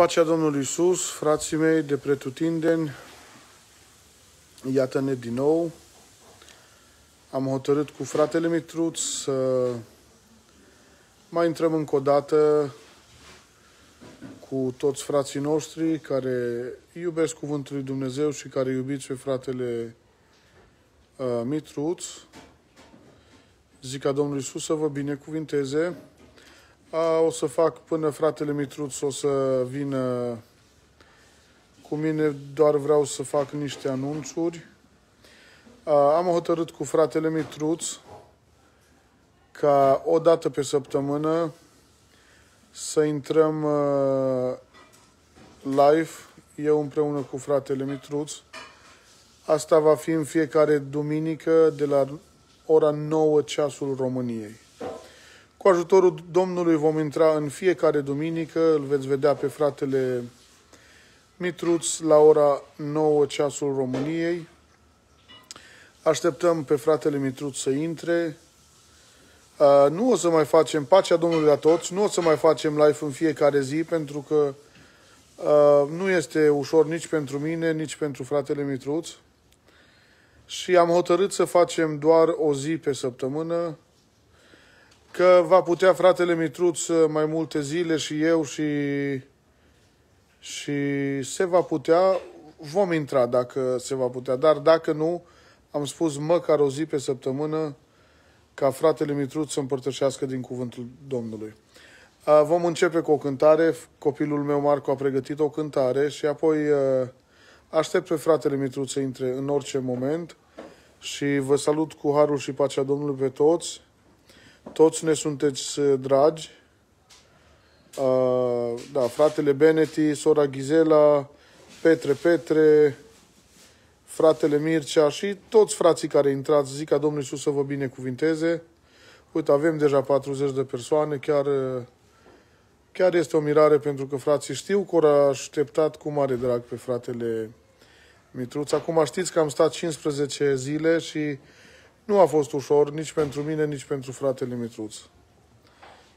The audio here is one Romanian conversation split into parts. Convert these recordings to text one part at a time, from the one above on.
Pacea Domnului Isus, frații mei de pretutindeni, iată-ne din nou. Am hotărât cu fratele Mitruț să mai intrăm încă o dată cu toți frații noștri care iubesc Cuvântul lui Dumnezeu și care iubiți pe fratele uh, Mitruț. Zic ca Domnul Isus să vă binecuvinteze. A, o să fac până fratele Mitruț o să vină cu mine, doar vreau să fac niște anunțuri. A, am hotărât cu fratele Mitruț ca o dată pe săptămână să intrăm uh, live, eu împreună cu fratele Mitruț. Asta va fi în fiecare duminică de la ora 9 ceasul României. Cu ajutorul Domnului vom intra în fiecare duminică, îl veți vedea pe fratele Mitruț la ora 9 ceasul României. Așteptăm pe fratele Mitruț să intre. Uh, nu o să mai facem pacea Domnului la toți, nu o să mai facem live în fiecare zi, pentru că uh, nu este ușor nici pentru mine, nici pentru fratele Mitruț. Și am hotărât să facem doar o zi pe săptămână, că va putea fratele Mitruț mai multe zile și eu și, și se va putea, vom intra dacă se va putea, dar dacă nu, am spus măcar o zi pe săptămână ca fratele Mitruț să împărtășească din cuvântul Domnului. Vom începe cu o cântare, copilul meu Marco a pregătit o cântare și apoi aștept pe fratele Mitruț să intre în orice moment și vă salut cu harul și pacea Domnului pe toți toți ne sunteți uh, dragi. Uh, da, fratele Beneti, sora Ghizela, Petre Petre, fratele Mircea și toți frații care intrați, zic ca Domnul Iisus să vă binecuvinteze. Uite, avem deja 40 de persoane, chiar, uh, chiar este o mirare pentru că frații știu că au așteptat cu mare drag pe fratele Mitruț. Acum știți că am stat 15 zile și nu a fost ușor nici pentru mine, nici pentru fratele Mitruț.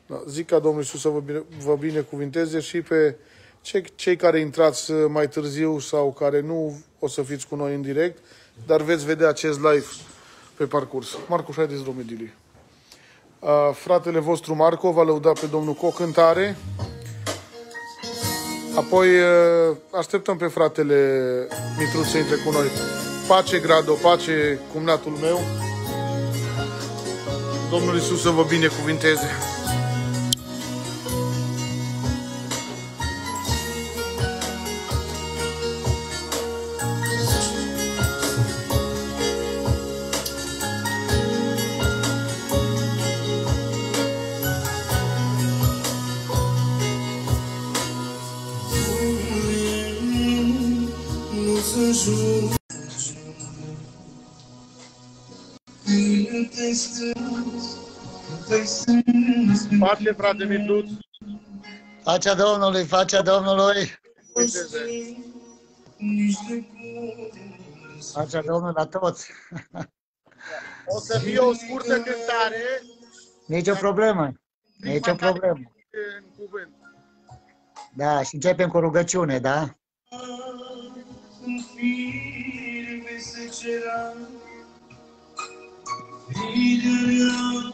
Da, zic ca Domnul Iisus să vă, bine, vă binecuvinteze și pe cei, cei care intrați mai târziu sau care nu o să fiți cu noi în direct, dar veți vedea acest live pe parcurs. Marco, haideți, Romedili. Uh, fratele vostru Marco va lăuda pe Domnul cu o cântare. Apoi uh, așteptăm pe fratele Mitruț să intre cu noi. Pace, Grado, pace, cumnatul meu. Domnul Iisus să vă binecuvinteze. Pace, frate Mitruț. Facea Domnului, facea Domnului. Facea Domnului la toți. O să fie o scurtă cântare. Nici o problemă. Nici o problemă. În cuvânt. Da, și începem cu rugăciune, da? În firme se cera Fiderea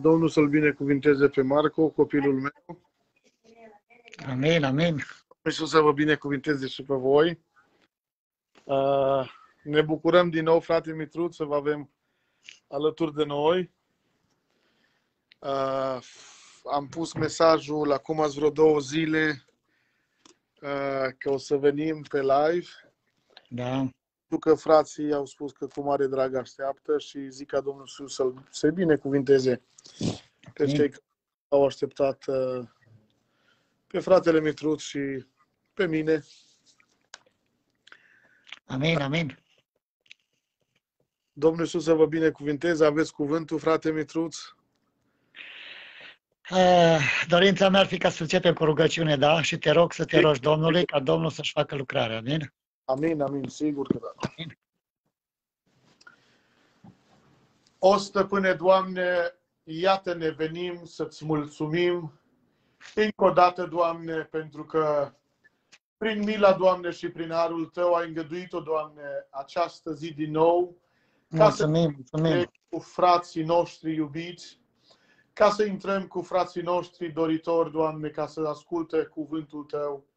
Domnul să-l binecuvinteze pe Marco, copilul meu. Amin, amin. Iisus să vă binecuvinteze și pe voi. Uh, ne bucurăm din nou, frate Mitruț, să vă avem alături de noi. Uh, am pus mesajul acum azi vreo două zile uh, că o să venim pe live. Da, Știu că frații au spus că cu mare drag așteaptă și zic ca Domnul Iisus să-l să binecuvinteze pe Amin. cei care au așteptat uh, pe fratele Mitruț și pe mine. amin, amin. Domnul Iisus să vă binecuvinteze. Aveți cuvântul, frate Mitruț? Uh, dorința mea ar fi ca să începem cu rugăciune, da? Și te rog să te rogi Domnului ca Domnul să-și facă lucrarea, amin? Amin, amin, sigur că da. O stăpâne, Doamne, iată ne venim să-ți mulțumim încă o dată, Doamne, pentru că prin mila, Doamne, și prin harul Tău ai îngăduit-o, Doamne, această zi din nou, ca să Mulțumim, mulțumim. intrăm cu frații noștri iubiți, ca să intrăm cu frații noștri doritori, Doamne, ca să asculte cuvântul Tău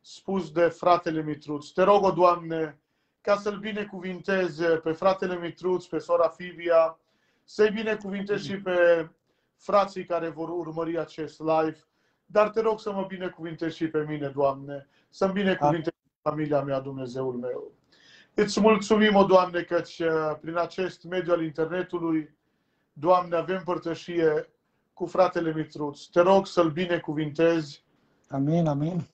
spus de fratele Mitruț. Te rog, o Doamne, ca să-l binecuvinteze pe fratele Mitruț, pe sora Fibia, să-i binecuvintezi și pe frații care vor urmări acest live, dar te rog să mă binecuvintezi și pe mine, Doamne, să-mi binecuvintezi familia mea, Dumnezeul meu. Îți mulțumim, o Doamne, căci uh, prin acest mediu al internetului, Doamne, avem părtășie cu fratele Mitruț. Te rog să-l binecuvintezi, Amin, amin.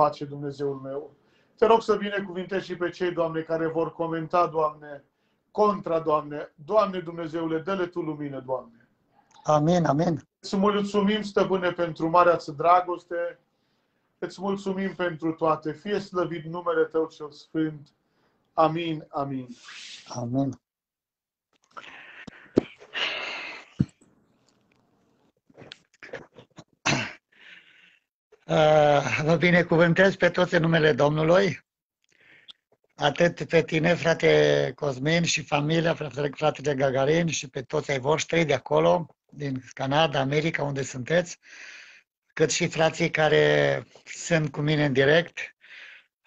Pace Dumnezeul meu. Te rog să binecuvintezi și pe cei, Doamne, care vor comenta, Doamne, contra, Doamne. Doamne Dumnezeule, dă-le Tu lumină, Doamne. Amin, amin. Îți mulțumim, Stăpâne, pentru marea ți dragoste. Îți mulțumim pentru toate. Fie slăvit numele Tău cel Sfânt. Amin, amin. Amin. Vă binecuvântez pe toți în numele Domnului. atât pe tine, frate Cosmin, și familia, fratele, fratele Gagarin și pe toți ai voștri de acolo, din Canada, America, unde sunteți, cât și frații care sunt cu mine în direct.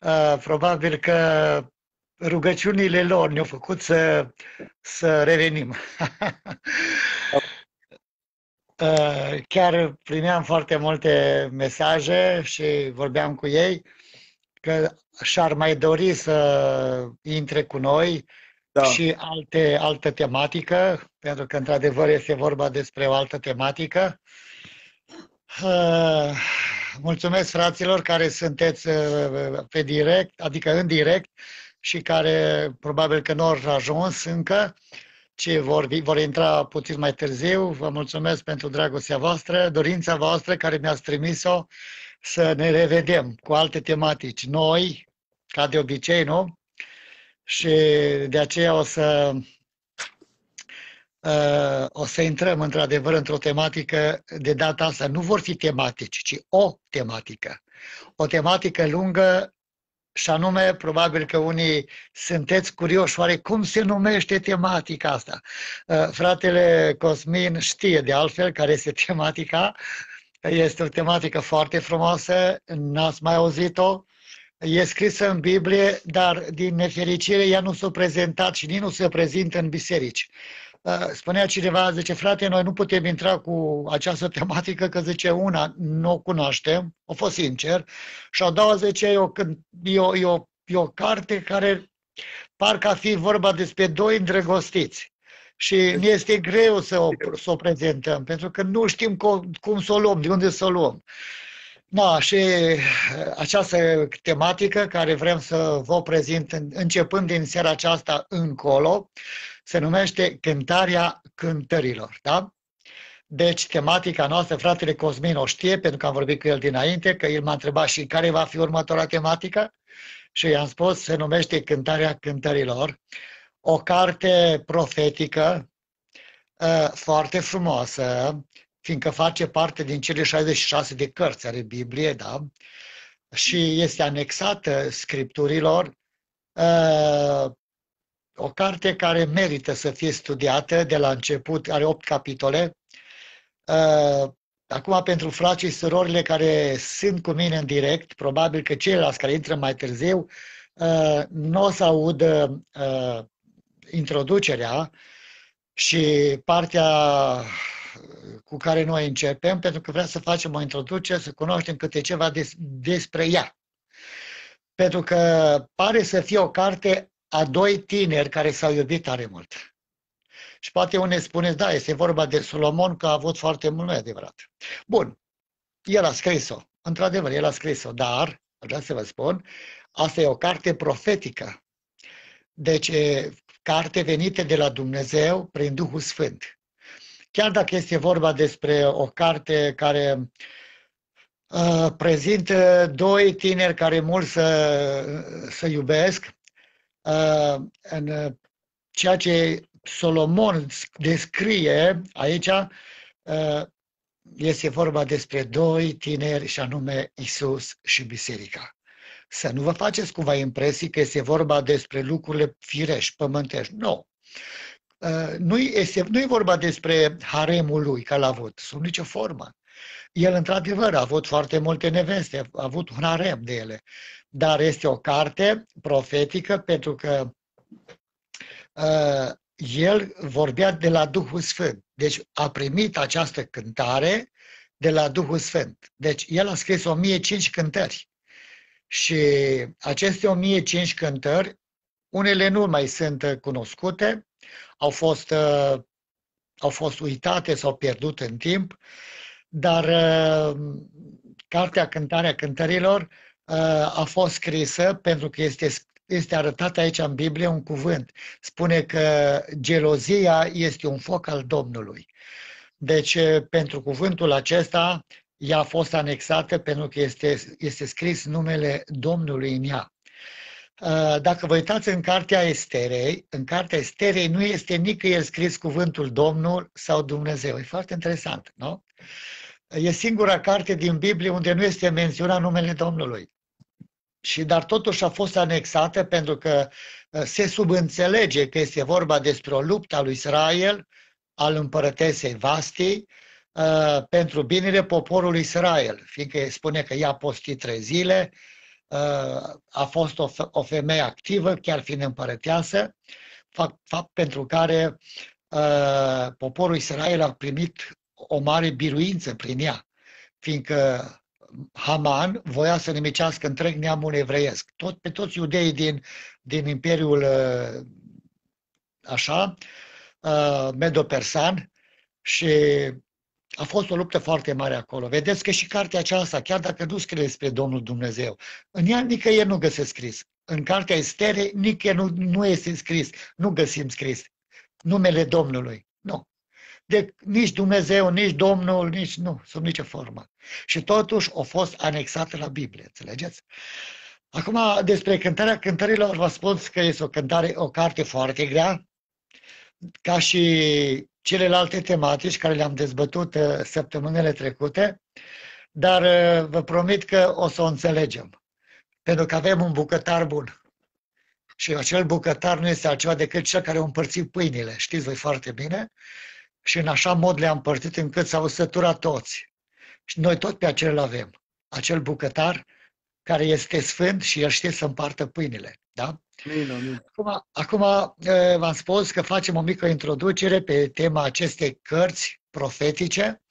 Uh, probabil că rugăciunile lor ne-au făcut să, să revenim. Uh, chiar primeam foarte multe mesaje și vorbeam cu ei că și-ar mai dori să intre cu noi da. și alte, altă tematică, pentru că într-adevăr este vorba despre o altă tematică. Uh, mulțumesc fraților care sunteți uh, pe direct, adică în direct și care probabil că nu au ajuns încă, ci vor, vor intra puțin mai târziu. Vă mulțumesc pentru dragostea voastră, dorința voastră care mi-ați trimis-o să ne revedem cu alte tematici noi, ca de obicei, nu? Și de aceea o să uh, o să intrăm într-adevăr într-o tematică de data asta. Nu vor fi tematici, ci o tematică. O tematică lungă și anume, probabil că unii sunteți curioși, oare cum se numește tematica asta? Uh, fratele Cosmin știe de altfel care este tematica. Este o tematică foarte frumoasă, n-ați mai auzit-o. E scrisă în Biblie, dar din nefericire ea nu s-a prezentat și nici nu se prezintă în biserici. Uh, spunea cineva, zice, frate, noi nu putem intra cu această tematică, că zice, una, nu o cunoaștem, o fost sincer, și a doua, zice, e o, e o, e o, e o carte care parcă a fi vorba despre doi îndrăgostiți. Și ne este greu să o, să o prezentăm, pentru că nu știm cum, cum să o luăm, de unde să o luăm. Da, și această tematică care vrem să vă prezint începând din seara aceasta încolo, se numește Cântarea Cântărilor. Da? Deci, tematica noastră, fratele Cosmin o știe, pentru că am vorbit cu el dinainte, că el m-a întrebat și care va fi următoarea tematică și i-am spus, se numește Cântarea Cântărilor, o carte profetică ă, foarte frumoasă, fiindcă face parte din cele 66 de cărți ale Bibliei, da? și este anexată scripturilor ă, o carte care merită să fie studiată de la început, are opt capitole. Uh, acum, pentru frații și surorile care sunt cu mine în direct, probabil că ceilalți care intră mai târziu, uh, nu o să audă uh, introducerea și partea cu care noi începem, pentru că vreau să facem o introducere, să cunoaștem câte ceva des, despre ea. Pentru că pare să fie o carte a doi tineri care s-au iubit tare mult. Și poate unii spuneți, da, este vorba de Solomon că a avut foarte mult, nu e adevărat. Bun, el a scris-o, într-adevăr, el a scris-o, dar, vreau să vă spun, asta e o carte profetică. Deci, carte venită de la Dumnezeu prin Duhul Sfânt. Chiar dacă este vorba despre o carte care uh, prezintă doi tineri care mult să, să iubesc, Uh, în uh, ceea ce Solomon descrie aici, uh, este vorba despre doi tineri și anume Isus și Biserica. Să nu vă faceți cumva impresii că este vorba despre lucrurile firești, pământești. Nu. Nu este, nu e vorba despre haremul lui, că l-a avut, sub nicio formă. El, într-adevăr, a avut foarte multe neveste, a avut un harem de ele dar este o carte profetică pentru că uh, el vorbea de la Duhul Sfânt. Deci a primit această cântare de la Duhul Sfânt. Deci el a scris 1005 cântări. Și aceste 1005 cântări, unele nu mai sunt cunoscute, au fost, uh, au fost uitate sau pierdute în timp, dar uh, Cartea Cântarea Cântărilor a fost scrisă pentru că este, este arătat aici în Biblie un cuvânt. Spune că gelozia este un foc al Domnului. Deci, pentru cuvântul acesta, ea a fost anexată pentru că este, este scris numele Domnului în ea. Dacă vă uitați în cartea Esterei, în cartea Esterei nu este nicăieri scris cuvântul Domnul sau Dumnezeu. E foarte interesant, nu? E singura carte din Biblie unde nu este menționat numele Domnului. Și dar totuși a fost anexată pentru că uh, se subînțelege că este vorba despre o luptă a lui Israel, al împărătesei Vasti, uh, pentru binele poporului Israel, fiindcă spune că ea a postit trei zile, uh, a fost o, o femeie activă, chiar fiind împărăteasă, fapt, fapt pentru care poporul Israel a primit o mare biruință prin ea, fiindcă Haman voia să nimicească întreg neamul evreiesc, tot, pe toți iudeii din, din Imperiul uh, așa, uh, Medo-Persan și a fost o luptă foarte mare acolo. Vedeți că și cartea aceasta, chiar dacă nu scrie despre Domnul Dumnezeu, în ea nicăieri nu găsesc scris. În cartea Estere nicăieri nu, nu este scris, nu găsim scris numele Domnului. Nu de nici Dumnezeu, nici Domnul, nici nu, sub nicio formă. Și totuși a fost anexată la Biblie, înțelegeți? Acum, despre cântarea cântărilor, vă spun că este o cântare, o carte foarte grea, ca și celelalte tematici care le-am dezbătut uh, săptămânile trecute, dar uh, vă promit că o să o înțelegem. Pentru că avem un bucătar bun. Și acel bucătar nu este altceva decât cel care a împărțit pâinile. Știți voi foarte bine și în așa mod le-am împărțit încât s-au săturat toți. Și noi tot pe acel avem. Acel bucătar care este sfânt și el știe să împartă pâinile. Da? Bine, bine. Acum, acum v-am spus că facem o mică introducere pe tema acestei cărți profetice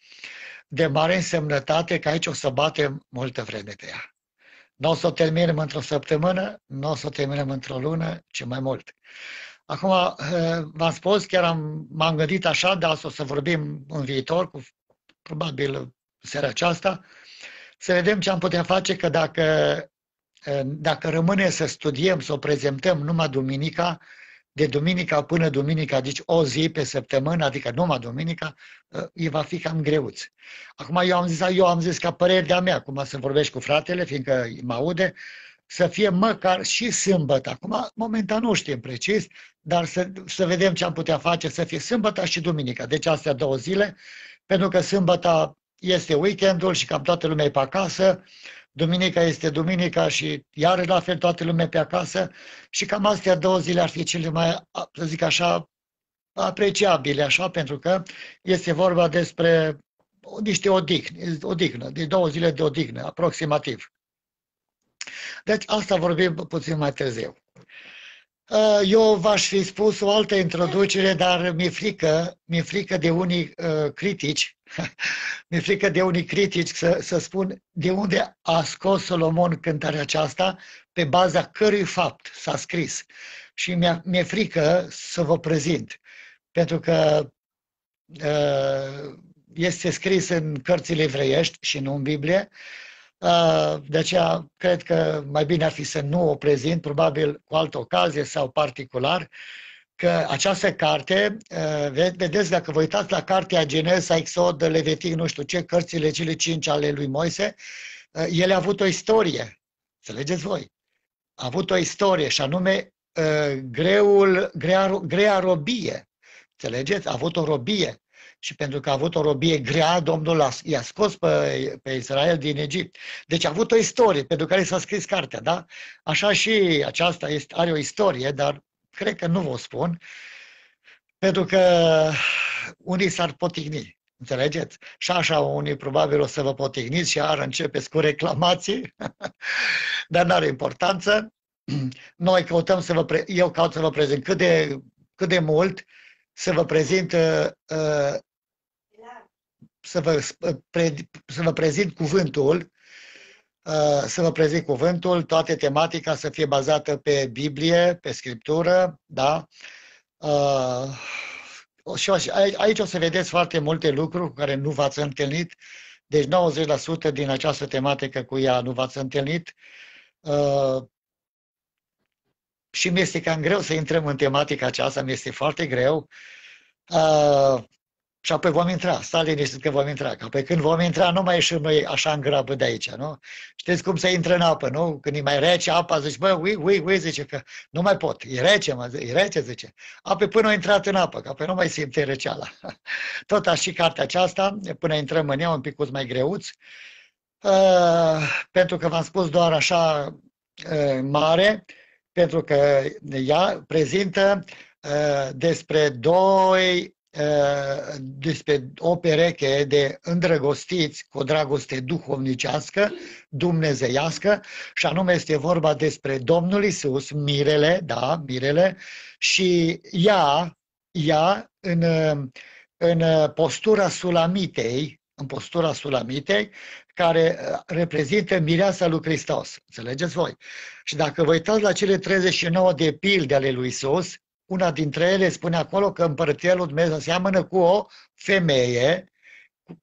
de mare însemnătate, că aici o să batem multă vreme pe ea. Nu o să o terminăm într-o săptămână, nu o să o terminăm într-o lună, ci mai mult. Acum, eh, v-am spus, chiar am, m-am gândit așa, dar o să vorbim în viitor, cu, probabil seara aceasta, să vedem ce am putea face, că dacă, eh, dacă rămâne să studiem, să o prezentăm numai duminica, de duminica până duminica, deci o zi pe săptămână, adică numai duminica, îi va fi cam greuț. Acum eu am zis, eu am zis ca părere de-a mea, cum să vorbești cu fratele, fiindcă mă aude, să fie măcar și sâmbătă. Acum, momentan nu știm precis, dar să, să vedem ce am putea face să fie sâmbătă și duminica. Deci astea două zile, pentru că sâmbătă este weekendul și cam toată lumea e pe acasă, duminica este duminica și iar la fel toată lumea pe acasă și cam astea două zile ar fi cele mai, să zic așa, apreciabile, așa, pentru că este vorba despre niște odihne, odihnă, de două zile de odihnă, aproximativ. Deci asta vorbim puțin mai târziu. Uh, eu v-aș fi spus o altă introducere, dar mi-e frică, mi-e frică de unii uh, critici, mi-e frică de unii critici să, să spun de unde a scos Solomon cântarea aceasta, pe baza cărui fapt s-a scris. Și mi-e, mi frică să vă prezint, pentru că uh, este scris în cărțile evreiești și nu în Biblie, Uh, de aceea, cred că mai bine ar fi să nu o prezint, probabil cu altă ocazie sau particular, că această carte, uh, vedeți, dacă vă uitați la cartea Genesa, Exod, Levitic, nu știu ce, cărțile cele cinci ale lui Moise, uh, ele au avut o istorie. Înțelegeți voi? A avut o istorie și anume greul, grea, grea robie. Înțelegeți? A avut o robie și pentru că a avut o robie grea, Domnul i-a scos pe, pe Israel din Egipt. Deci a avut o istorie pentru care s-a scris cartea, da? Așa și aceasta este, are o istorie, dar cred că nu vă spun, pentru că unii s-ar potigni. Înțelegeți? Și așa unii probabil o să vă potigniți și ar începeți cu reclamații, dar nu are importanță. Noi căutăm să vă, pre- eu caut să vă prezint cât de, cât de mult să vă prezint uh, uh să vă, să vă prezint cuvântul, uh, să vă prezint cuvântul, toată tematica să fie bazată pe Biblie, pe Scriptură, da? Uh, și aici o să vedeți foarte multe lucruri cu care nu v-ați întâlnit, deci 90% din această tematică cu ea nu v-ați întâlnit. Uh, și mi este cam greu să intrăm în tematica aceasta, mi este foarte greu. Și apoi vom intra, stai liniștit că vom intra. Că apoi când vom intra, nu mai ieșim noi așa în grabă de aici, nu? Știți cum se intră în apă, nu? Când e mai rece apa, zice, bă, ui, ui, ui, zice că nu mai pot, e rece, mă, e rece, zice. Apoi până a intrat în apă, că apoi nu mai simte receala. Tot așa și cartea aceasta, până intrăm în ea un pic mai greuți, uh, pentru că v-am spus doar așa uh, mare, pentru că ea prezintă uh, despre doi uh, despre o pereche de îndrăgostiți cu o dragoste duhovnicească, dumnezeiască, și anume este vorba despre Domnul Isus, mirele, da, mirele, și ea, ea în, în postura sulamitei, în postura sulamitei, care uh, reprezintă mireasa lui Hristos. Înțelegeți voi? Și dacă vă uitați la cele 39 de pilde ale lui Isus, una dintre ele spune acolo că împărăția lui Dumnezeu seamănă cu o femeie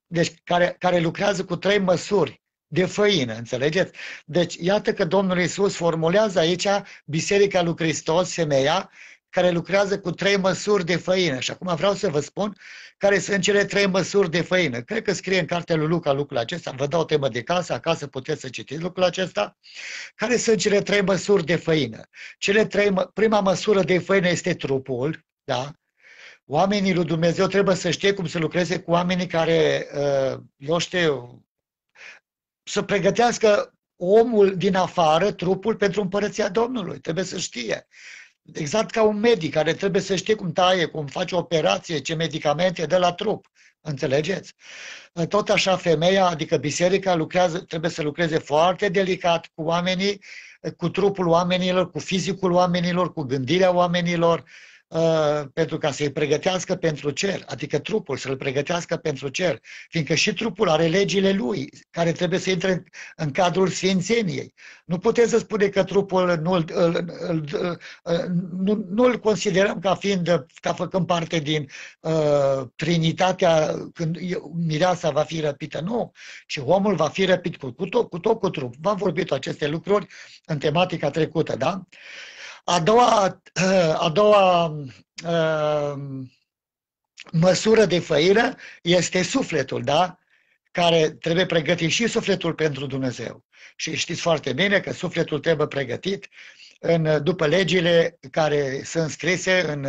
deci care, care lucrează cu trei măsuri de făină, înțelegeți? Deci, iată că Domnul Isus formulează aici Biserica lui Hristos, femeia, care lucrează cu trei măsuri de făină. Și acum vreau să vă spun care sunt cele trei măsuri de făină. Cred că scrie în cartea lui Luca lucrul acesta, vă dau temă de casă, acasă puteți să citiți lucrul acesta. Care sunt cele trei măsuri de făină? Cele trei, prima măsură de făină este trupul, da? Oamenii lui Dumnezeu trebuie să știe cum să lucreze cu oamenii care, uh, eu știu, să pregătească omul din afară, trupul, pentru împărăția Domnului. Trebuie să știe. Exact ca un medic care trebuie să știe cum taie, cum face operație, ce medicamente dă la trup. Înțelegeți? Tot așa femeia, adică biserica, lucrează, trebuie să lucreze foarte delicat cu oamenii, cu trupul oamenilor, cu fizicul oamenilor, cu gândirea oamenilor, Uh, pentru ca să-i pregătească pentru cer, adică trupul să-l pregătească pentru cer, fiindcă și trupul are legile lui, care trebuie să intre în, în cadrul sfințeniei. Nu puteți să spune că trupul nu-l, îl, îl, nu, nu-l considerăm ca fiind, ca făcând parte din uh, Trinitatea când mireasa va fi răpită. Nu, ci omul va fi răpit cu, cu, tot, cu tot cu trup. V-am vorbit aceste lucruri în tematica trecută, da? A doua, a doua uh, măsură de făină este sufletul, da? Care trebuie pregătit și sufletul pentru Dumnezeu. Și știți foarte bine că sufletul trebuie pregătit în, după legile care sunt scrise în,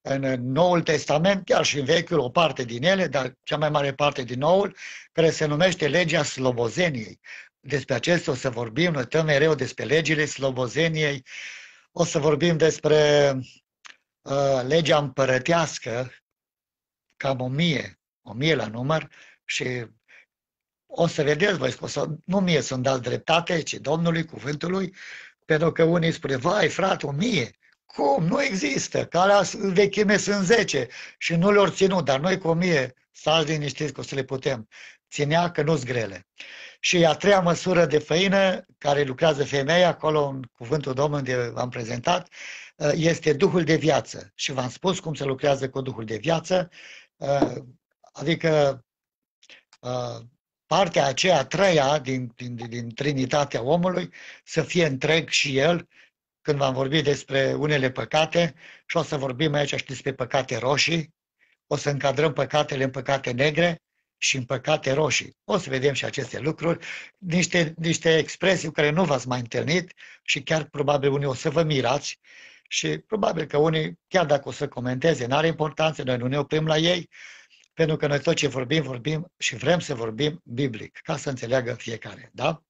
în Noul Testament, chiar și în Vechiul, o parte din ele, dar cea mai mare parte din Noul, care se numește legea slobozeniei. Despre acestea o să vorbim, noi mereu despre legile slobozeniei, uh, o să vorbim despre uh, legea împărătească, cam o mie, o mie la număr, și o să vedeți voi, o să, nu mie sunt dat dreptate, ci Domnului, cuvântului, pentru că unii spune, vai frate, o mie, cum? Nu există, că alea vechime sunt zece și nu le-or ținut, dar noi cu o mie, stați liniștiți că o să le putem ținea, că nu-s grele. Și a treia măsură de făină, care lucrează femeia, acolo în cuvântul Domnului unde v-am prezentat, uh, este Duhul de viață. Și v-am spus cum se lucrează cu Duhul de viață, uh, adică uh, partea aceea a treia din, din, din Trinitatea omului să fie întreg și el, când v-am vorbit despre unele păcate, și o să vorbim aici și despre păcate roșii, o să încadrăm păcatele în păcate negre, și în păcate roșii. O să vedem și aceste lucruri, niște, niște expresii cu care nu v-ați mai întâlnit și chiar probabil unii o să vă mirați și probabil că unii, chiar dacă o să comenteze, n-are importanță, noi nu ne oprim la ei, pentru că noi tot ce vorbim, vorbim și vrem să vorbim biblic, ca să înțeleagă fiecare. Da?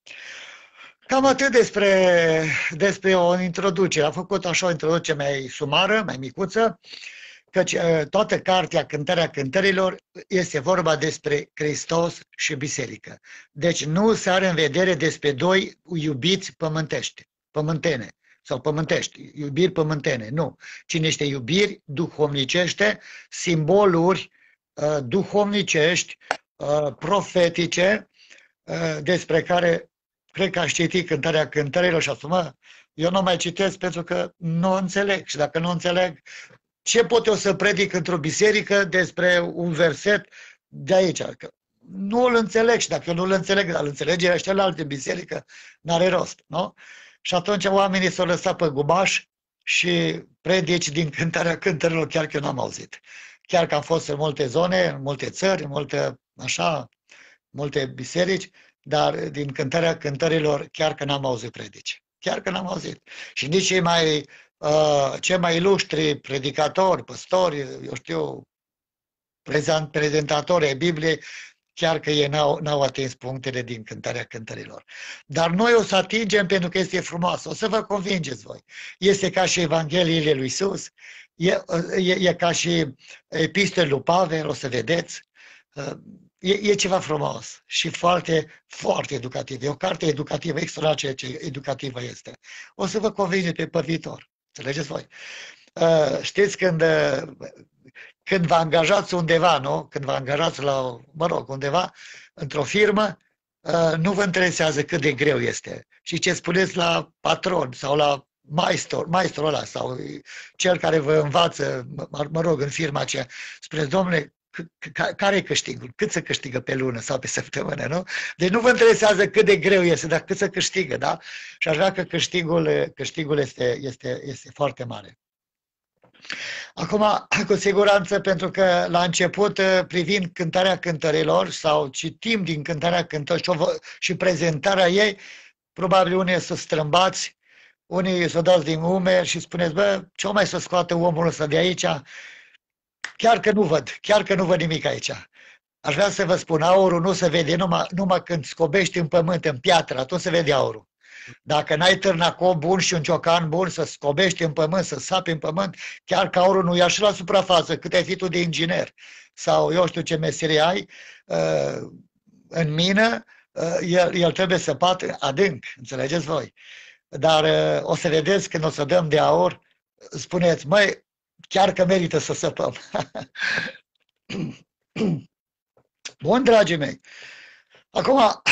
Cam atât despre, despre o introducere. Am făcut așa o introducere mai sumară, mai micuță căci uh, toată cartea Cântarea Cântărilor este vorba despre Hristos și Biserică. Deci nu se are în vedere despre doi iubiți pământești, pământene sau pământești, iubiri pământene, nu. Ci niște iubiri duhovnicește, simboluri uh, duhovnicești, uh, profetice, uh, despre care cred că aș citi cântarea cântărilor și asumă, eu nu mai citesc pentru că nu înțeleg și dacă nu înțeleg, ce pot eu să predic într-o biserică despre un verset de aici? Că nu îl înțeleg și dacă eu nu îl înțeleg, dar îl înțelege ăștia la alte biserică, n-are rost, nu? Și atunci oamenii s-au lăsat pe gubaș și predici din cântarea cântărilor, chiar că eu n-am auzit. Chiar că am fost în multe zone, în multe țări, în multe, așa, multe biserici, dar din cântarea cântărilor, chiar că n-am auzit predici. Chiar că n-am auzit. Și nici cei mai uh, cei mai ilustri predicatori, păstori, eu știu, prezentatori ai Bibliei, chiar că ei n-au, n-au atins punctele din cântarea cântărilor. Dar noi o să atingem pentru că este frumos. O să vă convingeți voi. Este ca și Evangheliile lui Iisus, e, e, e ca și epistolul lui Pavel, o să vedeți. E, e ceva frumos și foarte, foarte educativ. E o carte educativă, extraordinar ce educativă este. O să vă convinge pe, pe viitor. Înțelegeți voi? Uh, știți când, uh, când vă angajați undeva, nu? Când vă angajați la, mă rog, undeva, într-o firmă, uh, nu vă interesează cât de greu este. Și ce spuneți la patron sau la maestro, maestrul ăla sau cel care vă învață, mă, mă rog, în firma aceea, spuneți, domnule, care e câștigul? Cât să câștigă pe lună sau pe săptămână, nu? Deci nu vă interesează cât de greu este, dar cât să câștigă, da? Și aș vrea că câștigul, câștigul este, este, este foarte mare. Acum, cu siguranță, pentru că la început, privind cântarea cântărilor sau citim din cântarea cântărilor și prezentarea ei, probabil unii să strâmbați, unii să dați din umeri și spuneți, bă, ce mai să scoată omul ăsta de aici? Chiar că nu văd, chiar că nu văd nimic aici. Aș vrea să vă spun, aurul nu se vede numai, numai când scobești în pământ, în piatră, atunci se vede aurul. Dacă n-ai târnacou bun și un ciocan bun să scobești în pământ, să sapi în pământ, chiar că aurul nu ia și la suprafață, cât ai fi tu de inginer sau eu știu ce meserie ai, uh, în mină, uh, el, el trebuie să pat adânc, înțelegeți voi. Dar uh, o să vedeți când o să dăm de aur, spuneți, măi, chiar că merită să săpăm. Bun, dragii mei. Acum,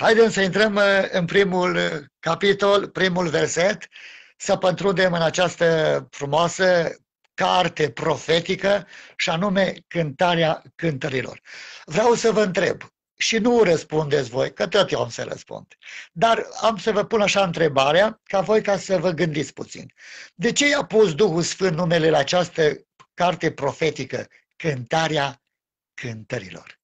haideți să intrăm uh, în primul uh, capitol, primul verset, să pătrundem în această frumoasă carte profetică și anume cântarea cântărilor. Vreau să vă întreb, și nu răspundeți voi, că tot eu am să răspund. Dar am să vă pun așa întrebarea, ca voi ca să vă gândiți puțin. De ce i-a pus Duhul Sfânt numele la această carte profetică, Cântarea Cântărilor?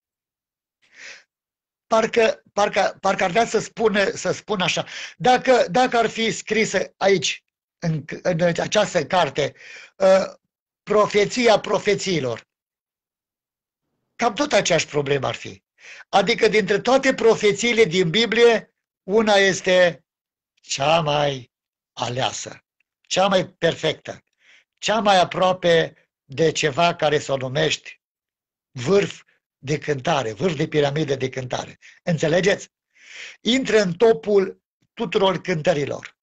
Parcă, parcă, parcă ar vrea să spună, să spun așa, dacă, dacă ar fi scrisă aici, în, în această carte, uh, profeția profețiilor, cam tot aceeași problemă ar fi. Adică dintre toate profețiile din Biblie, una este cea mai aleasă, cea mai perfectă, cea mai aproape de ceva care să o numești vârf de cântare, vârf de piramidă de cântare. Înțelegeți? Intră în topul tuturor cântărilor.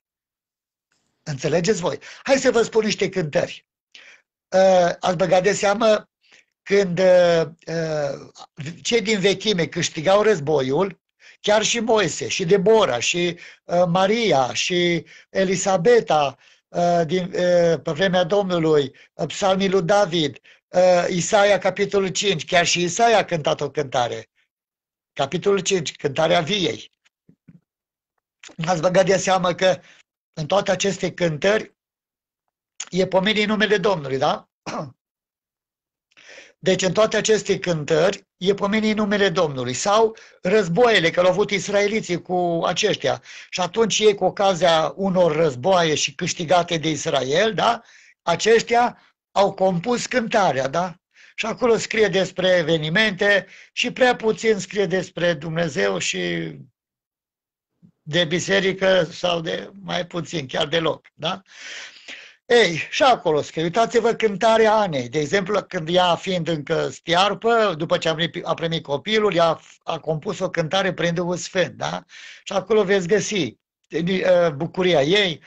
Înțelegeți voi? Hai să vă spun niște cântări. Uh, ați băgat de seamă când uh, uh, cei din vechime câștigau războiul, chiar și Moise, și Debora, și uh, Maria, și Elisabeta, uh, din, uh, pe vremea Domnului, uh, psalmii lui David, uh, Isaia, capitolul 5, chiar și Isaia a cântat o cântare. Capitolul 5, cântarea viei. Ați băgat de seamă că în toate aceste cântări e pomenit numele Domnului, da? Deci în toate aceste cântări e pomenit numele Domnului sau războaiele, că au avut israeliții cu aceștia. Și atunci ei cu ocazia unor războaie și câștigate de Israel, da? aceștia au compus cântarea, da? Și acolo scrie despre evenimente și prea puțin scrie despre Dumnezeu și de biserică sau de mai puțin, chiar deloc, da? Ei, și acolo scrie, uitați-vă cântarea Anei. De exemplu, când ea fiind încă stiarpă, după ce a primit, a primit copilul, ea a compus o cântare prin Duhul Sfânt, da? Și acolo veți găsi bucuria ei,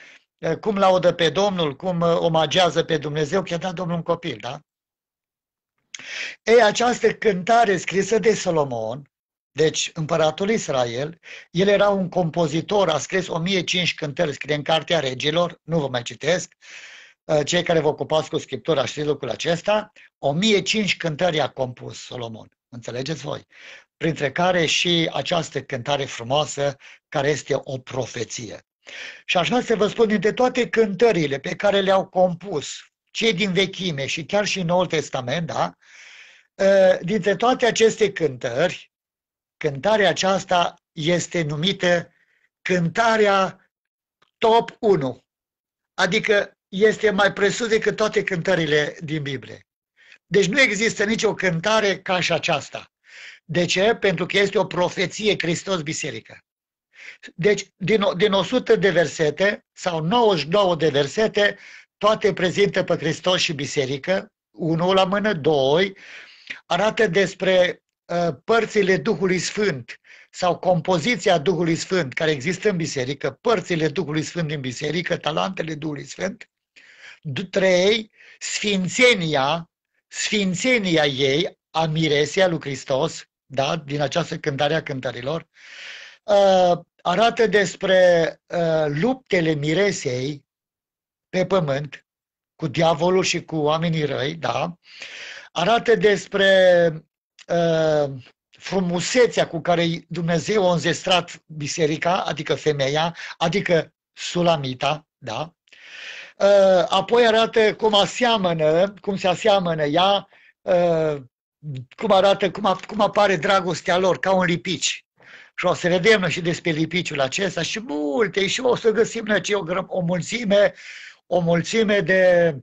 cum laudă pe Domnul, cum omagează pe Dumnezeu, că a dat Domnul un copil, da? Ei, această cântare scrisă de Solomon, deci împăratul Israel, el era un compozitor, a scris 1005 cântări, scrie în Cartea Regilor, nu vă mai citesc, Uh, cei care vă ocupați cu Scriptura știți lucrul acesta, 1005 cântări a compus Solomon. Înțelegeți voi? Printre care și această cântare frumoasă, care este o profeție. Și aș vrea să vă spun, dintre toate cântările pe care le-au compus cei din vechime și chiar și în Noul Testament, da? Uh, dintre toate aceste cântări, cântarea aceasta este numită cântarea top 1. Adică este mai presus decât toate cântările din Biblie. Deci nu există nicio cântare ca și aceasta. De ce? Pentru că este o profeție Hristos-Biserică. Deci, din, din 100 de versete sau 99 de versete, toate prezintă pe Hristos și biserică, unul la mână, doi, arată despre uh, părțile Duhului Sfânt sau compoziția Duhului Sfânt care există în biserică, părțile Duhului Sfânt din biserică, talantele Duhului Sfânt. Trei, sfințenia, sfințenia ei, a miresei a lui Hristos, da, din această cântare a cântărilor, uh, arată despre uh, luptele miresei pe pământ cu diavolul și cu oamenii răi, da? Arată despre uh, frumusețea cu care Dumnezeu a înzestrat biserica, adică femeia, adică Sulamita, da? Uh, apoi arată cum aseamănă, cum se aseamănă ea, uh, cum arată, cum, cum apare dragostea lor, ca un lipici. Și o să vedem noi și despre lipiciul acesta și multe, și o să găsim noi o, o mulțime, o mulțime de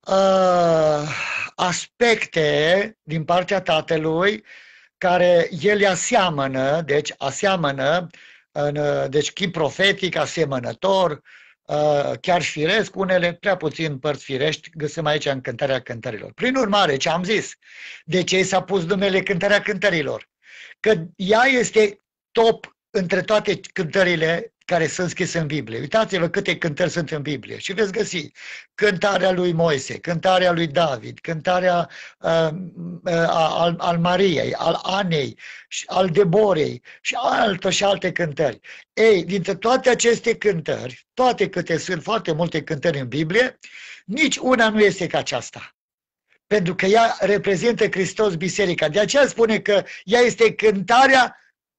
uh, aspecte din partea Tatălui care el aseamănă, deci aseamănă, în, deci chip profetic, asemănător, uh, chiar firesc, unele prea puțin părți firești, găsim aici în cântarea cântărilor. Prin urmare, ce am zis, de ce s-a pus numele cântarea cântărilor? Că ea este top între toate cântările care sunt scrise în Biblie. Uitați-vă câte cântări sunt în Biblie și veți găsi cântarea lui Moise, cântarea lui David, cântarea uh, uh, al, al Mariei, al Anei, al Deborei și alte și alte cântări. Ei, dintre toate aceste cântări, toate câte sunt foarte multe cântări în Biblie, nici una nu este ca aceasta pentru că ea reprezintă Hristos Biserica. De aceea spune că ea este cântarea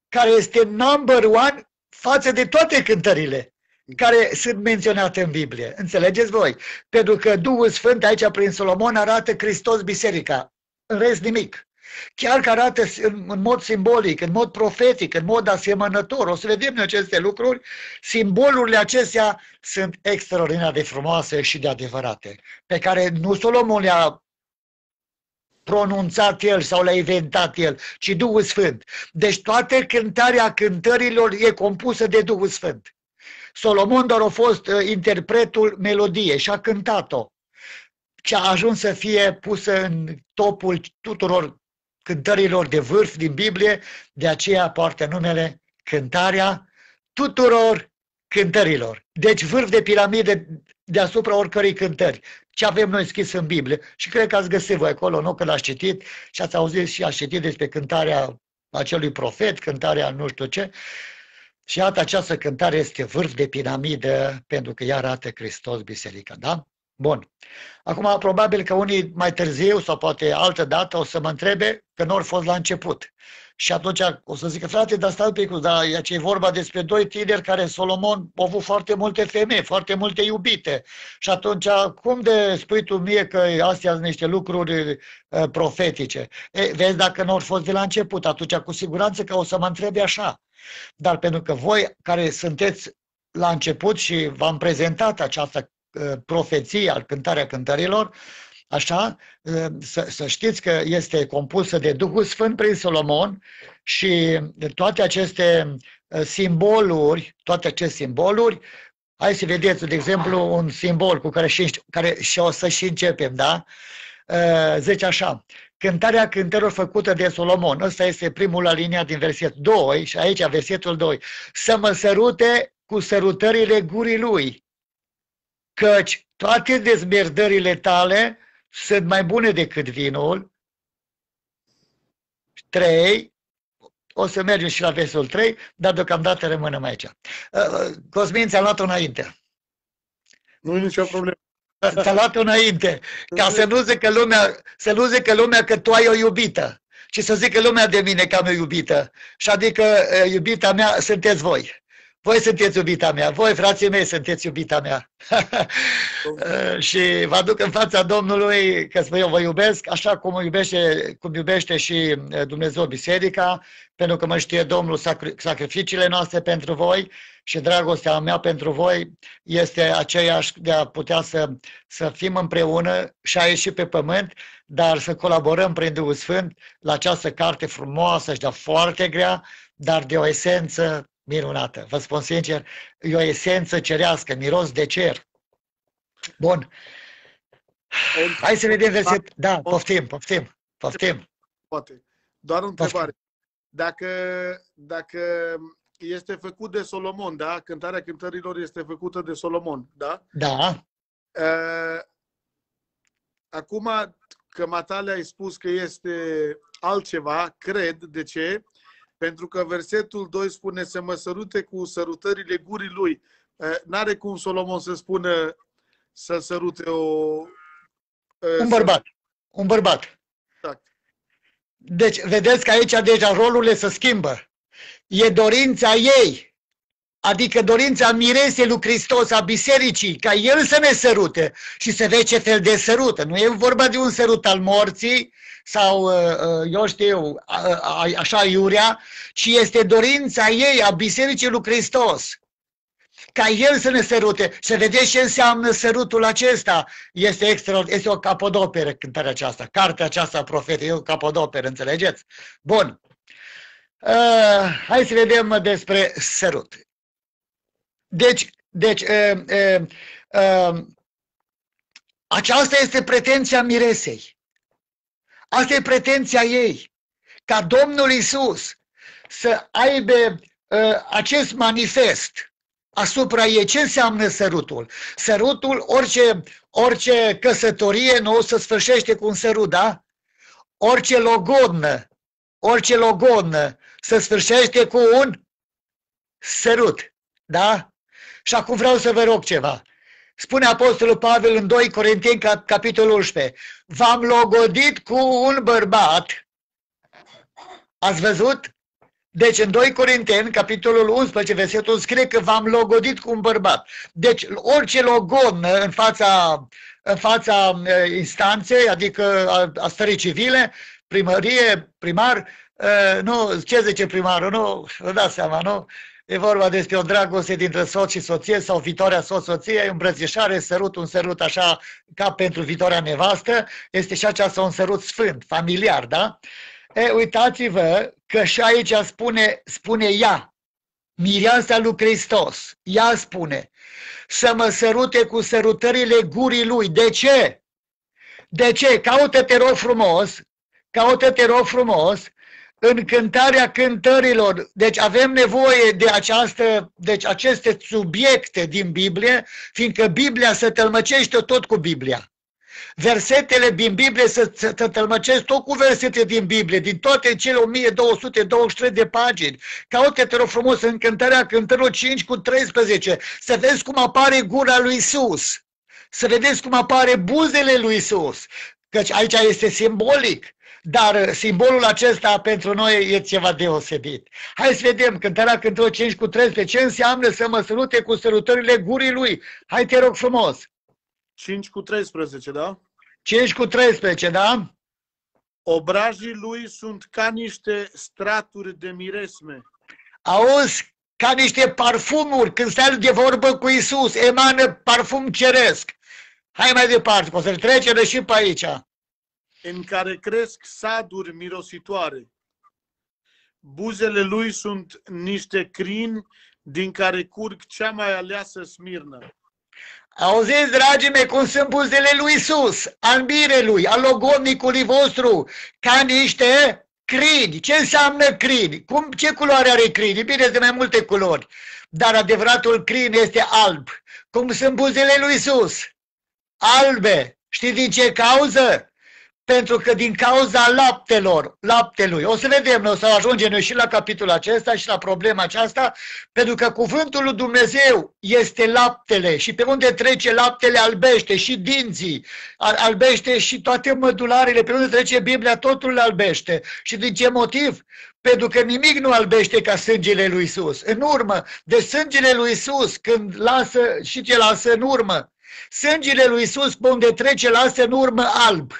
care este number one față de toate cântările care sunt menționate în Biblie. Înțelegeți voi? Pentru că Duhul Sfânt aici prin Solomon arată Hristos Biserica. În rest nimic. Chiar că arată în, în mod simbolic, în mod profetic, în mod asemănător. O să vedem aceste lucruri. Simbolurile acestea sunt extraordinar de frumoase și de adevărate, pe care nu Solomon le-a pronunțat el sau l-a inventat el, ci Duhul Sfânt. Deci toată cântarea cântărilor e compusă de Duhul Sfânt. Solomon doar a fost uh, interpretul melodiei și a cântat-o. Și a ajuns să fie pusă în topul tuturor cântărilor de vârf din Biblie, de aceea poartă numele cântarea tuturor cântărilor. Deci vârf de piramide deasupra oricărei cântări ce avem noi scris în Biblie. Și cred că ați găsit voi acolo, nu? Când ați citit și ați auzit și ați citit despre cântarea acelui profet, cântarea nu știu ce. Și iată, această cântare este vârf de piramidă pentru că ea arată Hristos biserica, da? Bun. Acum, probabil că unii mai târziu sau poate altă dată o să mă întrebe că nu au fost la început. Și atunci o să zică, frate, dar stai pe dar e vorba despre doi tineri care Solomon a avut foarte multe femei, foarte multe iubite. Și atunci, cum de spui tu mie că astea sunt niște lucruri uh, profetice? E, vezi, dacă nu au fost de la început, atunci cu siguranță că o să mă întrebi așa. Dar pentru că voi care sunteți la început și v-am prezentat această uh, profeție al cântarea cântărilor, Așa, să, să știți că este compusă de Duhul Sfânt prin Solomon și toate aceste uh, simboluri, toate aceste simboluri, hai să vedeți, de exemplu, un simbol cu care și, care și o să și începem, da? Uh, zice așa, cântarea cântărilor făcută de Solomon, ăsta este primul alinia din versetul 2 și aici versetul 2, să mă sărute cu sărutările gurii lui, căci toate dezmerdările tale sunt mai bune decât vinul. 3. O să mergem și la versul 3, dar deocamdată rămânem aici. Uh, uh, Cosmin ți-a luat-o înainte. Nu e nicio problemă. Ți-a luat-o înainte, ca să nu zică lumea, să nu zică lumea că tu ai o iubită, ci să zică lumea de mine că am o iubită. Și adică uh, iubita mea sunteți voi. Voi sunteți iubita mea, voi, frații mei, sunteți iubita mea. și vă aduc în fața Domnului că eu vă iubesc, așa cum iubește, cum iubește și Dumnezeu biserica, pentru că mă știe Domnul sacrificiile noastre pentru voi și dragostea mea pentru voi este aceeași de a putea să, să fim împreună și a ieși pe pământ, dar să colaborăm prin Duhul Sfânt la această carte frumoasă și de foarte grea, dar de o esență minunată. Vă spun sincer, e o esență cerească, miros de cer. Bun. Hai să vedem verset. Da, poftim, poftim, poftim. Poate. Doar o întrebare. Dacă, dacă este făcut de Solomon, da? Cântarea cântărilor este făcută de Solomon, da? Da. Uh, acum că Matale ai spus că este altceva, cred. De ce? Pentru că versetul 2 spune să mă sărute cu sărutările gurii lui. Uh, n-are cum Solomon să spună să sărute o... Uh, Un bărbat. Un bărbat. Exact. Deci, vedeți că aici deja rolurile se schimbă. E dorința ei, adică dorința miresei lui Hristos, a bisericii, ca El să ne sărute și să vezi ce fel de sărută. Nu e vorba de un sărut al morții sau, uh, uh, eu știu, așa iurea, ci este dorința ei, a bisericii lui Hristos ca El să ne sărute. Să vedeți ce înseamnă sărutul acesta. Este, extra, este o capodoperă cântarea aceasta. Cartea aceasta profetică e o capodoperă, înțelegeți? Bun. Uh, hai să vedem despre sărut. Deci, deci uh, uh, uh, aceasta este pretenția miresei. Asta e pretenția ei. Ca Domnul Isus să aibă uh, acest manifest asupra ei. Ce înseamnă sărutul? Sărutul, orice, orice căsătorie nu se sfârșește cu un sărut, da? Orice logodnă, orice logodnă se sfârșește cu un sărut, da? Și acum vreau să vă rog ceva. Spune Apostolul Pavel în 2 Corinteni, capitolul 11, v-am logodit cu un bărbat. Ați văzut? Deci în 2 Corinteni, capitolul 11, versetul scrie că v-am logodit cu un bărbat. Deci orice logon în fața, în fața instanței, adică a, a stării civile, primărie, primar, nu, ce zice primarul, nu, vă dați seama, nu? E vorba despre o dragoste dintre soț și soție sau viitoarea soț-soție, îmbrățișare, sărut, un sărut așa ca pentru viitoarea nevastă, este și aceasta un sărut sfânt, familiar, da? E, uitați-vă că și aici spune, spune ea, mireasa lui Hristos, ea spune, să mă sărute cu sărutările gurii lui. De ce? De ce? Caută-te rog frumos, caută-te rog frumos, în cântarea cântărilor. Deci avem nevoie de, această, deci aceste subiecte din Biblie, fiindcă Biblia se tălmăcește tot cu Biblia versetele din Biblie să, să tălmăcesc tot cu versete din Biblie, din toate cele 1223 de pagini. Caută-te rog frumos în cântarea cântărilor 5 cu 13, să vezi cum apare gura lui Isus, să vedeți cum apare buzele lui Isus, căci aici este simbolic. Dar simbolul acesta pentru noi e ceva deosebit. Hai să vedem cântarea cântărilor 5 cu 13. Ce înseamnă să mă sărute cu sărutările gurii lui? Hai te rog frumos. 5 cu 13, da? 5 cu 13, da? Obrajii lui sunt ca niște straturi de miresme. Auzi, ca niște parfumuri, când stai de vorbă cu Isus, emană parfum ceresc. Hai mai departe, o să trecem și pe aici. În care cresc saduri mirositoare. Buzele lui sunt niște crini din care curg cea mai aleasă smirnă. Auziți, dragii mei, cum sunt buzele lui Isus, al mirelui, al logodnicului vostru, ca niște crini. Ce înseamnă crini? Cum, ce culoare are crini? Bine, de mai multe culori. Dar adevăratul crin este alb. Cum sunt buzele lui Isus? Albe. Știți din ce cauză? Pentru că din cauza laptelor, laptelui, o să vedem, o să ajungem noi și la capitolul acesta și la problema aceasta, pentru că cuvântul lui Dumnezeu este laptele și pe unde trece laptele albește și dinții, albește și toate mădularele, pe unde trece Biblia totul albește. Și din ce motiv? Pentru că nimic nu albește ca sângele lui Isus. În urmă, de sângele lui Isus, când lasă și ce lasă în urmă, sângele lui Isus, pe unde trece, lasă în urmă alb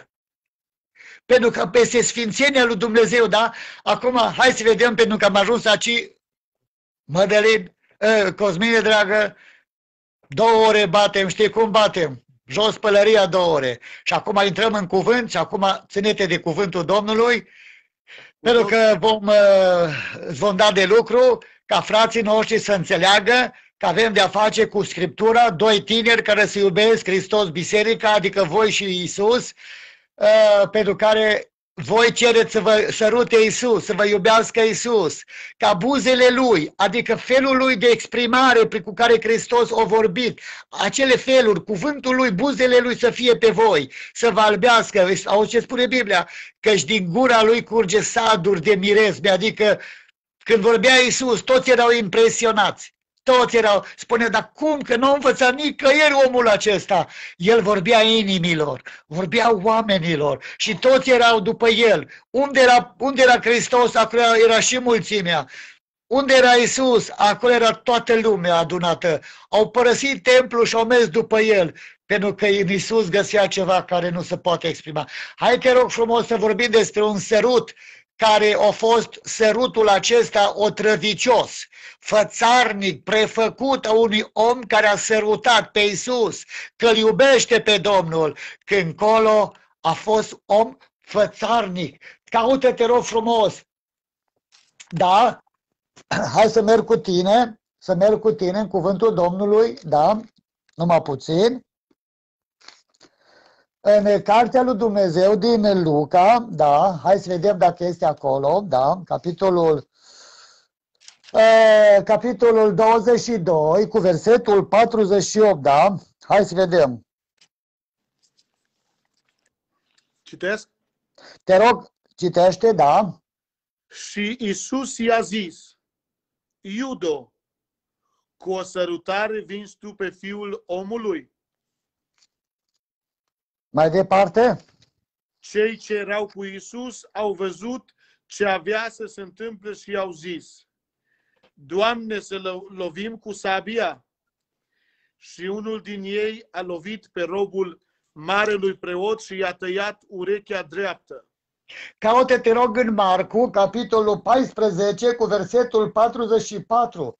pentru că peste sfințenia lui Dumnezeu, da? Acum, hai să vedem, pentru că am ajuns aici, Mădălin, uh, Cosmine, dragă, două ore batem, știi cum batem? jos pălăria două ore. Și acum intrăm în cuvânt și acum ținete de cuvântul Domnului, pentru că vom, uh, vom da de lucru ca frații noștri să înțeleagă că avem de-a face cu Scriptura, doi tineri care se iubesc Hristos Biserica, adică voi și Isus, uh, pentru care voi cereți să vă sărute Isus, să vă iubească Isus, ca buzele Lui, adică felul Lui de exprimare prin cu care Hristos a vorbit, acele feluri, cuvântul Lui, buzele Lui să fie pe voi, să vă albească. Auzi ce spune Biblia? Căci din gura Lui curge saduri de miresme, adică când vorbea Isus, toți erau impresionați. Toți erau, spune, dar cum că nu a învățat nicăieri omul acesta? El vorbea inimilor, vorbea oamenilor și toți erau după el. Unde era, unde era Hristos, acolo era și mulțimea. Unde era Isus, acolo era toată lumea adunată. Au părăsit templul și au mers după el, pentru că în Isus găsea ceva care nu se poate exprima. Hai te rog frumos să vorbim despre un sărut care a fost sărutul acesta otrăvicios, fățarnic, prefăcut a unui om care a sărutat pe Isus, că îl iubește pe Domnul, când colo a fost om fățarnic. Caută, te rog frumos. Da? Hai să merg cu tine, să merg cu tine în cuvântul Domnului, da? Numai puțin în Cartea lui Dumnezeu din Luca, da, hai să vedem dacă este acolo, da, capitolul, e, capitolul 22 cu versetul 48, da, hai să vedem. Citesc? Te rog, citește, da. Și Isus i-a zis, Iudo, cu o sărutare vinzi tu pe fiul omului? Mai departe, Cei ce erau cu Isus au văzut ce avea să se întâmple și au zis, Doamne, să lo- lovim cu sabia? Și unul din ei a lovit pe robul marelui preot și i-a tăiat urechea dreaptă. caută te rog în Marcu, capitolul 14 cu versetul 44.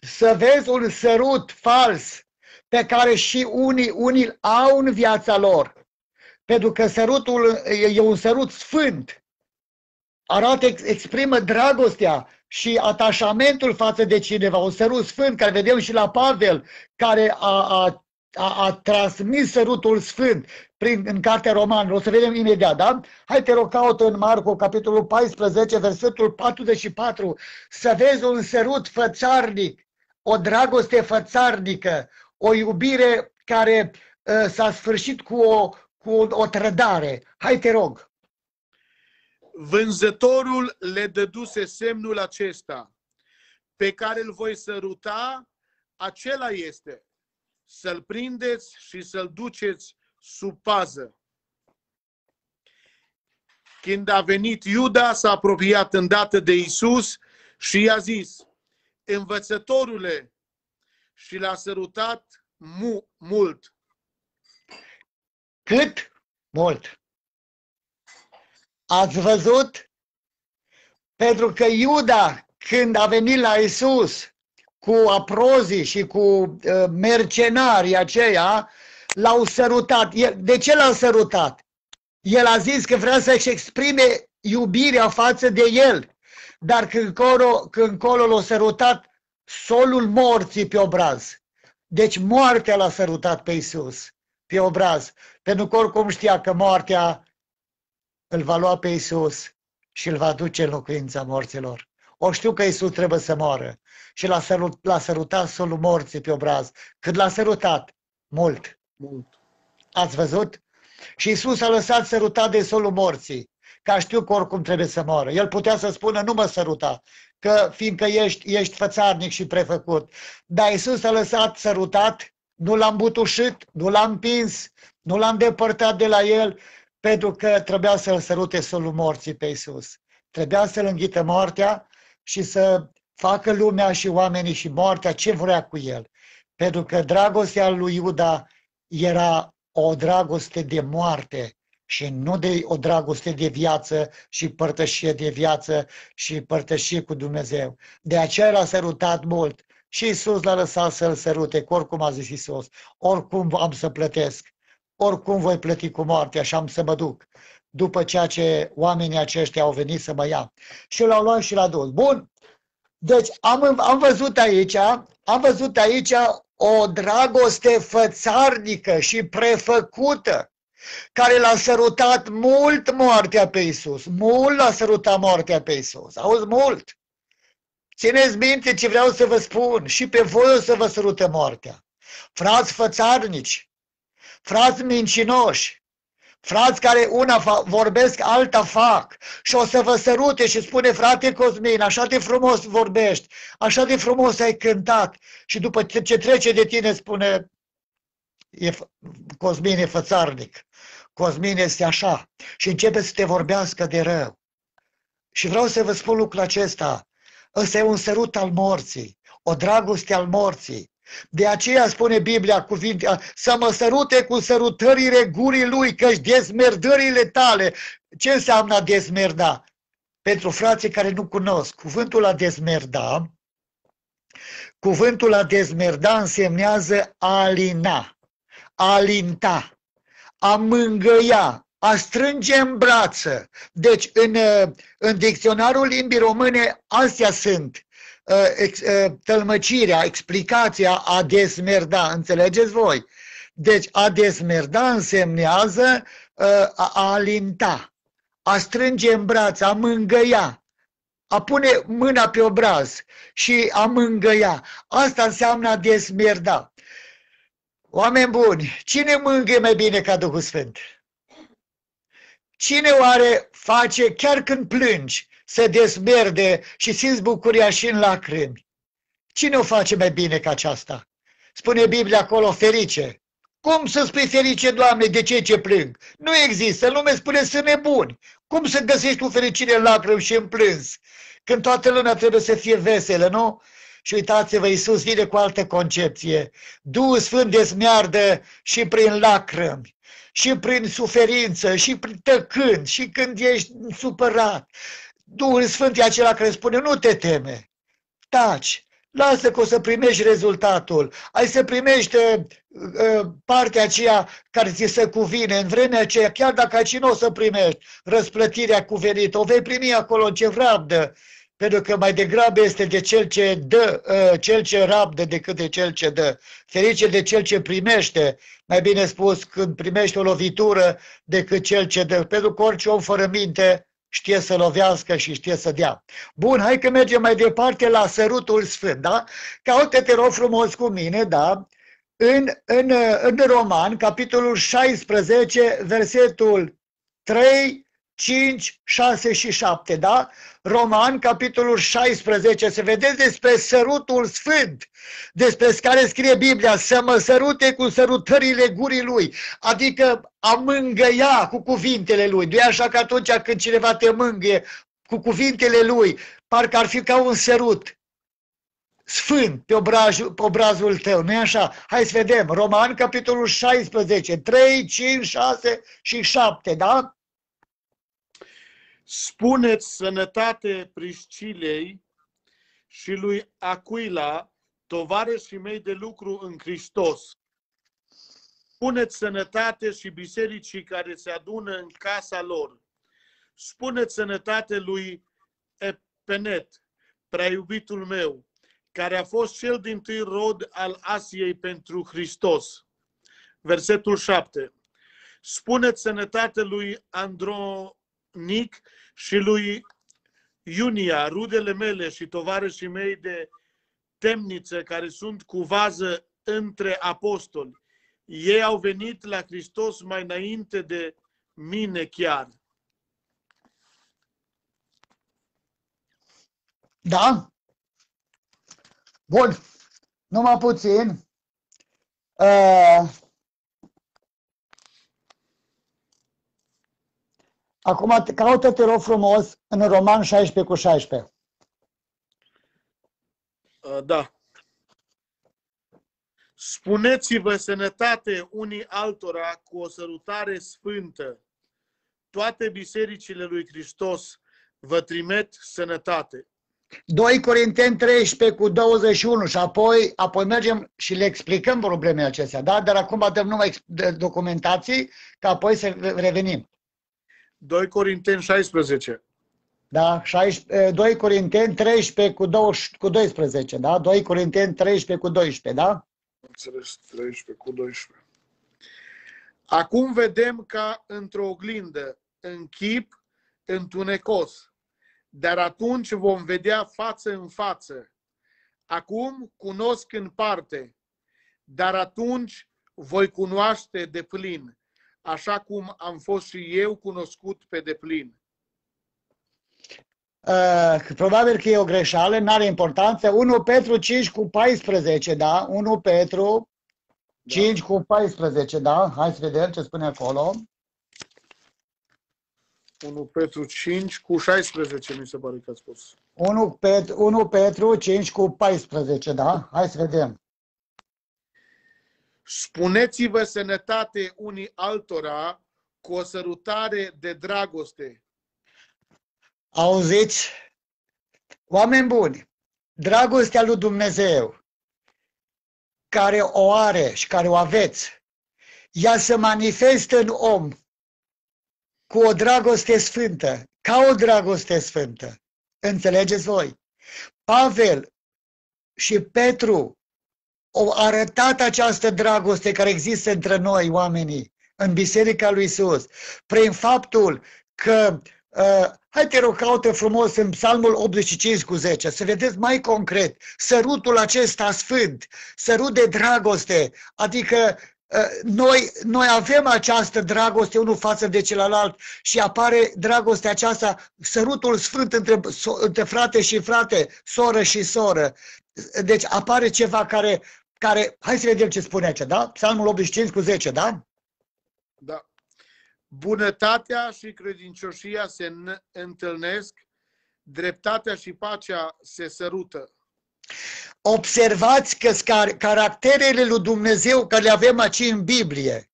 Să vezi un sărut fals pe care și unii, unii îl au în viața lor. Pentru că sărutul e- e un sărut sfânt. Arată, ex- exprimă dragostea și atașamentul față de cineva. Un sărut sfânt, care vedem și la Pavel, care a, a, a, a transmis sărutul sfânt prin, în cartea romană. O să vedem imediat, da? Hai te rog, caută în Marcu, capitolul 14, versetul 44, să vezi un sărut fățarnic, o dragoste fățarnică, o iubire care uh, s-a sfârșit cu o, cu o, o trădare. Hai te rog. Vânzătorul le dăduse semnul acesta, pe care îl voi săruta, acela este, să-l prindeți și să-l duceți sub pază. Când a venit Iuda, s-a apropiat îndată de Isus și i-a zis, învățătorule, și l-a sărutat mu- mult. Cât? Mult. Ați văzut? Pentru că Iuda, când a venit la Isus cu aprozii și cu uh, mercenarii aceia, l-au sărutat. El, de ce l-au sărutat? El a zis că vrea să-și exprime iubirea față de el. Dar când colo, când colo l-a sărutat solul morții pe obraz. Deci moartea l-a sărutat pe Isus pe obraz. Pentru că oricum știa că moartea îl va lua pe Isus și îl va duce în locuința morților. O știu că Isus trebuie să moară și l-a, sărut, l-a sărutat solul morții pe obraz. Cât l-a sărutat? Mult. Mult. Ați văzut? Și Isus a lăsat sărutat de solul morții, că știu că oricum trebuie să moară. El putea să spună, nu mă săruta, că fiindcă ești, ești fățarnic și prefăcut. Dar Isus a lăsat sărutat, nu l-a îmbutușit, nu l-a împins, nu l-a îndepărtat de la el, pentru că trebuia să-l sărute solul morții pe Isus. Trebuia să-l înghită moartea și să facă lumea și oamenii și moartea ce vrea cu el. Pentru că dragostea lui Iuda era o dragoste de moarte și nu de o dragoste de viață și părtășie de viață și părtășie cu Dumnezeu. De aceea l-a sărutat mult, Și Isus l-a lăsat să-l sărute, că oricum a zis Isus, oricum am să plătesc, oricum voi plăti cu moartea și am să mă duc după ceea ce oamenii aceștia au venit să mă ia. Și l-au luat și l-a dus. Bun, deci am, am văzut aici, am văzut aici o dragoste fățarnică și prefăcută, care l-a sărutat mult moartea pe Isus. Mult l-a sărutat moartea pe Isus. Auzi, mult. Țineți minte ce vreau să vă spun. Și pe voi o să vă sărută moartea. Frați fățarnici, frați mincinoși, frați care una vorbesc, alta fac și o să vă sărute și spune, frate Cosmin, așa de frumos vorbești, așa de frumos ai cântat și după ce trece de tine spune, e, Cosmin e fățarnic, Cosmin este așa și începe să te vorbească de rău. Și vreau să vă spun lucrul acesta, ăsta e un sărut al morții, o dragoste al morții. De aceea spune Biblia cuvinte, să mă sărute cu sărutările gurii lui, căci dezmerdările tale. Ce înseamnă a dezmerda? Pentru frații care nu cunosc, cuvântul a dezmerda, cuvântul a dezmerda însemnează a alina, a alinta, a mângăia, a strânge în brață. Deci în, în dicționarul limbii române astea sunt Uh, uh, tălmăcirea, explicația a desmerda, înțelegeți voi? Deci a desmerda însemnează uh, a, a alinta, a strânge în braț, a mângăia, a pune mâna pe obraz și a mângăia. Asta înseamnă a desmerda. Oameni buni, cine mângâie mai bine ca Duhul Sfânt? Cine oare face chiar când plângi? se dezmerde și simți bucuria și în lacrimi. Cine o face mai bine ca aceasta? Spune Biblia acolo ferice. Cum să spui ferice, Doamne, de cei ce plâng? Nu există, lume spune să nebuni. Cum să găsești o fericire în lacrimi și în plâns? Când toată lumea trebuie să fie veselă, nu? Și uitați-vă, Iisus vine cu altă concepție. Duhul Sfânt desmeardă și prin lacrimi, și prin suferință, și prin tăcând, și când ești supărat, Duhul Sfânt e acela care spune, nu te teme, taci, lasă că o să primești rezultatul, ai să primești uh, uh, partea aceea care ți se cuvine. În vremea aceea, chiar dacă aici nu o să primești răsplătirea cuvenită, o vei primi acolo în ce vrabdă, pentru că mai degrabă este de cel ce dă, uh, cel ce rabdă decât de cel ce dă. Ferice de cel ce primește, mai bine spus, când primește o lovitură decât cel ce dă. Pentru că orice om fără minte știe să lovească și știe să dea. Bun, hai că mergem mai departe la sărutul sfânt, da? Caută, te rog frumos cu mine, da? În, în, în Roman, capitolul 16, versetul 3 5, 6 și 7, da? Roman, capitolul 16, să vedeți despre sărutul sfânt, despre care scrie Biblia, să mă sărute cu sărutările gurii lui, adică a mângăia cu cuvintele lui. Nu e așa că atunci când cineva te mângâie cu cuvintele lui, parcă ar fi ca un sărut sfânt pe obrazul, pe obrazul tău, nu e așa? Hai să vedem, Roman, capitolul 16, 3, 5, 6 și 7, da? Spuneți sănătate Priscilei și lui Aquila, tovarășii mei de lucru în Hristos. Spuneți sănătate și bisericii care se adună în casa lor. Spuneți sănătate lui Epenet, prea iubitul meu, care a fost cel din tâi rod al Asiei pentru Hristos. Versetul 7. Spuneți sănătate lui Andronic și lui Iunia, rudele mele și tovarășii mei de temniță care sunt cu vază între apostoli. Ei au venit la Hristos mai înainte de mine chiar. Da? Bun. Numai puțin. Uh, Acum caută-te rog frumos în Roman 16 cu 16. Uh, da. Spuneți-vă sănătate unii altora cu o sărutare sfântă. Toate bisericile lui Hristos vă trimet sănătate. 2 Corinteni 13 cu 21 și apoi, apoi mergem și le explicăm problemele acestea, da? Dar acum dăm numai documentații, ca apoi să revenim. 2 Corinteni 16. Da? 2 Corinteni 13 cu, 20, cu 12, da? 2 Corinteni 13 cu 12, da? Înțeles, 13 cu 12. Acum vedem ca într-o oglindă, în chip întunecos, dar atunci vom vedea față în față. Acum cunosc în parte, dar atunci voi cunoaște de plin, așa cum am fost și eu cunoscut pe deplin. Uh, probabil că e o greșeală, nu are importanță. 1 Petru 5 cu 14, da? 1 Petru 5 da. cu 14, da? Hai să vedem ce spune acolo. 1 Petru 5 cu 16, mi se pare că a spus. 1 Petru, 1 Petru 5 cu 14, da? Hai să vedem. Spuneți-vă sănătate unii altora cu o sărutare de dragoste. Auziți? Oameni buni, dragostea lui Dumnezeu, care o are și care o aveți, ea se manifestă în om cu o dragoste sfântă, ca o dragoste sfântă. Înțelegeți voi? Pavel și Petru au arătat această dragoste care există între noi, oamenii, în Biserica lui Isus, prin faptul că uh, Hai te rog, caută frumos în Psalmul 85 cu 10, să vedeți mai concret, sărutul acesta sfânt, sărut de dragoste, adică ă, noi, noi avem această dragoste unul față de celălalt și apare dragostea aceasta, sărutul sfânt între, între frate și frate, soră și soră. Deci apare ceva care, care, hai să vedem ce spune aici, da? Psalmul 85 cu 10, da? Da. Bunătatea și credincioșia se întâlnesc, dreptatea și pacea se sărută. Observați că caracterele lui Dumnezeu care le avem aici în Biblie,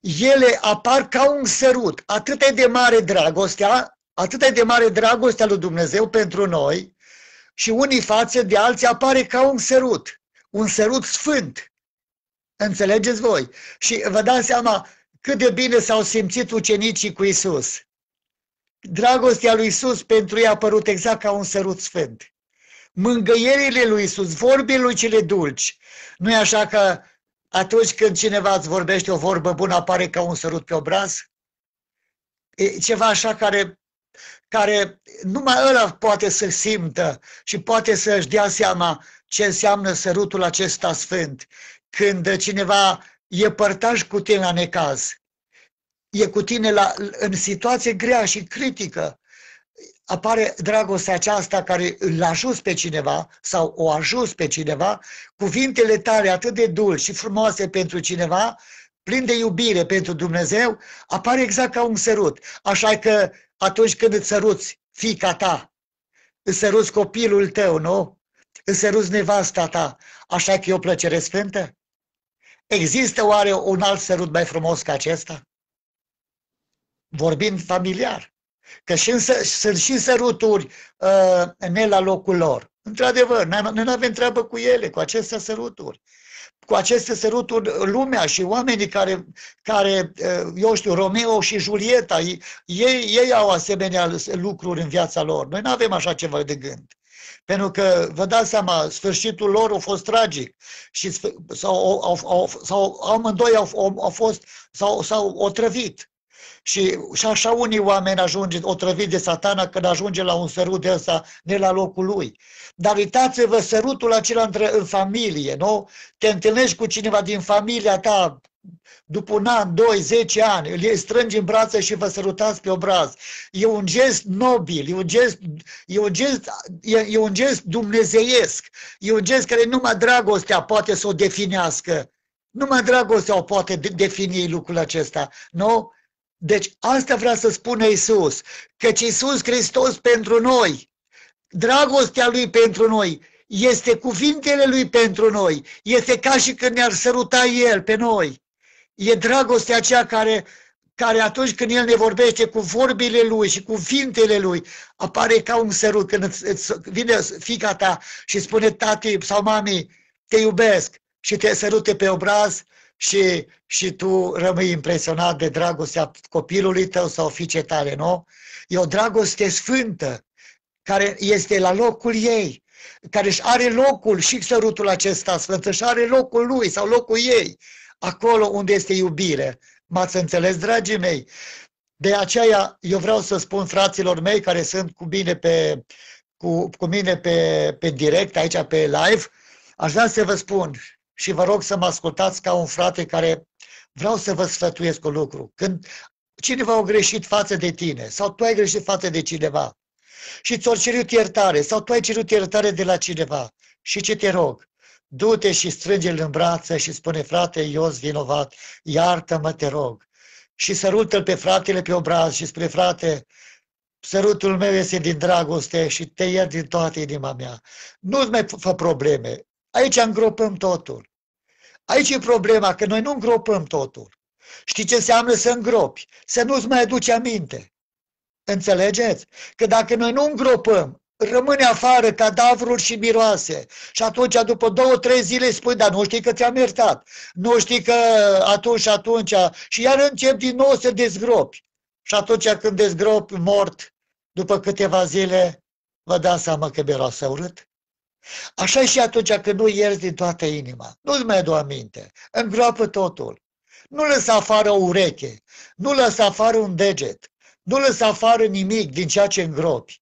ele apar ca un sărut. Atât de mare dragostea, atât de mare dragostea lui Dumnezeu pentru noi și unii față de alții apare ca un sărut. Un sărut sfânt. Înțelegeți voi? Și vă dați seama, cât de bine s-au simțit ucenicii cu Isus. Dragostea lui Isus pentru ei a părut exact ca un sărut sfânt. Mângăierile lui Isus, vorbile lui cele dulci. Nu e așa că atunci când cineva îți vorbește o vorbă bună, apare ca un sărut pe obraz? E ceva așa care, care numai ăla poate să simtă și poate să-și dea seama ce înseamnă sărutul acesta sfânt. Când cineva e părtaș cu tine la necaz, e cu tine la, în situație grea și critică, apare dragostea aceasta care îl ajuns pe cineva sau o ajuns pe cineva, cuvintele tale atât de dulci și frumoase pentru cineva, plin de iubire pentru Dumnezeu, apare exact ca un sărut. Așa că atunci când îți săruți fica ta, îți săruți copilul tău, nu? Îți săruți nevasta ta, așa că e o plăcere sfântă? Există oare un alt sărut mai frumos ca acesta? Vorbind familiar. Că și în, sunt și săruturi uh, ne la locul lor. Într-adevăr, noi nu avem treabă cu ele, cu aceste săruturi. Cu aceste săruturi, lumea și oamenii care, care uh, eu știu, Romeo și Julieta, ei, ei au asemenea lucruri în viața lor. Noi nu avem așa ceva de gând. Pentru că, vă dați seama, sfârșitul lor a fost tragic și sau, au, au, sau amândoi au, au, au fost, sau, sau otrăvit. Și, și așa unii oameni ajunge otrăvit de satana când ajunge la un sărut de ăsta ne la locul lui. Dar uitați-vă sărutul acela între, în familie, nu? Te întâlnești cu cineva din familia ta, după un an, doi, zece ani, îl strângi în brațe și vă sărutați pe obraz. E un gest nobil, e un gest, e un gest, e, e un gest dumnezeiesc, e un gest care numai dragostea poate să o definească. Numai dragostea o poate defini lucrul acesta, nu? Deci asta vrea să spună Isus, căci Isus Hristos pentru noi, dragostea Lui pentru noi, este cuvintele Lui pentru noi, este ca și când ne-ar săruta El pe noi. E dragostea aceea care, care atunci când El ne vorbește cu vorbile Lui și cu fintele Lui, apare ca un sărut. Când îți, îți vine fica ta și spune tati sau mami, te iubesc și te sărute pe obraz și, și tu rămâi impresionat de dragostea copilului tău sau fiice tale, nu? E o dragoste sfântă care este la locul ei, care își are locul și sărutul acesta sfânt, își are locul lui sau locul ei, acolo unde este iubire. M-ați înțeles, dragii mei? De aceea eu vreau să spun fraților mei care sunt cu mine pe, cu, cu mine pe, pe direct, aici pe live, aș vrea să vă spun și vă rog să mă ascultați ca un frate care vreau să vă sfătuiesc un lucru. Când cineva a greșit față de tine sau tu ai greșit față de cineva și ți-o cerut iertare sau tu ai cerut iertare de la cineva și ce te rog, du-te și strânge-l în brață și spune, frate, eu vinovat, iartă-mă, te rog. Și sărută-l pe fratele pe obraz și spune, frate, sărutul meu este din dragoste și te iert din toată inima mea. Nu-ți mai fă probleme. Aici îngropăm totul. Aici e problema, că noi nu îngropăm totul. Știi ce înseamnă să îngropi? Să nu-ți mai aduci aminte. Înțelegeți? Că dacă noi nu îngropăm, rămâne afară cadavrul și miroase. Și atunci, după două, trei zile, spui, dar nu știi că ți-am iertat. Nu știi că atunci, atunci, și iar încep din nou să dezgropi. Și atunci când dezgropi mort, după câteva zile, vă dați seama că miroase urât. Așa și atunci când nu ierzi din toată inima, nu-ți mai adu aminte, îngroapă totul. Nu lăsa afară o ureche, nu lăsa afară un deget, nu lăsa afară nimic din ceea ce îngropi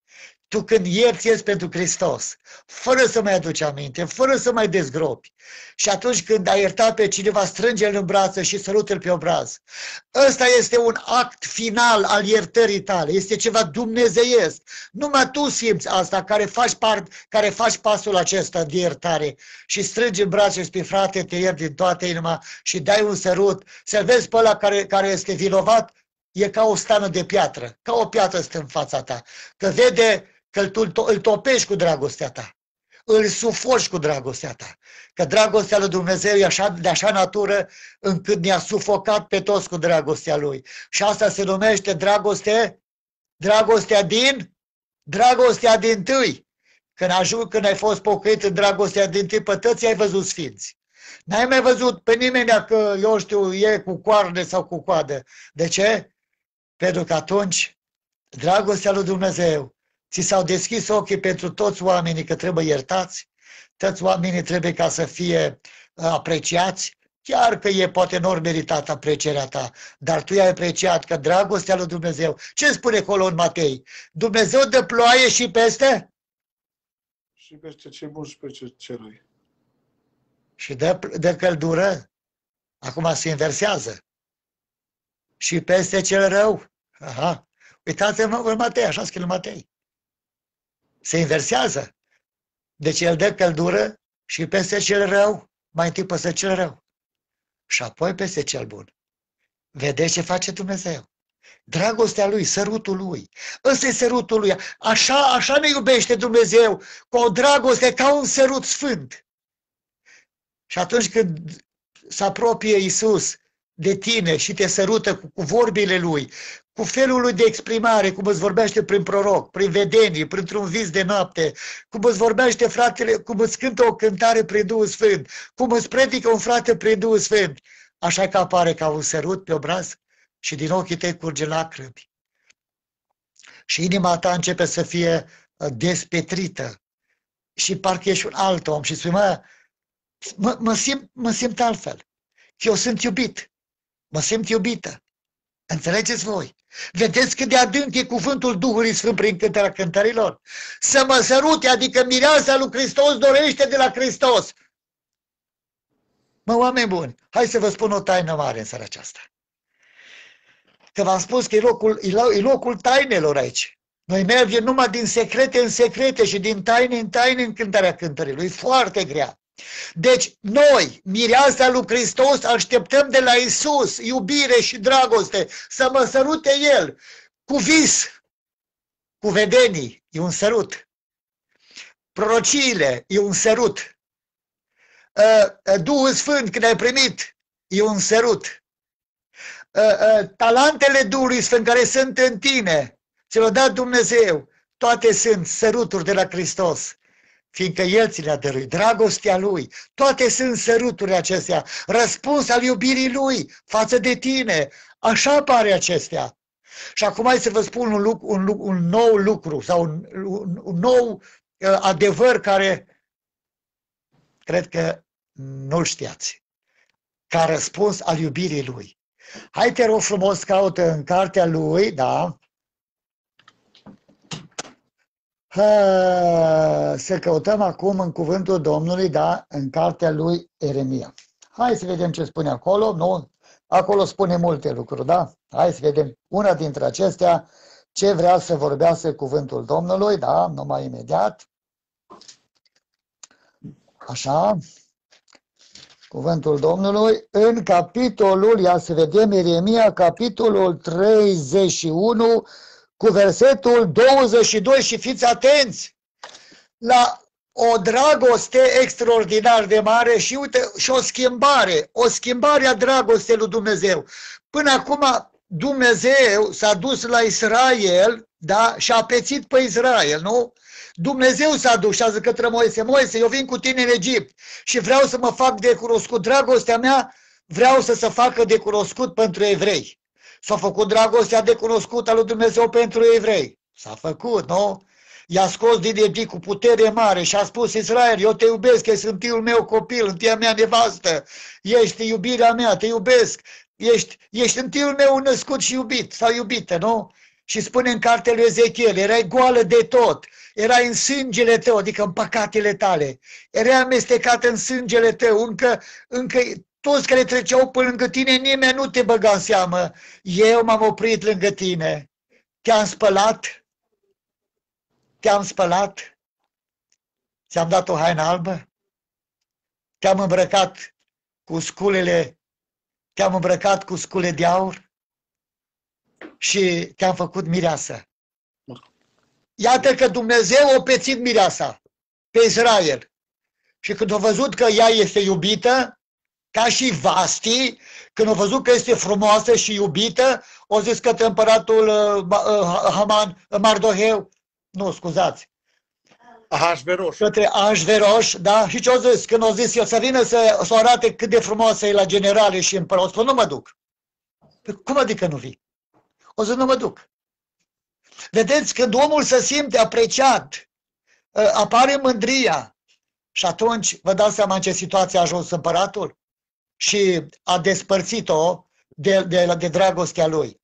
tu când ierți, ierți pentru Hristos, fără să mai aduci aminte, fără să mai dezgropi. Și atunci când ai iertat pe cineva, strânge-l în brață și sărută-l pe obraz. Ăsta este un act final al iertării tale, este ceva dumnezeiesc. Numai tu simți asta, care faci, part, care faci pasul acesta de iertare și strângi în brațe și spui, frate, te iert din toată inima și dai un sărut, să vezi pe ăla care, care este vinovat, e ca o stană de piatră, ca o piatră stă în fața ta, că vede că tu îl topești cu dragostea ta, îl sufoci cu dragostea ta, că dragostea lui Dumnezeu e așa, de așa natură încât ne-a sufocat pe toți cu dragostea lui. Și asta se numește dragoste, dragostea din, dragostea din tâi. Când, ajung, când ai fost pocăit în dragostea din tâi, pătății ai văzut sfinți. N-ai mai văzut pe nimeni că, eu știu, e cu coarne sau cu coadă. De ce? Pentru că atunci dragostea lui Dumnezeu ți s-au deschis ochii pentru toți oamenii că trebuie iertați, toți oamenii trebuie ca să fie uh, apreciați, chiar că e poate nor meritat aprecierea ta, dar tu ai apreciat că dragostea lui Dumnezeu, ce spune acolo în Matei? Dumnezeu dă ploaie și peste? Și peste ce bun și peste ce răi. Și dă, dă căldură? Acum se inversează. Și peste cel rău? Aha. Uitați-vă în Matei, așa scrie în Matei se inversează. Deci el dă căldură și peste cel rău, mai întâi peste cel rău. Și apoi peste cel bun. Vedeți ce face Dumnezeu? Dragostea lui, sărutul lui. Ăsta e sărutul lui. Așa, așa ne iubește Dumnezeu, cu o dragoste ca un sărut sfânt. Și atunci când se apropie Isus de tine și te sărută cu, cu vorbile lui, cu felul lui de exprimare, cum îți vorbește prin proroc, prin vedenii, printr-un vis de noapte, cum îți vorbește fratele, cum îți cântă o cântare prin Duhul Sfânt, cum îți predică un frate prin Duhul Sfânt, așa că apare ca un sărut pe obraz și din ochii tăi curge lacrimi. Și inima ta începe să fie uh, despetrită și parcă ești un alt om și spui, mă, mă, mă, simt, mă simt altfel. Eu sunt iubit, mă simt iubită. Înțelegeți voi? Vedeți cât de adânc e cuvântul Duhului Sfânt prin cântarea cântărilor? Să mă sărute, adică mireasa lui Hristos dorește de la Hristos. Mă, oameni buni, hai să vă spun o taină mare în seara aceasta. Că v-am spus că e locul, e locul tainelor aici. Noi mergem numai din secrete în secrete și din taine în taine în cântarea cântărilor. E foarte grea. Deci noi, mireasa lui Hristos, așteptăm de la Isus iubire și dragoste, să mă sărute El cu vis, cu vedenii, e un sărut. Prorociile, e un sărut. Ă, ă, Duhul Sfânt, când ai primit, e un sărut. uh, uh, talentele Duhului Sfânt care sunt în tine, ți l-a dat Dumnezeu, toate sunt săruturi de la Hristos fiindcă El ți le-a dăruit, dragostea Lui, toate sunt săruturile acestea, răspuns al iubirii Lui față de tine, așa pare acestea. Și acum hai să vă spun un, lucru, un, un nou lucru sau un, un, un nou uh, adevăr care cred că nu știați. Ca răspuns al iubirii Lui. Hai te rog frumos, caută în cartea Lui, da, să căutăm acum în cuvântul Domnului, da, în cartea lui Eremia. Hai să vedem ce spune acolo, nu? Acolo spune multe lucruri, da? Hai să vedem una dintre acestea, ce vrea să vorbească cuvântul Domnului, da, numai imediat. Așa. Cuvântul Domnului în capitolul, ia să vedem, Eremia, capitolul 31, cu versetul 22 și fiți atenți la o dragoste extraordinar de mare și uite, și o schimbare, o schimbare a dragostei lui Dumnezeu. Până acum Dumnezeu s-a dus la Israel, da, și a pețit pe Israel, nu? Dumnezeu s-a dus și a zis către Moise, Moise, eu vin cu tine în Egipt și vreau să mă fac de cunoscut. Dragostea mea vreau să se facă de cunoscut pentru evrei. S-a făcut dragostea de cunoscută a lui Dumnezeu pentru evrei. S-a făcut, nu? I-a scos din Egipt cu putere mare și a spus Israel, eu te iubesc, ești întâiul meu copil, întâia mea nevastă, ești iubirea mea, te iubesc, ești, ești întâiul meu născut și iubit sau iubită, nu? Și spune în cartea lui Ezechiel, erai goală de tot, erai în sângele tău, adică în păcatele tale, erai amestecat în sângele tău, încă, încă toți care treceau pe lângă tine, nimeni nu te băga în seamă. Eu m-am oprit lângă tine. Te-am spălat? Te-am spălat? Ți-am dat o haină albă? Te-am îmbrăcat cu sculele, te-am îmbrăcat cu scule de aur și te-am făcut mireasă. Iată că Dumnezeu a pețit mireasa pe Israel. Și când a văzut că ea este iubită, ca și Vasti, când a văzut că este frumoasă și iubită, o zis către împăratul uh, uh, Haman, uh, Mardoheu, nu, scuzați, Ahasveros. Către Ahasveros, da? Și ce o zis? Când o zis eu să vină să, să arate cât de frumoasă e la generale și împărat, o spus, nu mă duc. Păi cum adică nu vii? O să nu mă duc. Vedeți, când omul se simte apreciat, apare mândria și atunci vă dați seama în ce situație a ajuns împăratul? Și a despărțit-o de, de, de dragostea lui.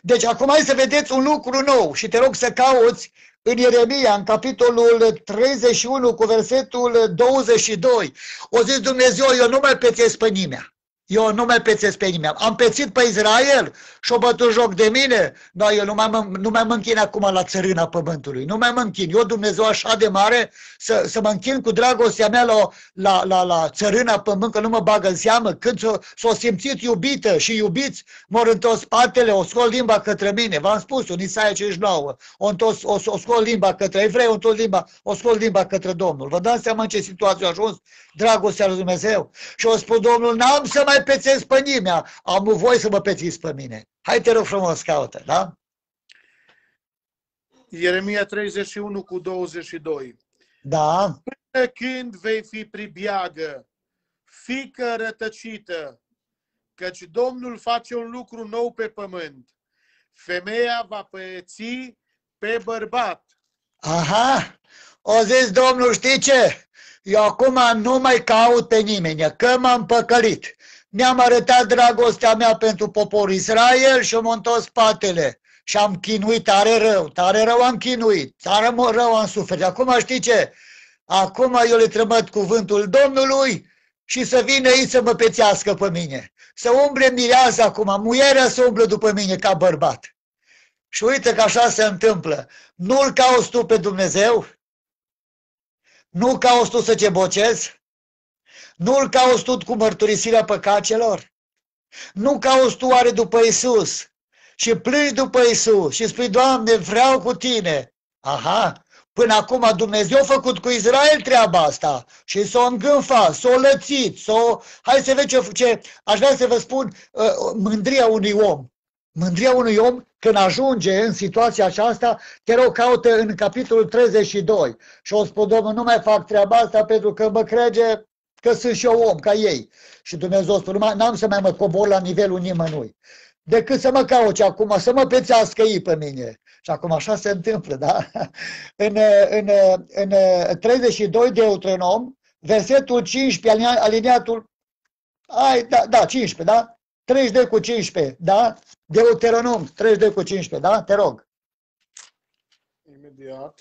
Deci acum hai să vedeți un lucru nou și te rog să cauți în Ieremia, în capitolul 31 cu versetul 22. O zis Dumnezeu, eu nu mai pețesc pe nimeni. Eu nu mai pețesc pe nimeni. Am pețit pe Israel și-o bătut joc de mine. No, eu nu mai, mă, nu mai mă închin acum la țărâna pământului. Nu mai mă închin. Eu, Dumnezeu, așa de mare, să, să mă închin cu dragostea mea la, la, la, la țărâna pământ, că nu mă bagă în seamă. Când s-o, s-o simțit iubită și iubiți, mor întors spatele, o scol limba către mine. V-am spus, în Isaia 59, o, întors, o, o scol limba către evrei, o, întors limba, o scol limba către Domnul. Vă dați seama în ce situație a ajuns dragostea lui Dumnezeu? Și o spus Domnul, n-am să mai pețesc pe nimeni, am voi să mă pețiți pe mine. Hai te rog frumos, caută, da? Ieremia 31 cu 22. Da. Până când vei fi pribiagă, fică rătăcită, căci Domnul face un lucru nou pe pământ. Femeia va păți pe bărbat. Aha, o zis Domnul, știi ce? Eu acum nu mai caut pe nimeni, că m-am păcălit mi-am arătat dragostea mea pentru poporul Israel și am întors spatele. Și am chinuit tare rău, tare rău am chinuit, tare rău am suferit. Acum știi ce? Acum eu le trămăt cuvântul Domnului și să vină ei să mă pețească pe mine. Să umble mireasa acum, muierea să umblă după mine ca bărbat. Și uite că așa se întâmplă. Nu-L cauți tu pe Dumnezeu? Nu cauți tu să ce bocezi? Nu-L cauți tu cu mărturisirea păcacelor? Nu cauți tu oare după Isus și plângi după Isus și spui, Doamne, vreau cu tine. Aha, Până acum Dumnezeu a făcut cu Israel treaba asta și s-o îngânfat, s-o lățit, s-o... Hai să vedem ce, ce... Aș vrea să vă spun uh, mândria unui om. Mândria unui om când ajunge în situația aceasta, te rog, caută în capitolul 32. Și o spun, Domnul, nu mai fac treaba asta pentru că mă crede că sunt și eu om, ca ei. Și Dumnezeu spune, n-am să mai mă cobor la nivelul nimănui decât să mă cauce acum, să mă pețească ei pe mine. Și acum așa se întâmplă, da? În, în, în 32 de Eutronom, versetul 15, aliniatul, ai, da, da, 15, da? 32 cu 15, da? Deuteronom 32 cu 15, da? Te rog. Imediat.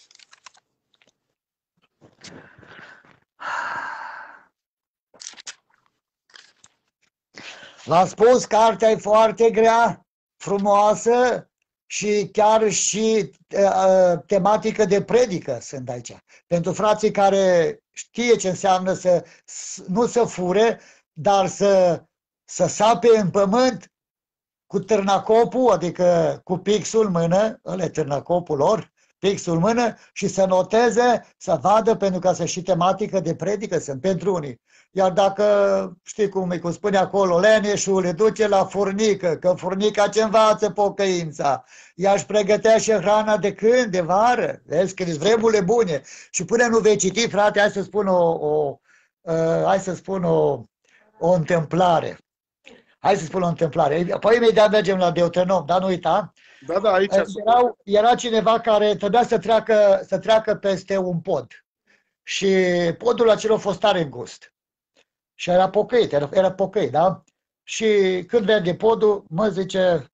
V-am spus, cartea e foarte grea, frumoasă și chiar și uh, tematică de predică sunt aici. Pentru frații care știe ce înseamnă să nu să fure, dar să, să sape în pământ cu târnacopul, adică cu pixul în mână, ăla e târnacopul lor, pixul în mână și să noteze, să vadă, pentru că să și tematică de predică sunt pentru unii. Iar dacă, știi cum, cum spune acolo, leneșul le duce la furnică, că furnica ce învață pocăința, ea își pregătea și hrana de când, de vară, vezi că vremurile bune. Și până nu vei citi, frate, hai să spun o, o uh, hai să spun o, o întâmplare. Hai să spun o întâmplare. Apoi imediat mergem la Deuteronom, dar nu uita. Da, da, aici. Erau, era cineva care trebuia să treacă, să treacă peste un pod. Și podul acela a fost tare îngust. Și era pocăit, era, era pocăit, da? Și când vede podul, mă zice,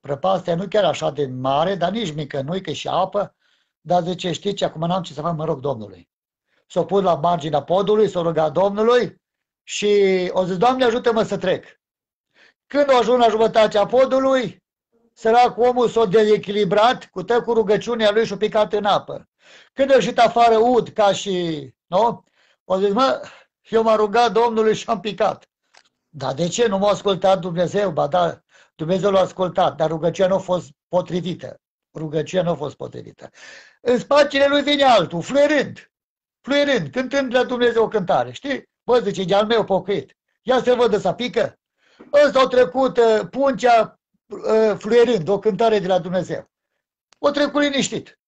prăpastia nu chiar așa de mare, dar nici mică, nu că și apă, dar zice, știți, acum n-am ce să fac, mă rog Domnului. S-o pus la marginea podului, s-o rugat Domnului și o zis, Doamne, ajută-mă să trec. Când o ajung la jumătatea podului, săracul omul s-a dezechilibrat, cu tă cu rugăciunea lui și-a picat în apă. Când a ieșit afară ud ca și, nu? O zis, mă, eu m-am rugat Domnului și am picat. Dar de ce nu m-a ascultat Dumnezeu? Ba da, Dumnezeu l-a ascultat, dar rugăciunea nu a fost potrivită. Rugăciunea nu a fost potrivită. În spatele lui vine altul, fluierând, fluierând, cântând la Dumnezeu o cântare. Știi? Bă, zice, de al meu pocăit. Ia să văd să pică. Ăsta a trecut uh, puncea uh, fluierând, o cântare de la Dumnezeu. O trecut liniștit.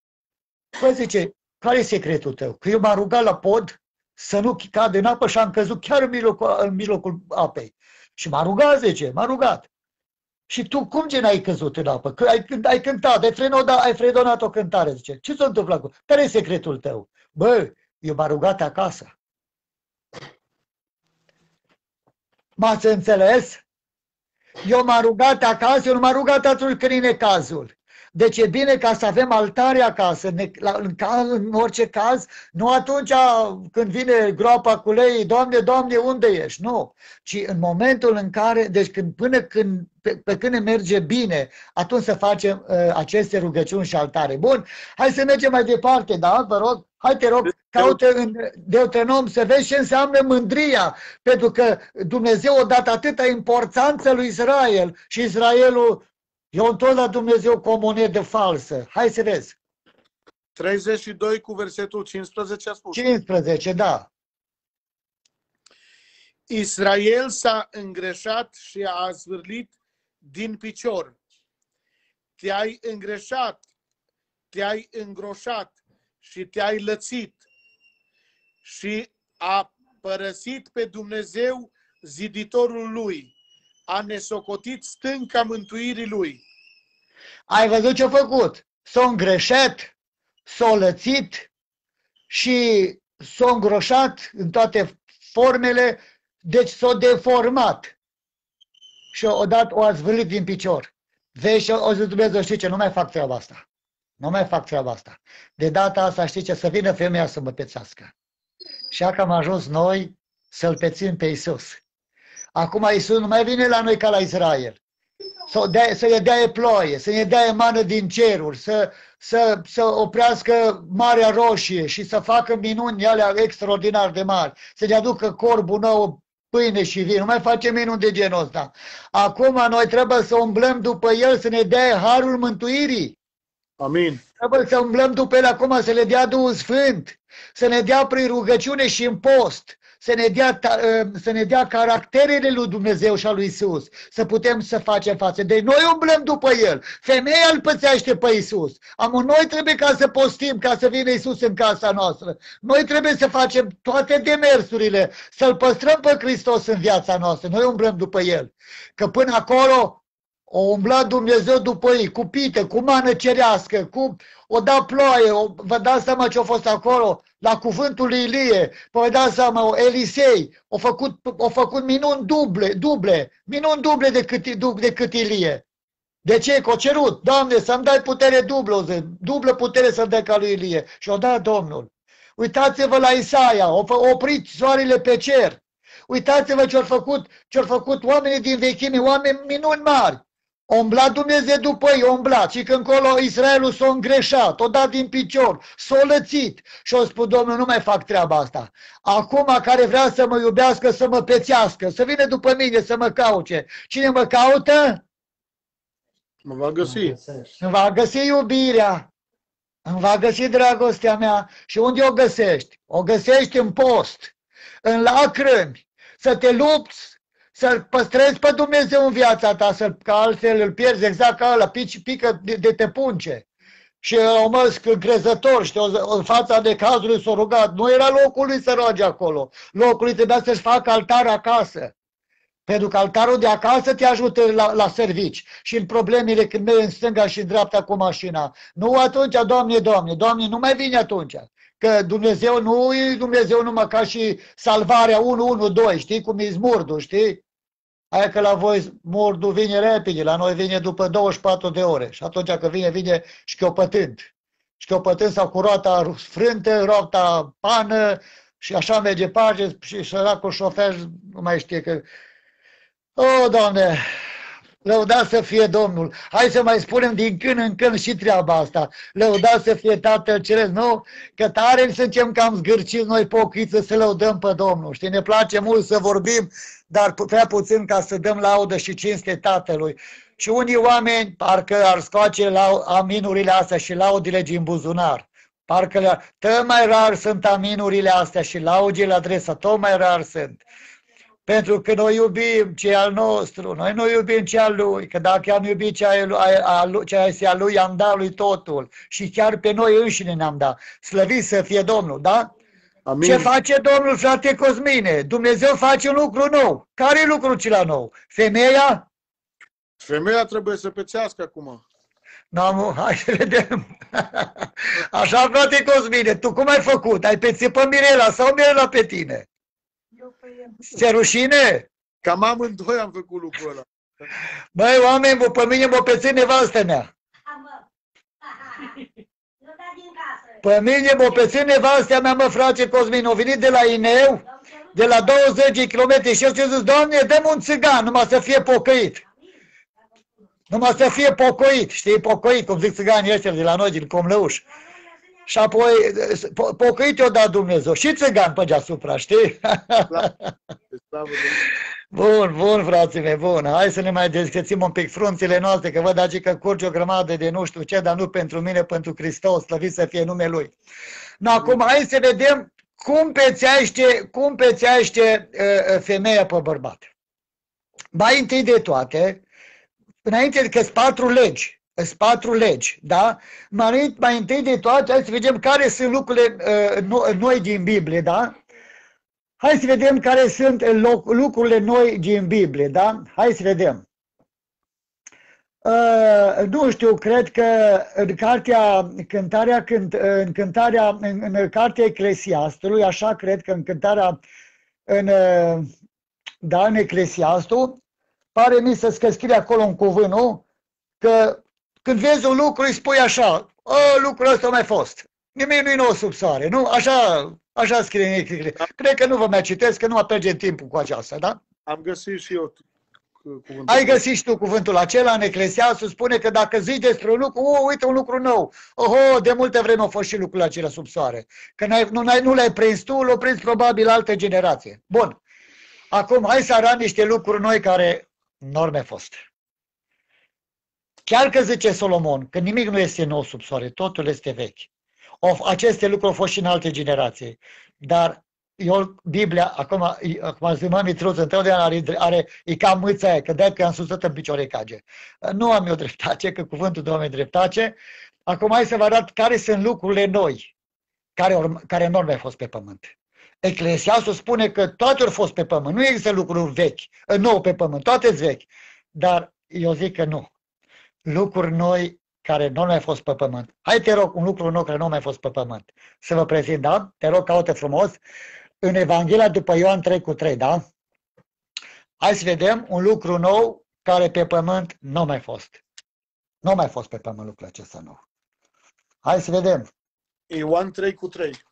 Bă, zice, care e secretul tău? Că eu m-am rugat la pod să nu cad în apă și am căzut chiar în mijlocul, în mijlocul apei. Și m-a rugat, zice, m-a rugat. Și tu cum ce n-ai căzut în apă? Că ai, ai cântat, ai, frenonat, ai fredonat o cântare, zice. Ce s-a întâmplat cu? Care e secretul tău? Bă, eu m-am rugat acasă. M-ați înțeles? Eu m-am rugat acasă, eu nu m-am rugat atunci când e cazul. Deci e bine ca să avem altare acasă, în, în, în orice caz, nu atunci când vine groapa cu lei, Doamne, Doamne, unde ești? Nu, ci în momentul în care, deci când, până când, pe, pe când ne merge bine, atunci să facem uh, aceste rugăciuni și altare. Bun, hai să mergem mai departe, da? Vă rog, hai te rog, caută în Deuteronom să vezi ce înseamnă mândria, pentru că Dumnezeu a dat atâta importanță lui Israel și Israelul eu întorc la Dumnezeu cu o monedă falsă. Hai să vezi. 32 cu versetul 15 a spus. 15, da. Israel s-a îngreșat și a zvârlit din picior. Te-ai îngreșat, te-ai îngroșat și te-ai lățit și a părăsit pe Dumnezeu ziditorul lui a nesocotit stânca mântuirii lui. Ai văzut ce-a făcut? S-a îngreșat, s-a lățit și s-a îngroșat în toate formele, deci s-a deformat. Și odată o a zvârlit din picior. Vezi și o zis Dumnezeu, știi ce, nu mai fac treaba asta. Nu mai fac treaba asta. De data asta, știi ce, să vină femeia să mă pețească. Și că am ajuns noi să-L pețim pe Isus. Acum Iisus nu mai vine la noi ca la Israel. Să, dea, să ne dea ploaie, să ne dea mană din ceruri, să, să, să oprească Marea Roșie și să facă minuni alea extraordinar de mari, să ne aducă corbul nou, pâine și vin. Nu mai face minuni de genul ăsta. Acum noi trebuie să umblăm după El, să ne dea harul mântuirii. Amin. Trebuie să umblăm după El acum, să le dea Duhul Sfânt, să ne dea prin rugăciune și în post, să ne dea, ă, să ne dea caracterele lui Dumnezeu și al lui Isus, să putem să facem față. Deci noi umblăm după El. Femeia îl pățește pe Isus. Am noi trebuie ca să postim, ca să vină Isus în casa noastră. Noi trebuie să facem toate demersurile, să-L păstrăm pe Hristos în viața noastră. Noi umblăm după El. Că până acolo o umblat Dumnezeu după ei, cu pite, cu mană cerească, cu o da ploaie, o, vă dați seama ce a fost acolo, la cuvântul lui Ilie, vă dați seama, Elisei, au făcut, au făcut minuni duble, duble, minuni duble decât, decât Ilie. De ce? Că o cerut, Doamne, să-mi dai putere dublă, dublă putere să dai ca lui Ilie. Și o dat Domnul. Uitați-vă la Isaia, au oprit soarele pe cer. Uitați-vă ce-au făcut, ce făcut oamenii din vechime, oameni minuni mari. O umblat Dumnezeu după ei, o umblat. Și când încolo Israelul s-a îngreșat, o dat din picior, s-a lățit. Și a spus, Domnul, nu mai fac treaba asta. Acum care vrea să mă iubească, să mă pețească, să vină după mine, să mă cauce. Cine mă caută? Mă va găsi. Îmi va găsi iubirea. Îmi va găsi dragostea mea. Și unde o găsești? O găsești în post, în lacrimi, să te lupți să-L păstrezi pe Dumnezeu în viața ta, să ca altfel îl pierzi exact ca ăla, pici, pică de, de te punce. Și o măsc încrezător, știu, în fața de cazului s-a rugat. Nu era locul lui să roage acolo. Locul lui trebuia să-și facă altar acasă. Pentru că altarul de acasă te ajută la, la servici și în problemele când mergi în stânga și în dreapta cu mașina. Nu atunci, Doamne, Doamne, Doamne, nu mai vine atunci. Că Dumnezeu nu e Dumnezeu numai ca și salvarea 112, știi cum e smurdu, știi? Hai că la voi mordul vine repede, la noi vine după 24 de ore. Și atunci când vine, vine șchiopătând. Șchiopătând sau cu roata frântă, roata pană și așa merge pace și săracul șofer nu mai știe că... O, Doamne, Lăudat să fie Domnul. Hai să mai spunem din când în când și treaba asta. Lăudat să fie Tatăl Ceresc, nu? Că tare suntem cam zgârciți noi pochiță să lăudăm pe Domnul. Știi, ne place mult să vorbim, dar prea puțin ca să dăm laudă și cinste Tatălui. Și unii oameni parcă ar scoace la aminurile astea și laudile din buzunar. Parcă le tot mai rar sunt aminurile astea și laudile la adresa, tot mai rar sunt. Pentru că noi iubim ce al nostru, noi nu iubim ce al lui, că dacă am iubit ce, al, ce este al lui, am dat lui totul. Și chiar pe noi înșine ne-am dat. Slăvit să fie Domnul, da? Amin. Ce face Domnul, frate Cosmine? Dumnezeu face un lucru nou. Care e lucrul cel nou? Femeia? Femeia trebuie să pețească acum. Nu, hai să vedem. Așa, frate Cosmine, tu cum ai făcut? Ai pețit pe Mirela sau Mirela pe tine? Se rușine? Cam amândoi am făcut lucrul ăla. Băi, oameni, bă, pe mine mă pețe nevastă mea. Pe mine mă pețe nevastă mea, mă, frate Cosmin, o venit de la Ineu, de la 20 km și eu ce zis, Doamne, dăm un țigan, numai să fie pocăit. Numai să fie pocăit, știi, pocăit, cum zic țiganii ăștia de la noi, din Comlăuș. Și apoi po- pocăit i-o dat Dumnezeu. Și țigan pe deasupra, știi? Bun, bun, frații mei, bun. Hai să ne mai descrețim un pic frunțile noastre, că văd aici că curge o grămadă de nu știu ce, dar nu pentru mine, pentru Hristos, slăvit să fie numele Lui. No, acum hai să vedem cum pețește, cum pețește uh, femeia pe bărbat. Mai întâi de toate, înainte că sunt patru legi, sunt patru legi, da? Mai, mai întâi de toate, hai să vedem care sunt lucrurile uh, noi din Biblie, da? Hai să vedem care sunt lucrurile noi din Biblie, da? Hai să vedem. Uh, nu știu, cred că în cartea, cântarea, cânt, în cântarea, în, în cartea Eclesiastului, așa cred că în cântarea, în, uh, da, în Eclesiastul, pare mi să scrie acolo un cuvânt, nu? Că când vezi un lucru, îi spui așa, o, lucrul ăsta mai fost. Nimic nu-i nou sub soare, nu? Așa, așa scrie în Eclesiastul. Cred că nu vă mai citesc, că nu mă pierde timpul cu aceasta, da? Am găsit și eu cuvântul. Ai găsit și tu cuvântul acela în Eclesiastul, spune că dacă zici despre un lucru, oh, uite un lucru nou. Oho, de multe vreme au fost și lucrurile acelea sub soare. Că n-ai, nu, n-ai, nu l-ai prins tu, l-au prins probabil altă generație. Bun. Acum, hai să arăt niște lucruri noi care norme fost. Chiar că zice Solomon că nimic nu este nou sub soare, totul este vechi. Of, aceste lucruri au fost și în alte generații. Dar eu, Biblia, acum, acum zi, mă, Mitruț, întotdeauna are, are, e ca mâța aia, că de că am susținut în picioare cage. Nu am eu dreptate, că cuvântul Domnului dreptate. Acum hai să vă arăt care sunt lucrurile noi, care, care nu au mai fost pe pământ. Eclesiastul spune că toate au fost pe pământ. Nu există lucruri vechi, nou pe pământ, toate sunt vechi. Dar eu zic că nu. Lucruri noi care nu au mai fost pe pământ. Hai te rog, un lucru nou care nu a mai fost pe pământ. Să vă prezint, da? Te rog, caută frumos. În Evanghelia după Ioan 3 cu 3, da? Hai să vedem un lucru nou care pe pământ nu a mai fost. Nu a mai fost pe pământ lucrul acesta nou. Hai să vedem. Ioan 3 cu 3.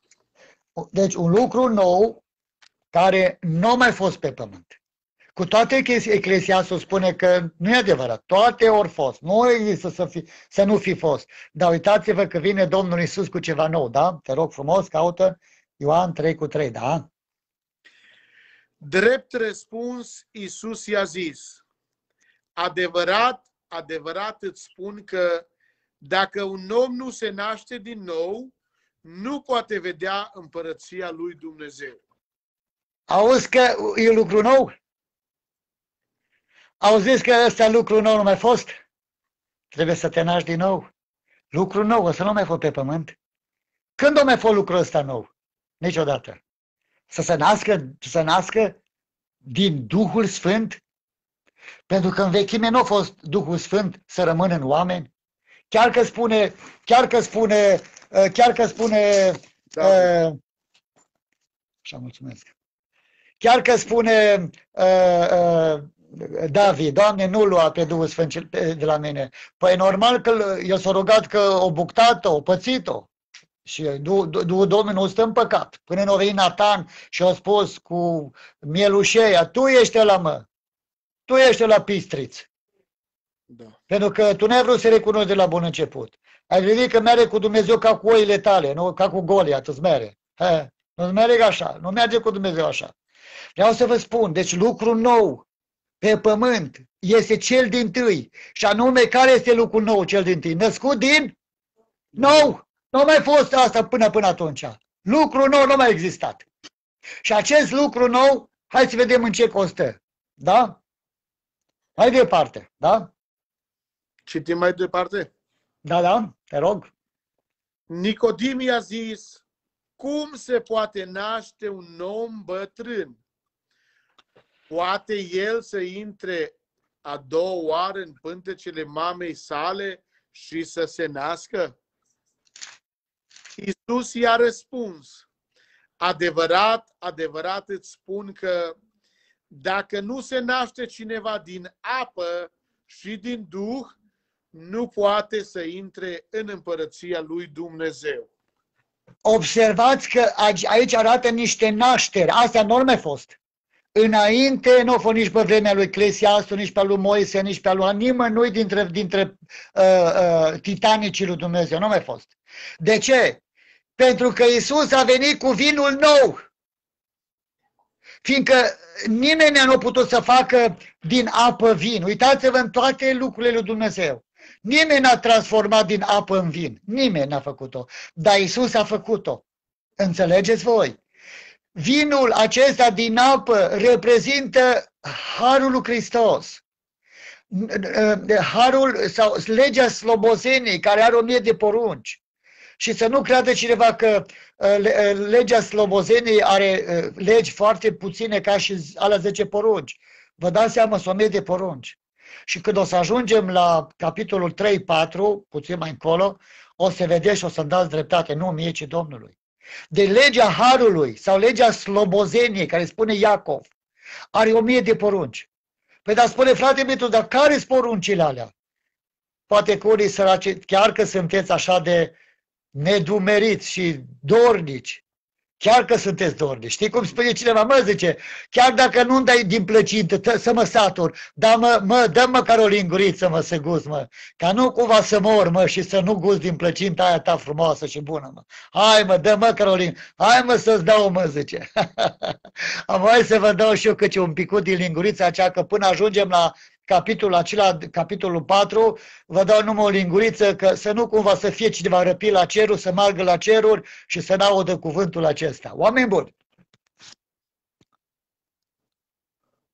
Deci un lucru nou care nu a mai fost pe pământ. Cu toate că Eclesiastul spune că nu e adevărat, toate ori fost, nu există să, fi, să nu fi fost. Dar uitați-vă că vine Domnul Isus cu ceva nou, da? Te rog frumos, caută Ioan 3 cu 3, da? Drept răspuns, Isus i-a zis, adevărat, adevărat îți spun că dacă un om nu se naște din nou, nu poate vedea împărăția lui Dumnezeu. Auzi că e lucru nou? Auziți că ăsta lucru nou nu mai fost? Trebuie să te naști din nou. Lucru nou, o să nu mai fost pe pământ. Când o mai fost lucrul ăsta nou? Niciodată. Să se nască, să se nască din Duhul Sfânt? Pentru că în vechime nu a fost Duhul Sfânt să rămână în oameni. Chiar că spune, chiar că spune, uh, chiar că spune, da. uh, așa mulțumesc, chiar că spune uh, uh, David, Doamne, nu lua pe Duhul Sfânt de la mine. Păi normal că el s-a rugat că o buctat-o, o pățit-o. Și Duhul Domnului nu stă în păcat. Până în venit Natan și a spus cu mielușeia, tu ești la mă, tu ești la pistriț. Da. Pentru că tu n-ai vrut să recunoști de la bun început. Ai gândit că merge cu Dumnezeu ca cu oile tale, nu ca cu Goliat, îți mere. He, nu merge așa, nu merge cu Dumnezeu așa. Vreau să vă spun, deci lucru nou pe pământ este cel din tâi. Și anume, care este lucrul nou cel din tâi? Născut din nou. Nu mai fost asta până până atunci. Lucru nou nu mai existat. Și acest lucru nou, hai să vedem în ce costă. Da? Mai departe, da? Citim mai departe? Da, da, te rog. Nicodim i-a zis, cum se poate naște un om bătrân? Poate el să intre a doua oară în pântecele mamei sale și să se nască? Iisus i-a răspuns, adevărat, adevărat îți spun că dacă nu se naște cineva din apă și din Duh, nu poate să intre în împărăția lui Dumnezeu. Observați că aici arată niște nașteri. Asta nu mai fost. Înainte nu a fost nici pe vremea lui Clesiastu, nici pe lui Moise, nici pe lui nimănui dintre, dintre uh, uh, titanicii lui Dumnezeu. Nu mai fost. De ce? Pentru că Isus a venit cu vinul nou. Fiindcă nimeni nu a putut să facă din apă vin. Uitați-vă în toate lucrurile lui Dumnezeu. Nimeni n-a transformat din apă în vin. Nimeni n-a făcut-o. Dar Isus a făcut-o. Înțelegeți voi? Vinul acesta din apă reprezintă Harul lui Hristos. Harul sau legea slobozeniei care are o mie de porunci. Și să nu creadă cineva că uh, uh, legea slobozeniei are uh, legi foarte puține ca și ala 10 porunci. Vă dați seama, sunt o mie de porunci. Și când o să ajungem la capitolul 3-4, puțin mai încolo, o să vedeți și o să-mi dați dreptate, nu mie, ci Domnului. De legea Harului sau legea slobozeniei, care spune Iacov, are o mie de porunci. Păi dar spune, frate Mitru, dar care sunt poruncile alea? Poate că unii săraci, chiar că sunteți așa de nedumeriți și dornici, Chiar că sunteți dorni. Știi cum spune cineva? Mă, zice, chiar dacă nu-mi dai din plăcintă să mă satur, dar mă, mă, dă măcar o linguriță, mă, să gust, mă. Ca nu cumva să mor, mă, și să nu gust din plăcinta aia ta frumoasă și bună, mă. Hai, mă, dă măcar o linguriță. Hai, mă, să-ți dau, mă, zice. Am să vă dau și eu câte un picut din lingurița aceea, că până ajungem la capitolul acela, capitolul 4, vă dau numai o linguriță că să nu cumva să fie cineva răpit la ceruri, să meargă la ceruri și să n-audă cuvântul acesta. Oameni buni!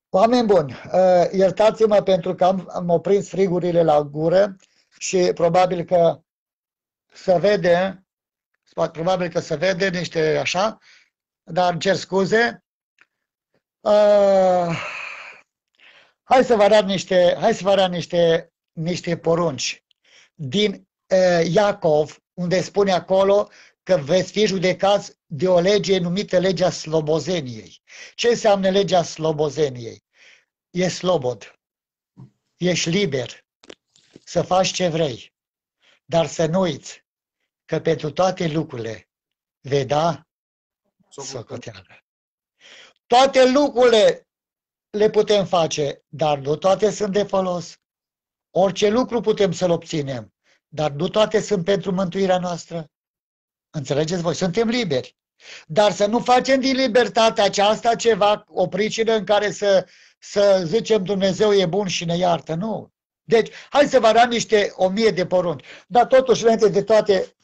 Oameni buni, uh, iertați-mă pentru că am, am oprins frigurile la gură și probabil că se vede, probabil că se vede niște așa, dar cer scuze. Uh, hai să vă arăt niște, hai să vă arăt niște, niște porunci din uh, Iacov, unde spune acolo că veți fi judecați de o lege numită legea slobozeniei. Ce înseamnă legea slobozeniei? E slobod. Ești liber să faci ce vrei. Dar să nu uiți că pentru toate lucrurile vei da socoteală. Toate lucrurile le putem face, dar nu toate sunt de folos. Orice lucru putem să-l obținem, dar nu toate sunt pentru mântuirea noastră. Înțelegeți voi? Suntem liberi. Dar să nu facem din libertatea aceasta ceva, o pricină în care să, să zicem Dumnezeu e bun și ne iartă. Nu. Deci, hai să vă arăt niște o mie de porunci. Dar totuși, înainte de toate,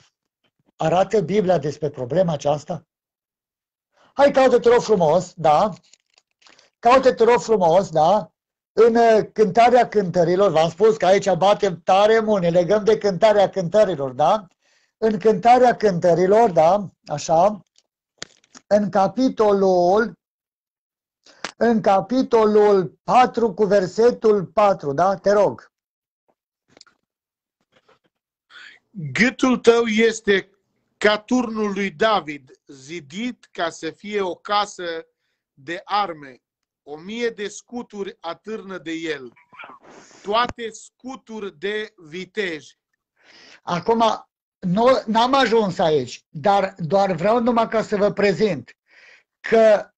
arată Biblia despre problema aceasta? Hai, caută-te rog frumos, da? Caută-te rog frumos, da? În uh, cântarea cântărilor, v-am spus că aici batem tare mult, ne legăm de cântarea cântărilor, da? În cântarea cântărilor, da? Așa? În capitolul în capitolul 4 cu versetul 4, da? Te rog. Gâtul tău este ca turnul lui David, zidit ca să fie o casă de arme. O mie de scuturi atârnă de el, toate scuturi de vitej. Acum, nu, n-am ajuns aici, dar doar vreau numai ca să vă prezint că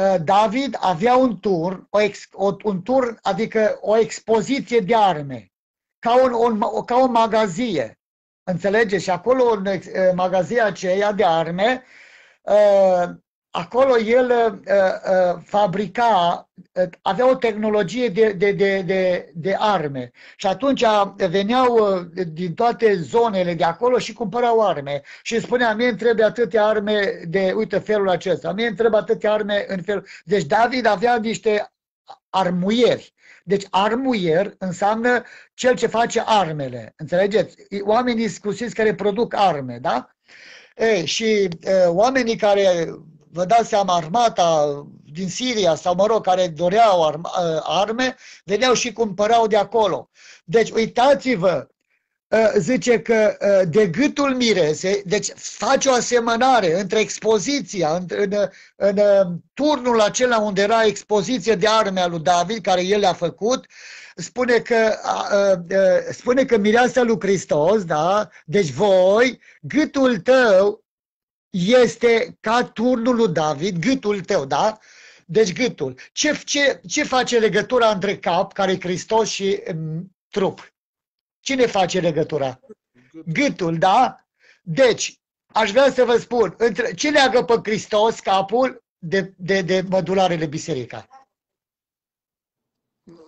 uh, David avea un turn, o ex, o, un turn, adică o expoziție de arme, ca, un, un, ca o magazie. Înțelegeți? Și acolo, în uh, magazia aceea de arme, uh, acolo el uh, fabrica, avea o tehnologie de, de, de, de, de arme. Și atunci veneau din toate zonele de acolo și cumpărau arme. Și îmi spunea, mie îmi trebuie atâtea arme de, uite, felul acesta, mie îmi trebuie atâtea arme în felul... Deci David avea niște armuieri. Deci armuier înseamnă cel ce face armele. Înțelegeți? Oamenii exclusivi care produc arme, da? E, și e, oamenii care, vă dați seama, armata din Siria sau, mă rog, care doreau arme, veneau și cumpărau de acolo. Deci, uitați-vă, Uh, zice că uh, de gâtul mirese, deci face o asemănare între expoziția, în, în, în uh, turnul acela unde era expoziție de arme a lui David, care el a făcut, spune că, spune că mireasa lui Hristos, da? Deci voi, gâtul tău este ca turnul lui David, gâtul tău, da? Deci gâtul. Ce, ce, ce face legătura între cap, care e Hristos, și um, trup? Cine face legătura? Gâtul, da? Deci, aș vrea să vă spun, între, ce leagă pe Hristos capul de, de, de mădularele biserica?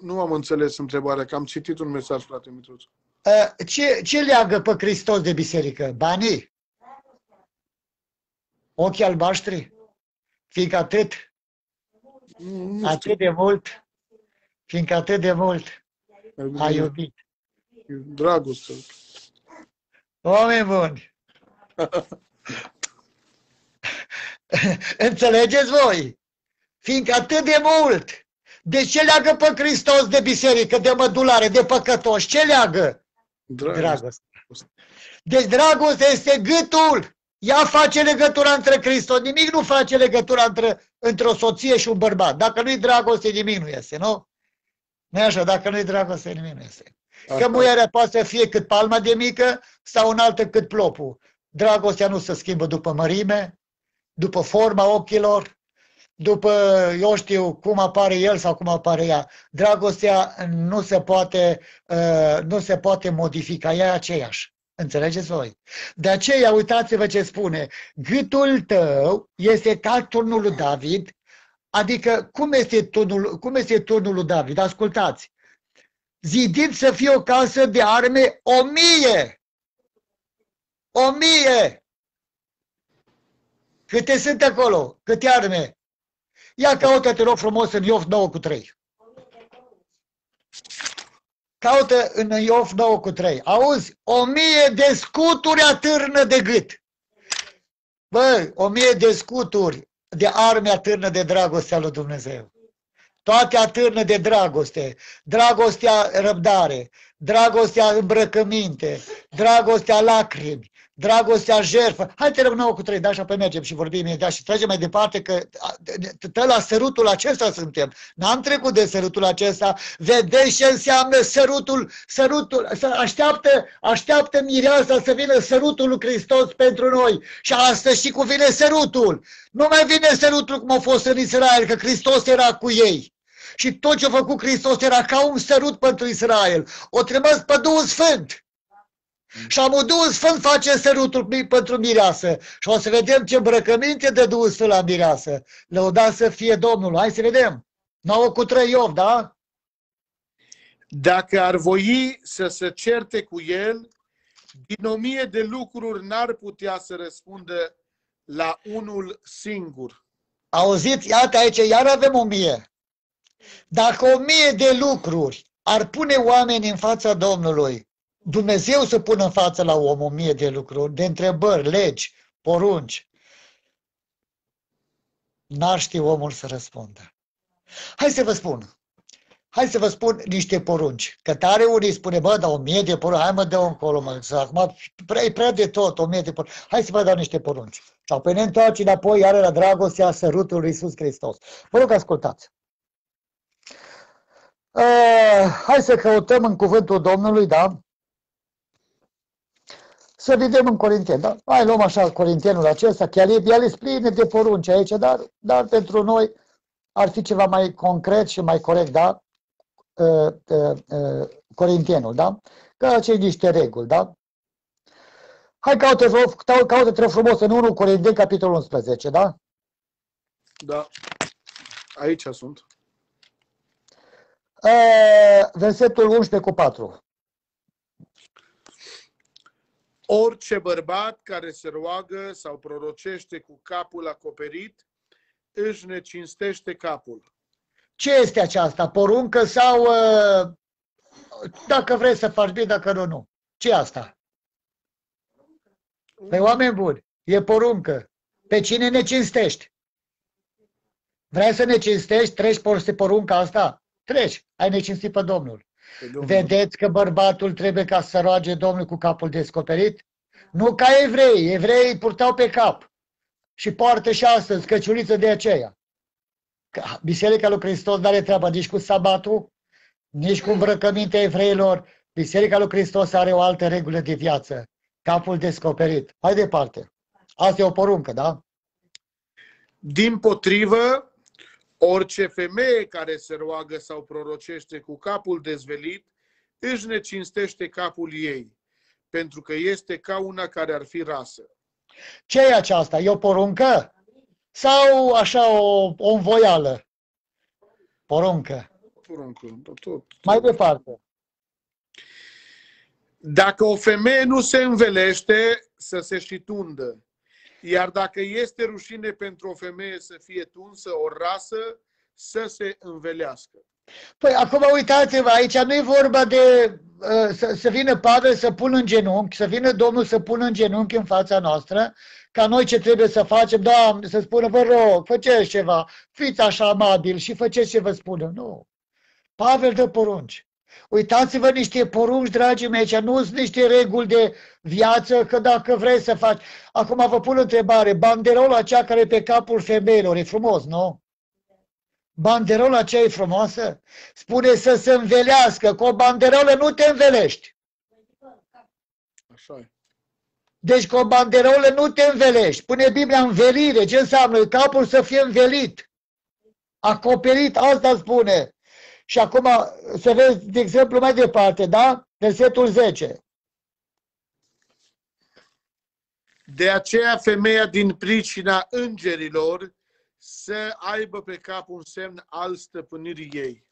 Nu am înțeles întrebarea, că am citit un mesaj, frate Mitruț. Ce, ce leagă pe Hristos de biserică? Banii? Ochii albaștri? Fiindcă atât, nu atât de mult, fiindcă atât de mult a iubit. Dragoste. Oameni buni! Înțelegeți voi? Fiindcă atât de mult. De ce leagă pe Hristos de biserică, de mădulare, de păcătoși? Ce leagă? Dragoste. Dragoste. Deci dragostea este gâtul. Ea face legătura între Hristos. Nimic nu face legătura între, între o soție și un bărbat. Dacă nu-i dragoste, nimic nu este, nu? nu așa, dacă nu-i dragoste, nimic nu este. Că muierea poate să fie cât palma de mică sau un altă cât plopul. Dragostea nu se schimbă după mărime, după forma ochilor, după, eu știu, cum apare el sau cum apare ea. Dragostea nu se poate, uh, nu se poate modifica, ea e aceeași. Înțelegeți voi? De aceea, uitați-vă ce spune. Gâtul tău este ca turnul lui David, adică cum este turnul, cum este turnul lui David? Ascultați. zidit să fie o casă de arme o mie. O mie. Câte sunt acolo? Câte arme? Ia caută, te rog frumos, în Iov 9 cu 3. Caută în Iov 9 cu 3. Auzi, o mie de scuturi atârnă de gât. Bă, o mie de scuturi de arme atârnă de dragostea lui Dumnezeu. Toate atârnă de dragoste. Dragostea răbdare, dragostea îmbrăcăminte, dragostea lacrimi, dragostea jertfă. Hai te rămână cu trei, da, și apoi mergem și vorbim imediat și tragem mai departe că tă la sărutul acesta suntem. N-am trecut de sărutul acesta. Vedeți ce înseamnă sărutul, sărutul, să așteaptă, așteaptă mireasa să vină sărutul lui Hristos pentru noi. Și astăzi și cu vine sărutul. Nu mai vine sărutul cum a fost în Israel, că Hristos era cu ei. Și tot ce a făcut Hristos era ca un sărut pentru Israel. O trimis pe Duhul Sfânt. Și am Duhul Sfânt face sărutul pentru mireasă. Și o să vedem ce îmbrăcăminte de Duhul Sfânt la mireasă. Lăuda să fie Domnul. Hai să vedem. 9 cu 3 8, da? Dacă ar voi să se certe cu el, din o mie de lucruri n-ar putea să răspundă la unul singur. Auziți? Iată aici, iar avem o mie. Dacă o mie de lucruri ar pune oameni în fața Domnului, Dumnezeu să pună în față la om o mie de lucruri, de întrebări, legi, porunci, n-ar ști omul să răspundă. Hai să vă spun. Hai să vă spun niște porunci. Că tare unii spune, bă, dar o mie de porunci, hai mă dă încolo, mă, să acum prea, e prea de tot, o mie de porunci. Hai să vă dau niște porunci. Și apoi ne întoarce înapoi iară la dragostea sărutul lui Iisus Hristos. Vă rog, ascultați. Uh, hai să căutăm în cuvântul Domnului, da? Să vedem în Corinteni, da? Hai, luăm așa Corintenul acesta, chiar e, el e pline de porunci aici, dar, dar pentru noi ar fi ceva mai concret și mai corect, da? Uh, uh, uh, Corintenul, da? Că acei niște reguli, da? Hai, caută, caută frumos în 1 Corinteni, capitolul 11, da? Da. Aici sunt. Uh, versetul 11 cu 4. Orice bărbat care se roagă sau prorocește cu capul acoperit, își ne cinstește capul. Ce este aceasta? Poruncă sau uh, dacă vrei să faci bine, dacă nu, nu. ce e asta? Pe oameni buni, e poruncă. Pe cine ne cinstești? Vrei să ne cinstești? Treci peste porunca asta? Treci. Ai necinstit pe Domnul. Domnul. Vedeți că bărbatul trebuie ca să roage Domnul cu capul descoperit? Nu ca evrei. Evreii purtau pe cap. Și poartă și astăzi căciuliță de aceea. Biserica lui Hristos nu are treabă nici cu sabatul, nici cu îmbrăcămintea evreilor. Biserica lui Hristos are o altă regulă de viață. Capul descoperit. Hai departe. Asta e o poruncă, da? Din potrivă, Orice femeie care se roagă sau prorocește cu capul dezvelit, își ne cinstește capul ei, pentru că este ca una care ar fi rasă. Ce e aceasta? E o poruncă? Sau așa o, o învoială? Poruncă. Poruncă, tot, tot. Mai departe. Dacă o femeie nu se învelește, să se și tundă. Iar dacă este rușine pentru o femeie să fie tunsă, o rasă, să se învelească. Păi acum uitați-vă, aici nu e vorba de uh, să, să vină Pavel să pună în genunchi, să vină Domnul să pună în genunchi în fața noastră, ca noi ce trebuie să facem, da, să spună, vă rog, faceți ceva, fiți așa amabil și faceți ce vă spună. Nu. Pavel dă porunci. Uitați-vă niște porunci, dragii mei, aici nu sunt niște reguli de viață, că dacă vrei să faci... Acum vă pun întrebare, banderola aceea care e pe capul femeilor, e frumos, nu? Banderola aceea e frumoasă? Spune să se învelească, cu o banderolă nu te învelești. Așa e. Deci cu o banderolă nu te învelești. Pune Biblia învelire. Ce înseamnă? Capul să fie învelit. Acoperit, asta spune. Și acum să vezi, de exemplu, mai departe, da? Versetul 10. De aceea femeia din pricina îngerilor să aibă pe cap un semn al stăpânirii ei.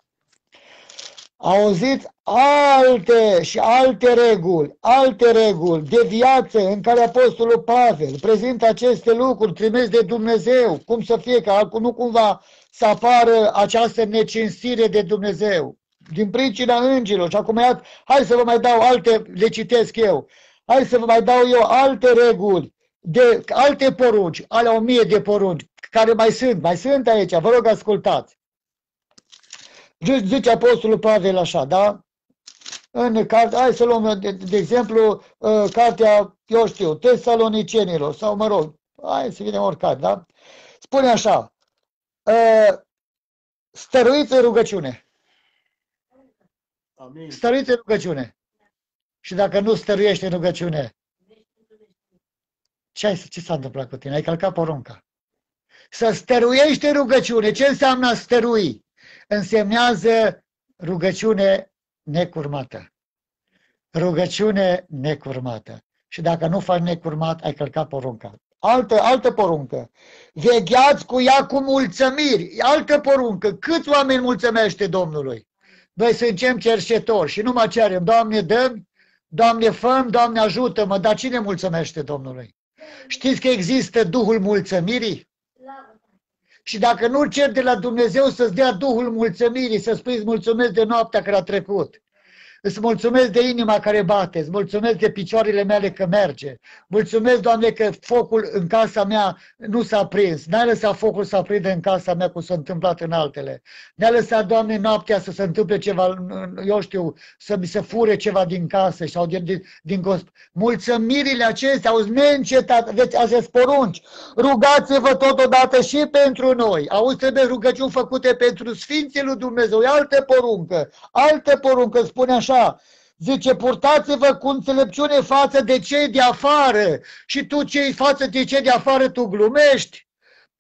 Auziți alte și alte reguli, alte reguli de viață în care Apostolul Pavel prezintă aceste lucruri trimis de Dumnezeu, cum să fie, ca nu cumva să apară această necinstire de Dumnezeu, din pricina îngerilor. Și acum, hai să vă mai dau alte, le citesc eu, hai să vă mai dau eu alte reguli, de alte porunci, ale o mie de porunci, care mai sunt, mai sunt aici, vă rog ascultați. Zice Apostolul Pavel așa, da? În carte, hai să luăm, de, de exemplu, uh, cartea, eu știu, Tesalonicenilor, sau mă rog, hai să vedem oricare, da? Spune așa, uh, stăruiți în rugăciune. Amin. Stăruiți în rugăciune. Și dacă nu stăruiești în rugăciune, ce, ai, ce s-a întâmplat cu tine? Ai călcat porunca. Să stăruiești în rugăciune. Ce înseamnă a stărui? Însemnează rugăciune necurmată. Rugăciune necurmată. Și dacă nu faci necurmat, ai călcat porunca. Altă, altă poruncă. Vegheați cu ea cu mulțămiri. Altă poruncă. Câți oameni mulțumește Domnului? Noi suntem cerșetori și nu mă cerem. Doamne, dăm, Doamne, făm, Doamne, ajută-mă. Dar cine mulțumește Domnului? Știți că există Duhul mulțămirii? Și dacă nu cer de la Dumnezeu să-ți dea Duhul mulțumirii, să spui mulțumesc de noaptea care a trecut, Îți mulțumesc de inima care bate, îți mulțumesc de picioarele mele că merge. Mulțumesc, Doamne, că focul în casa mea nu s-a prins. N-ai lăsat focul să aprinde în casa mea cum s-a întâmplat în altele. Ne-a lăsat, Doamne, noaptea să se întâmple ceva, eu știu, să mi se fure ceva din casă sau din, din, din gosp. Mulțumirile acestea au neîncetat. Deci, astea porunci. Rugați-vă totodată și pentru noi. Auzi, trebuie rugăciuni făcute pentru Sfinții lui Dumnezeu. E altă poruncă. Altă poruncă, spune așa așa, zice, purtați-vă cu înțelepciune față de cei de afară și tu cei față de cei de afară tu glumești.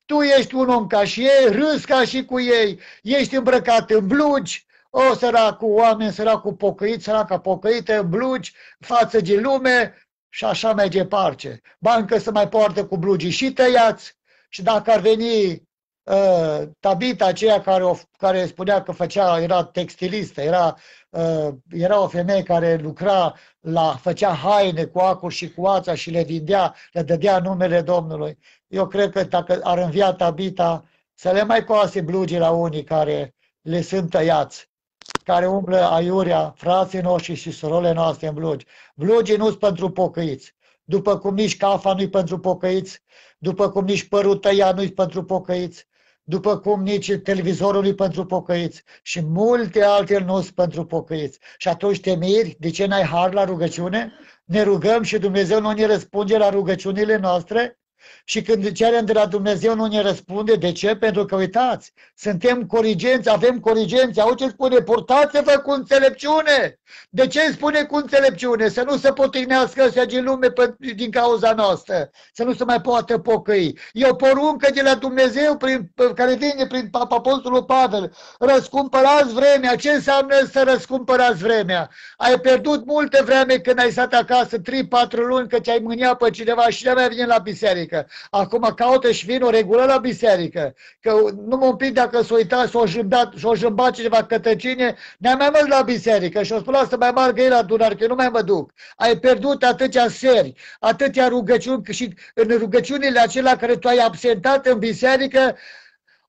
Tu ești un om ca și ei, râs ca și cu ei, ești îmbrăcat în blugi, o săracul oameni, săracul pocăit, săraca pocăită, în blugi, față de lume și așa merge parce. Bancă să mai poartă cu blugii și tăiați și dacă ar veni uh, Tabita aceea care, o, care spunea că făcea, era textilistă, era Uh, era o femeie care lucra la, făcea haine cu acul și cu ața și le vindea, le dădea numele Domnului. Eu cred că dacă ar învia Tabita, să le mai coase blugi la unii care le sunt tăiați, care umblă aiurea, frații noștri și surorile noastre în blugi. Blugii nu sunt pentru pocăiți. După cum nici cafa nu-i pentru pocăiți, după cum nici părul tăia nu-i pentru pocăiți, după cum nici televizorul nu pentru pocăiți și multe alte nu sunt pentru pocăiți. Și atunci te miri, de ce n-ai har la rugăciune? Ne rugăm și Dumnezeu nu ne răspunde la rugăciunile noastre? Și când cerem de la Dumnezeu nu ne răspunde. De ce? Pentru că, uitați, suntem corigenți, avem corigenți. Au ce spune? Purtați-vă cu înțelepciune. De ce spune cu înțelepciune? Să nu se potignească ăștia din lume din cauza noastră. Să nu se mai poată pocăi. E o poruncă de la Dumnezeu prin, care vine prin Apostolul Pavel. Răscumpărați vremea. Ce înseamnă să răscumpărați vremea? Ai pierdut multe vreme când ai stat acasă 3-4 luni că ți-ai mânia pe cineva și nu mai vine la biserică. Acum caută și vin o regulă la biserică. Că nu mă împing dacă s-o uita, s-o jâmbat, s-o jâmbat cineva cătăcine, ne-am mai mers la biserică și o spune să mai meargă ei la adunare, că eu nu mai mă duc. Ai pierdut atâția seri, atâția rugăciuni și în rugăciunile acelea care tu ai absentat în biserică,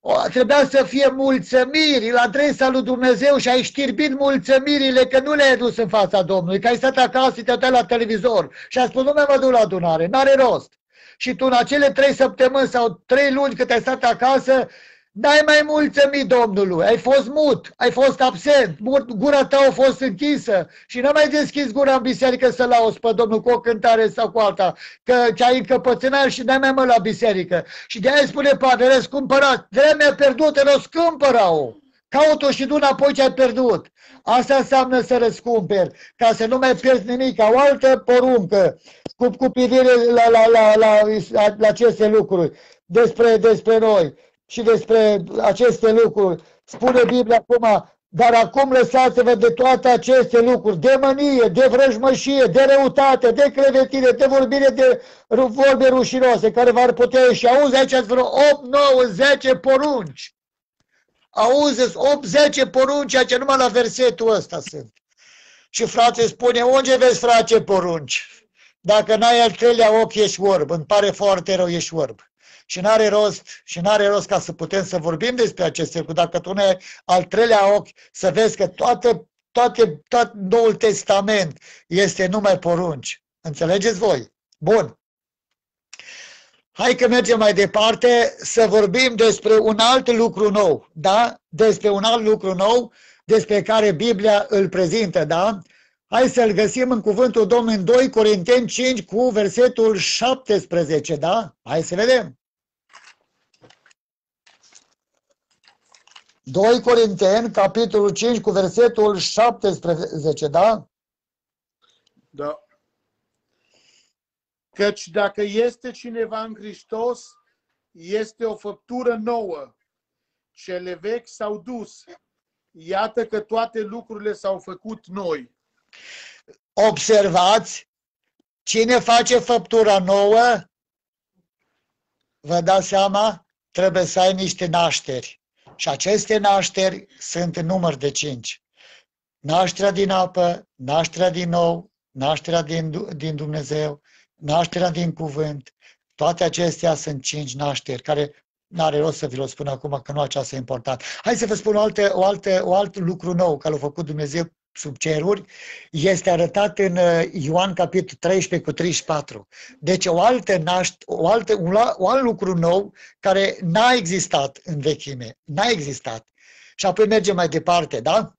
o, trebuia să fie mulțămiri la adresa lui Dumnezeu și ai știrbit mulțămirile că nu le-ai dus în fața Domnului, că ai stat acasă și te la televizor și ai spus, nu mai mă duc la adunare, n-are rost. Și tu în acele trei săptămâni sau trei luni cât ai stat acasă, N-ai mai mulțumit Domnului, ai fost mut, ai fost absent, gura ta a fost închisă și n-ai mai deschis gura în biserică să lauzi pe Domnul cu o cântare sau cu alta, că ți-ai încăpățânat și n-ai mai mă la biserică. Și de aia spune Pavel, răscumpărat, vremea pierdută, răscumpără-o. Caut-o și du înapoi ce ai pierdut. Asta înseamnă să răscumperi, ca să nu mai pierzi nimic, ca o altă poruncă cu, cu privire la, la, la, la, la, la aceste lucruri, despre, despre noi și despre aceste lucruri. Spune Biblia acum, dar acum lăsați-vă de toate aceste lucruri, de mânie, de vrăjmășie, de răutate, de crevetire, de vorbire de vorbe rușinoase, care v-ar putea ieși. Auzi aici vreo 8, 9, 10 porunci. Auzi, 8-10 porunci, ce numai la versetul ăsta sunt. Și frate spune, unde vezi frate porunci? Dacă n-ai al treilea ochi, ești orb. Îmi pare foarte rău, ești orb. Și n-are rost, și n-are rost ca să putem să vorbim despre aceste lucruri. Dacă tu nu ai al treilea ochi, să vezi că toate, toate, tot Noul Testament este numai porunci. Înțelegeți voi? Bun. Hai că mergem mai departe să vorbim despre un alt lucru nou, da? Despre un alt lucru nou despre care Biblia îl prezintă, da? Hai să-l găsim în cuvântul Domnului în 2 Corinteni 5 cu versetul 17, da? Hai să vedem. 2 Corinteni, capitolul 5 cu versetul 17, da? Da. Căci dacă este cineva în Hristos, este o făptură nouă. Cele vechi s-au dus. Iată că toate lucrurile s-au făcut noi. Observați, cine face făptura nouă, vă dați seama, trebuie să ai niște nașteri. Și aceste nașteri sunt în număr de cinci. Nașterea din apă, nașterea din nou, nașterea din, din Dumnezeu, nașterea din cuvânt, toate acestea sunt cinci nașteri care n-are rost să vi l spun acum, că nu aceasta e important. Hai să vă spun o altă, o altă, o alt lucru nou care l-a făcut Dumnezeu sub ceruri, este arătat în uh, Ioan capitolul 13 cu 34. Deci o altă naș- o altă, un, un alt lucru nou care n-a existat în vechime. N-a existat. Și apoi mergem mai departe, da?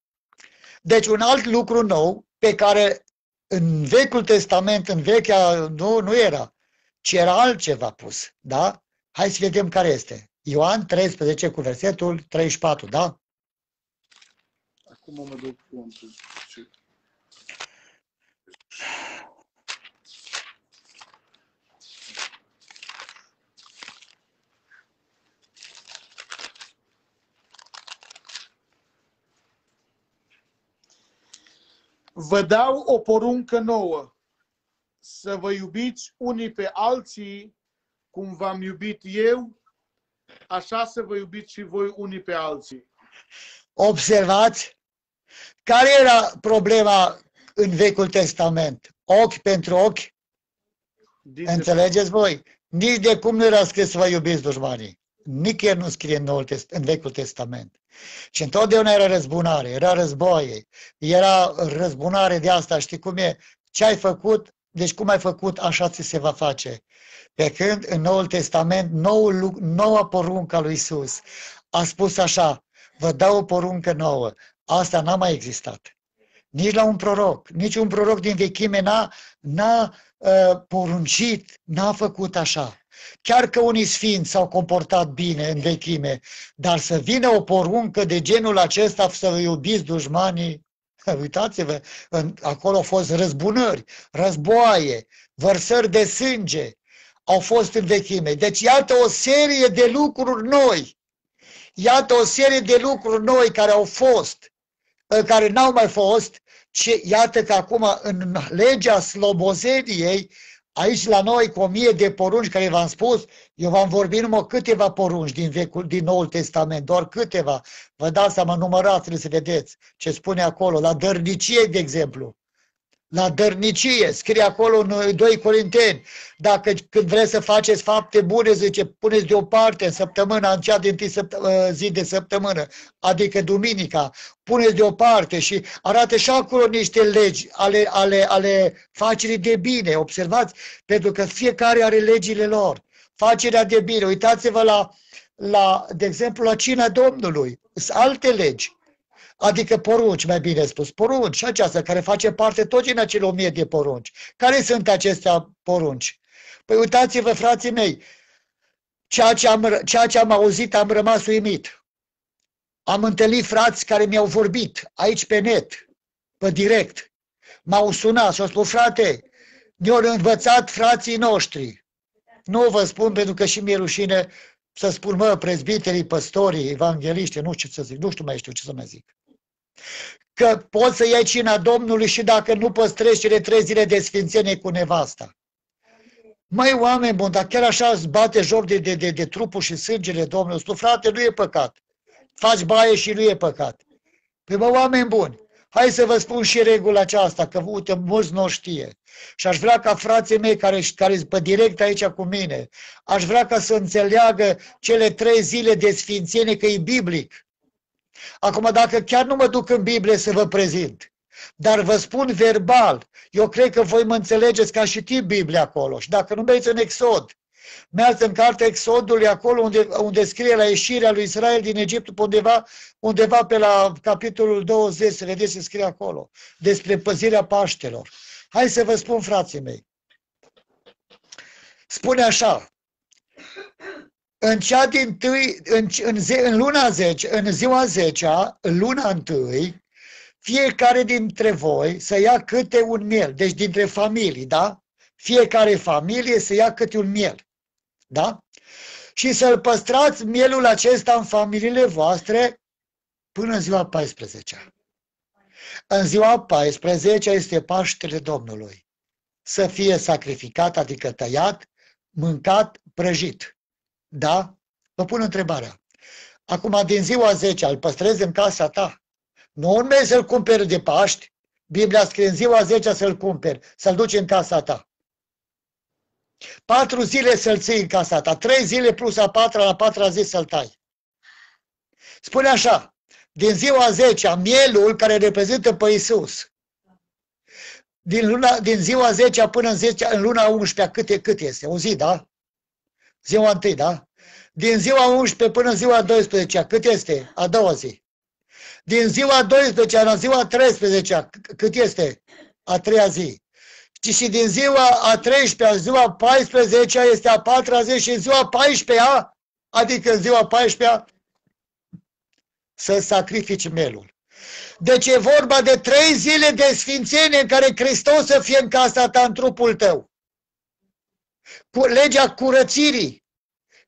Deci un alt lucru nou pe care în Vechiul Testament, în vechea, nu, nu era, ci era altceva pus, da? Hai să vedem care este. Ioan 13 cu versetul 34, da? Acum mă duc contul. Vă dau o poruncă nouă, să vă iubiți unii pe alții cum v-am iubit eu, așa să vă iubiți și voi unii pe alții. Observați care era problema în Vechiul Testament? Ochi pentru ochi? Din Înțelegeți voi? Nici de cum nu era scris să vă iubiți dușmanii. Nicăieri nu scrie în, Noul Test- în Vechiul Testament. Și întotdeauna era răzbunare, era războaie, era răzbunare de asta, știi cum e? Ce ai făcut, deci cum ai făcut, așa ți se va face. Pe când în Noul Testament, noul, lu- noua poruncă a lui Isus a spus așa, vă dau o poruncă nouă. Asta n-a mai existat. Nici la un proroc, nici un proroc din vechime n-a, n-a uh, poruncit, n-a făcut așa. Chiar că unii sfinți s-au comportat bine în vechime, dar să vină o poruncă de genul acesta să vă iubiți dușmanii, uitați-vă, în, acolo au fost răzbunări, războaie, vărsări de sânge, au fost în vechime. Deci iată o serie de lucruri noi. Iată o serie de lucruri noi care au fost, ă, care n-au mai fost, și iată că acum în legea slobozeniei, aici la noi cu o mie de porunci care v-am spus, eu v-am vorbit numai câteva porunci din, vecul, din Noul Testament, doar câteva. Vă dați seama, numărați-le să vedeți ce spune acolo, la dărnicie, de exemplu la dărnicie, scrie acolo în 2 Corinteni, dacă când vreți să faceți fapte bune, zice, puneți deoparte în săptămâna, în cea din zi de săptămână, adică duminica, puneți deoparte și arată și acolo niște legi ale, ale, ale facerii de bine, observați, pentru că fiecare are legile lor. Facerea de bine, uitați-vă la, la, de exemplu, la cina Domnului, sunt alte legi adică porunci, mai bine spus, porunci, și aceasta care face parte tot din acele o mie de porunci. Care sunt acestea porunci? Păi uitați-vă, frații mei, ceea ce, am, ceea ce am auzit am rămas uimit. Am întâlnit frați care mi-au vorbit aici pe net, pe direct. M-au sunat și au spus, frate, ne-au învățat frații noștri. Nu vă spun pentru că și mi-e rușine să spun, mă, prezbiterii, păstorii, evangeliști, nu știu ce să zic, nu știu mai știu ce să mai zic că poți să iei cina Domnului și dacă nu păstrezi cele trei zile de sfințenie cu nevasta. Mai oameni buni, dar chiar așa îți bate joc de, de, de, de trupul și sângele Domnului, tu frate, nu e păcat. faci baie și nu e păcat. Păi mă, oameni buni, hai să vă spun și regula aceasta, că uite, mulți nu o știe. Și aș vrea ca frații mei care, care sunt pe direct aici cu mine, aș vrea ca să înțeleagă cele trei zile de sfințenie că e biblic. Acum, dacă chiar nu mă duc în Biblie să vă prezint, dar vă spun verbal, eu cred că voi mă înțelegeți ca și tip Biblia acolo. Și dacă nu mergeți în Exod, mergeți în cartea Exodului, acolo unde, unde scrie la ieșirea lui Israel din Egipt, undeva, undeva pe la capitolul 20, să vedeți ce scrie acolo, despre păzirea Paștelor. Hai să vă spun, frații mei. Spune așa, în cea din tâi, în, în, zi, în luna 10, în ziua 10 în luna întâi, fiecare dintre voi să ia câte un miel, deci dintre familii, da? Fiecare familie să ia câte un miel, da? Și să-l păstrați mielul acesta în familiile voastre până în ziua 14 În ziua 14 este Paștele Domnului. Să fie sacrificat, adică tăiat, mâncat, prăjit. Da? Vă pun întrebarea. Acum, din ziua 10, îl păstrezi în casa ta. Nu urmezi să-l cumperi de Paști. Biblia scrie în ziua 10 să-l cumperi, să-l duci în casa ta. Patru zile să-l ții în casa ta, trei zile plus a patra, la patra zi să-l tai. Spune așa, din ziua 10 mielul care reprezintă pe Isus, din, luna, din ziua 10 până în, 10, în luna 11 cât, e, cât este? O zi, da? Ziua 1, da? Din ziua 11 până în ziua 12, cât este? A doua zi. Din ziua 12 la ziua 13, cât este? A treia zi. Și din ziua a 13 ziua 14 este a patra zi și ziua 14 adică în ziua 14 să sacrifici melul. Deci e vorba de trei zile de sfințenie în care Hristos să fie în casa ta, în trupul tău. Cu legea curățirii,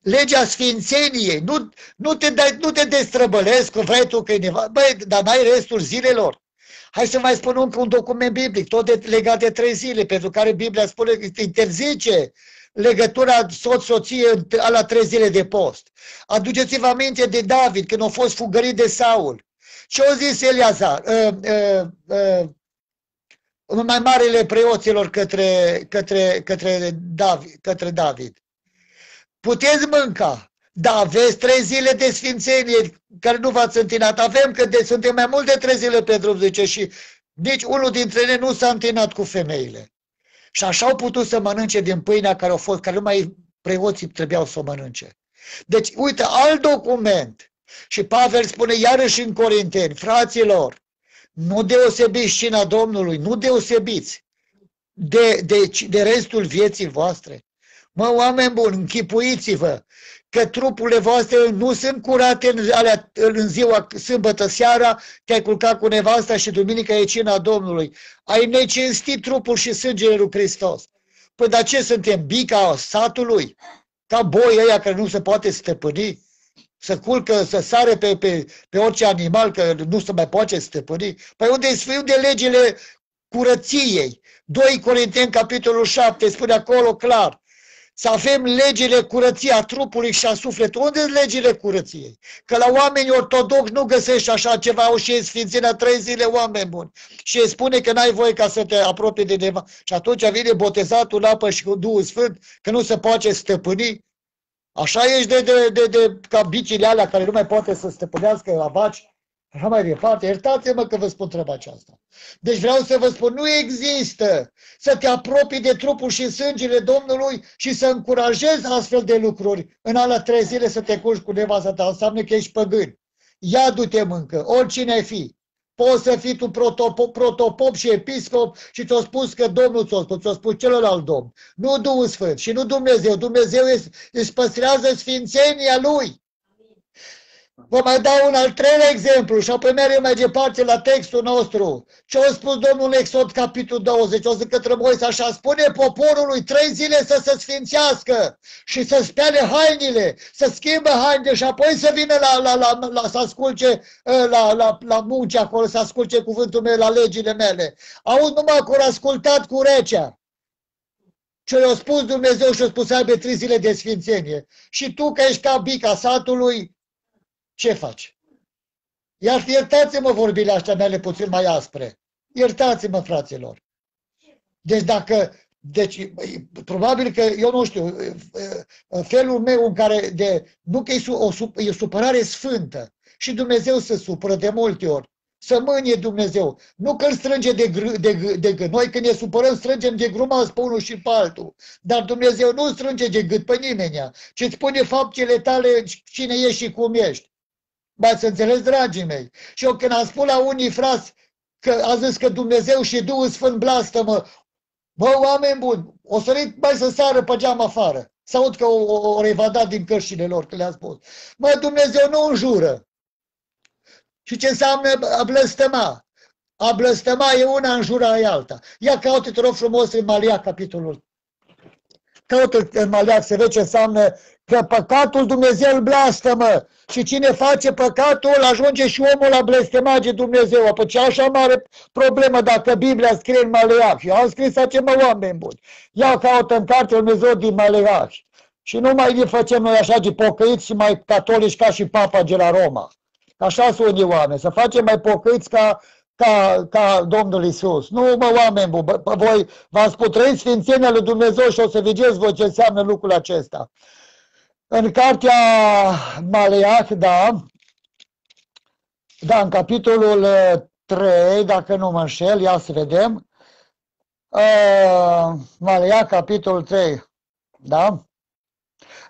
legea sfințeniei. Nu, nu, te, dai, nu te destrăbălezi că vrei tu că e neva. Băi, dar n-ai restul zilelor. Hai să mai spun încă un document biblic, tot de, legat de trei zile, pentru care Biblia spune că interzice legătura soț-soție la trei zile de post. Aduceți-vă aminte de David, când a fost fugărit de Saul. Ce au zis Eliazar? Uh, uh, uh, mai marele preoților către, către, către, David, către David. Puteți mânca, dar aveți trei zile de sfințenie care nu v-ați întinat. Avem că de, suntem mai mult de trei zile pe drum, zice, și nici unul dintre ele nu s-a întinat cu femeile. Și așa au putut să mănânce din pâinea care au fost, care numai preoții trebuiau să o mănânce. Deci, uite, alt document. Și Pavel spune iarăși în Corinteni, fraților, nu deosebiți cina Domnului, nu deosebiți de, de, de restul vieții voastre. Mă, oameni buni, închipuiți-vă că trupurile voastre nu sunt curate în, alea, în ziua sâmbătă seara, te-ai culcat cu nevasta și duminică e cina Domnului. Ai necinstit trupul și sângele lui Hristos. Păi dar ce suntem? Bica satului? Ca boi ăia care nu se poate stăpâni? Să culcă, să sare pe, pe, pe orice animal, că nu se mai poate stăpâni? Păi unde e de legile curăției? 2 Corinteni, capitolul 7, spune acolo clar, să avem legile curăției a trupului și a sufletului. Unde sunt legile curăției? Că la oameni ortodoxi nu găsești așa ceva, au și sfințenia trei zile oameni buni. Și îi spune că n-ai voie ca să te apropii de neva. Și atunci vine botezatul în apă și cu Duhul Sfânt, că nu se poate stăpâni. Așa ești de, de, de, de ca bicile alea care nu mai poate să stăpânească la vaci. Așa mai departe, iertați-mă că vă spun treaba aceasta. Deci vreau să vă spun, nu există să te apropii de trupul și sângele Domnului și să încurajezi astfel de lucruri în alea trei zile să te culci cu nevasta ta. Înseamnă că ești păgân. Ia du-te mâncă, oricine ai fi. Poți să fii tu protopop, protopop și episcop și ți-a spus că Domnul ți-a spus, ți-a spus celălalt Domn. Nu Duhul Sfânt și nu Dumnezeu. Dumnezeu îți păstrează sfințenia Lui. Vă mai dau un al treilea exemplu și apoi mereu mai departe la textul nostru. Ce a spus Domnul Exod, capitolul 20? O zic către Moise așa, spune poporului trei zile să se sfințească și să spele hainile, să schimbă hainele și apoi să vină la, la, la, la să asculce ă, la, la, la munce acolo, să asculce cuvântul meu, la legile mele. Auzi numai că au ascultat cu recea. Ce i-a spus Dumnezeu și a spus să aibă trei zile de sfințenie. Și tu că ești ca bica satului, ce faci? Iar iertați-mă vorbile astea mele puțin mai aspre. Iertați-mă, fraților. Deci dacă, deci probabil că, eu nu știu, felul meu în care, de, nu că e o, e o supărare sfântă și Dumnezeu se supără de multe ori. Să mânie Dumnezeu. Nu că îl strânge de, gr- de, de gât. Noi când ne supărăm strângem de grumaz pe unul și pe altul. Dar Dumnezeu nu strânge de gât pe nimeni, ci îți spune faptele tale cine ești și cum ești. V-ați înțeles, dragii mei? Și eu când am spus la unii frați că a zis că Dumnezeu și Duhul Sfânt blastă-mă, bă, oameni buni, o sărit mai să sară pe geam afară. Să aud că o, o, o revadat din cărșile lor, că le-a spus. Mă, Dumnezeu nu înjură. Și ce înseamnă a blăstăma? A blăstăma e una, înjura e alta. Ia caută te rog frumos, în Malia, capitolul. Caută în Malia, să vezi ce înseamnă că păcatul Dumnezeu îl blastămă. Și cine face păcatul, ajunge și omul la blestemage Dumnezeu. Păi ce așa mare problemă dacă Biblia scrie în Maleah. Și am scris așa mă oameni buni. Ia caută în carte Dumnezeu din Maleah. Și nu mai ne facem noi așa de pocăiți și mai catolici ca și papa de la Roma. Așa sunt unii oameni, să facem mai pocăiți ca, ca, ca Domnul Isus. Nu, mă, oameni buni, voi v-am spus, trăiți sfințenia lui Dumnezeu și o să vedeți voi ce înseamnă lucrul acesta. În cartea Maleah, da, da, în capitolul 3, uh, dacă nu mă înșel, ia să vedem, uh, Maleah, capitolul 3, da?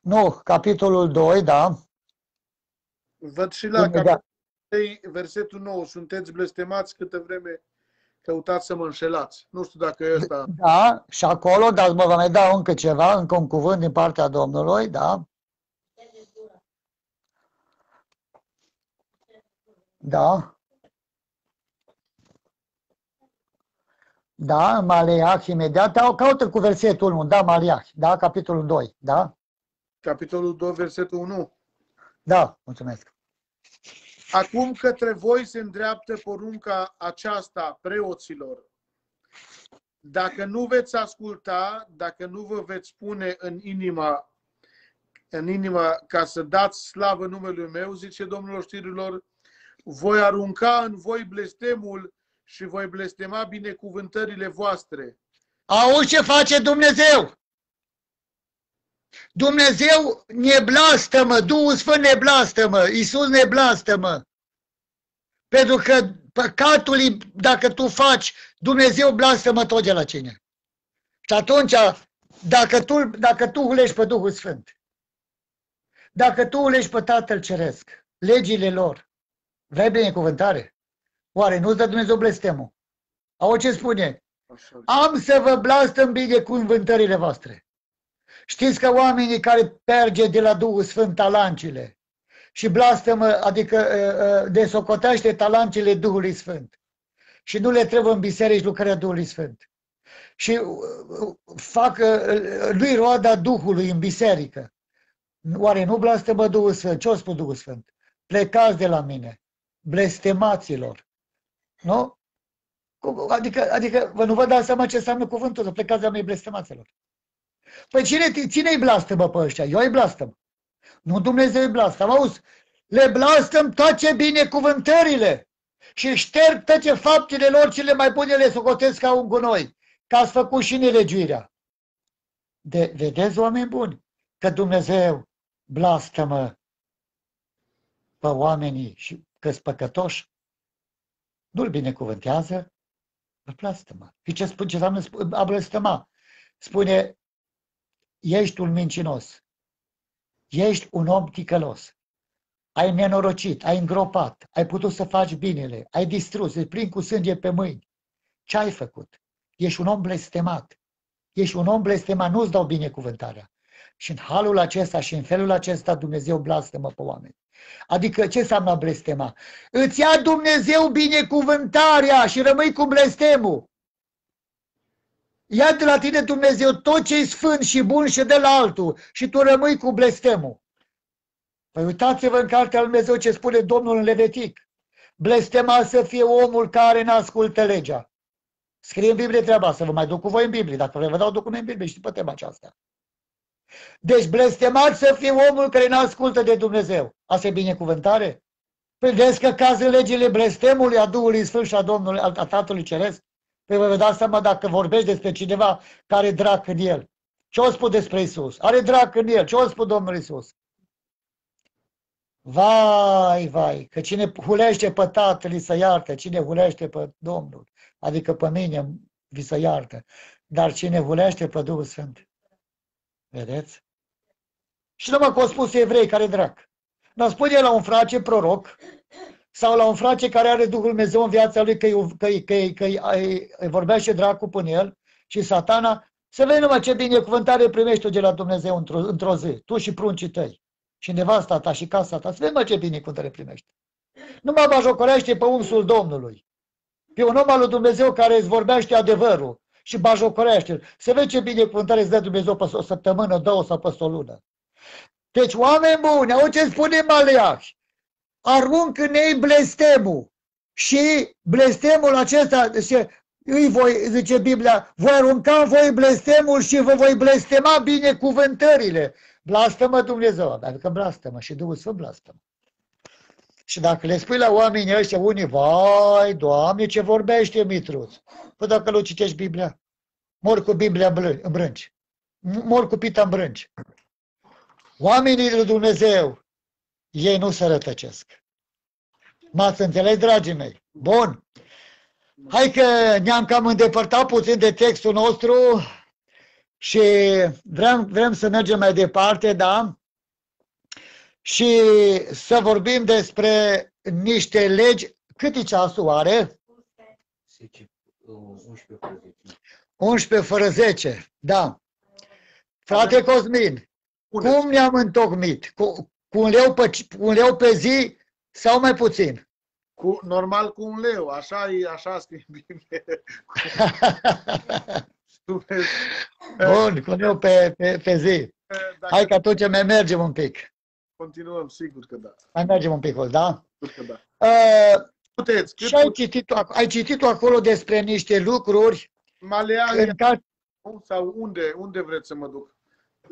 Nu, capitolul 2, da? Văd și la capitolul 3, versetul 9, sunteți blestemați câtă vreme căutați să mă înșelați. Nu știu dacă e ăsta... Da, și acolo, dar mă va mai da încă ceva, încă un cuvânt din partea Domnului, da? Da? Da, Maleah, imediat. Da, caută cu versetul 1, da, Maleah, da, capitolul 2, da? Capitolul 2, versetul 1. Da, mulțumesc. Acum către voi se îndreaptă porunca aceasta preoților. Dacă nu veți asculta, dacă nu vă veți pune în inima, în inima ca să dați slavă numelui meu, zice Domnul știrilor, voi arunca în voi blestemul și voi blestema binecuvântările voastre. Auzi ce face Dumnezeu? Dumnezeu ne blastămă, Duhul Sfânt ne blastămă, Iisus ne blastămă. Pentru că păcatul, dacă tu faci, Dumnezeu blastămă tot de la cine. Și atunci, dacă tu, dacă tu hulești pe Duhul Sfânt, dacă tu hulești pe Tatăl Ceresc, legile lor, vrei binecuvântare? Oare nu-ți dă Dumnezeu blestemul? Au ce spune? Am să vă blastăm binecuvântările voastre. Știți că oamenii care perge de la Duhul Sfânt talancile și blastămă, adică desocotește talancile Duhului Sfânt și nu le trebuie în biserici lucrarea Duhului Sfânt și fac lui roada Duhului în biserică. Oare nu blastămă Duhul Sfânt? Ce-o spus Duhul Sfânt? Plecați de la mine, blestemaților. Nu? Adică, adică vă nu vă dați seama ce înseamnă cuvântul, să plecați de la mine, blestemaților. Păi cine, cine îi blastămă pe ăștia? Eu îi blastăm. Nu Dumnezeu îi blastăm. Auzi, le blastăm toate binecuvântările și șterg toate faptele lor cele mai bune le socotesc ca un gunoi, ca ați făcut și nelegiuirea. De, vedeți, oameni buni, că Dumnezeu blastămă pe oamenii și că păcătoși, nu-l binecuvântează, îl blastămă. Și ce spune, ce înseamnă a blastăma? Spune, ești un mincinos, ești un om ticălos, ai nenorocit, ai îngropat, ai putut să faci binele, ai distrus, îți plin cu sânge pe mâini. Ce ai făcut? Ești un om blestemat. Ești un om blestemat, nu-ți dau binecuvântarea. Și în halul acesta și în felul acesta Dumnezeu blastămă pe oameni. Adică ce înseamnă blestema? Îți ia Dumnezeu binecuvântarea și rămâi cu blestemul. Ia de la tine Dumnezeu tot ce e sfânt și bun și de la altul și tu rămâi cu blestemul. Păi uitați-vă în cartea lui Dumnezeu ce spune Domnul în Levitic. Blestema să fie omul care nu ascultă legea. Scrie în Biblie treaba să vă mai duc cu voi în Biblie. Dacă vreau vă dau document în Biblie, știi pe tema aceasta. Deci blestemat să fie omul care nu ascultă de Dumnezeu. Asta e binecuvântare? Păi vezi că caz în legile blestemului a Duhului Sfânt și a Domnului, a Tatălui Ceresc? Păi vă dați seama dacă vorbești despre cineva care are drac în el. Ce o spun despre Isus? Are drac în el. Ce o spun Domnul Isus? Vai, vai, că cine hulește pe Tatăl, îi să iartă, cine hulește pe Domnul, adică pe mine, vi să iartă. Dar cine hulește pe Duhul Sfânt, vedeți? Și numai că au spus evrei care drac. Dar spune la un frate proroc sau la un frate care are Duhul Dumnezeu în viața lui că, că, că, că, că vorbea și dracu până el și satana, să vezi numai ce binecuvântare primești tu de la Dumnezeu într-o, într zi, tu și pruncii tăi și nevasta ta și casa ta, să vezi mă ce binecuvântare primești. Nu mă bajocorește pe unsul Domnului. Pe un om al lui Dumnezeu care îți vorbește adevărul și bajocorește. Să vezi ce binecuvântare îți dă Dumnezeu pe o săptămână, două sau pe o lună. Deci, oameni buni, au ce spune Maleah, arunc în ei blestemul. Și blestemul acesta, zice, îi voi, zice Biblia, voi arunca în voi blestemul și vă voi blestema binecuvântările. Blastă-mă Dumnezeu, adică blastă-mă și Duhul Sfânt blastă-mă. Și dacă le spui la oamenii ăștia, unii, vai, Doamne, ce vorbește Mitruț? Păi dacă nu citești Biblia, mor cu Biblia în brânci. Mor cu pita în brânci. Oamenii lui Dumnezeu, ei nu se rătăcesc. M-ați înțeles, dragii mei? Bun. Hai că ne-am cam îndepărtat puțin de textul nostru și vrem, vrem să mergem mai departe, da? Și să vorbim despre niște legi. Cât e ceasul are? 11 fără 10, da. Frate Cosmin, Puneți. Cum ne-am întocmit? Cu, cu, un leu pe, cu un leu pe zi sau mai puțin? Cu, normal cu un leu, așa e, așa scrie bine. Bun, cu un leu pe, pe, pe zi. Dacă Hai că atunci mai mergem un pic. Continuăm, sigur că da. Mai mergem un pic, da? Sigur că da. Uh, Puteți, cât și ai citit, ai citit acolo despre niște lucruri Malealia, în care... sau unde, unde vreți să mă duc?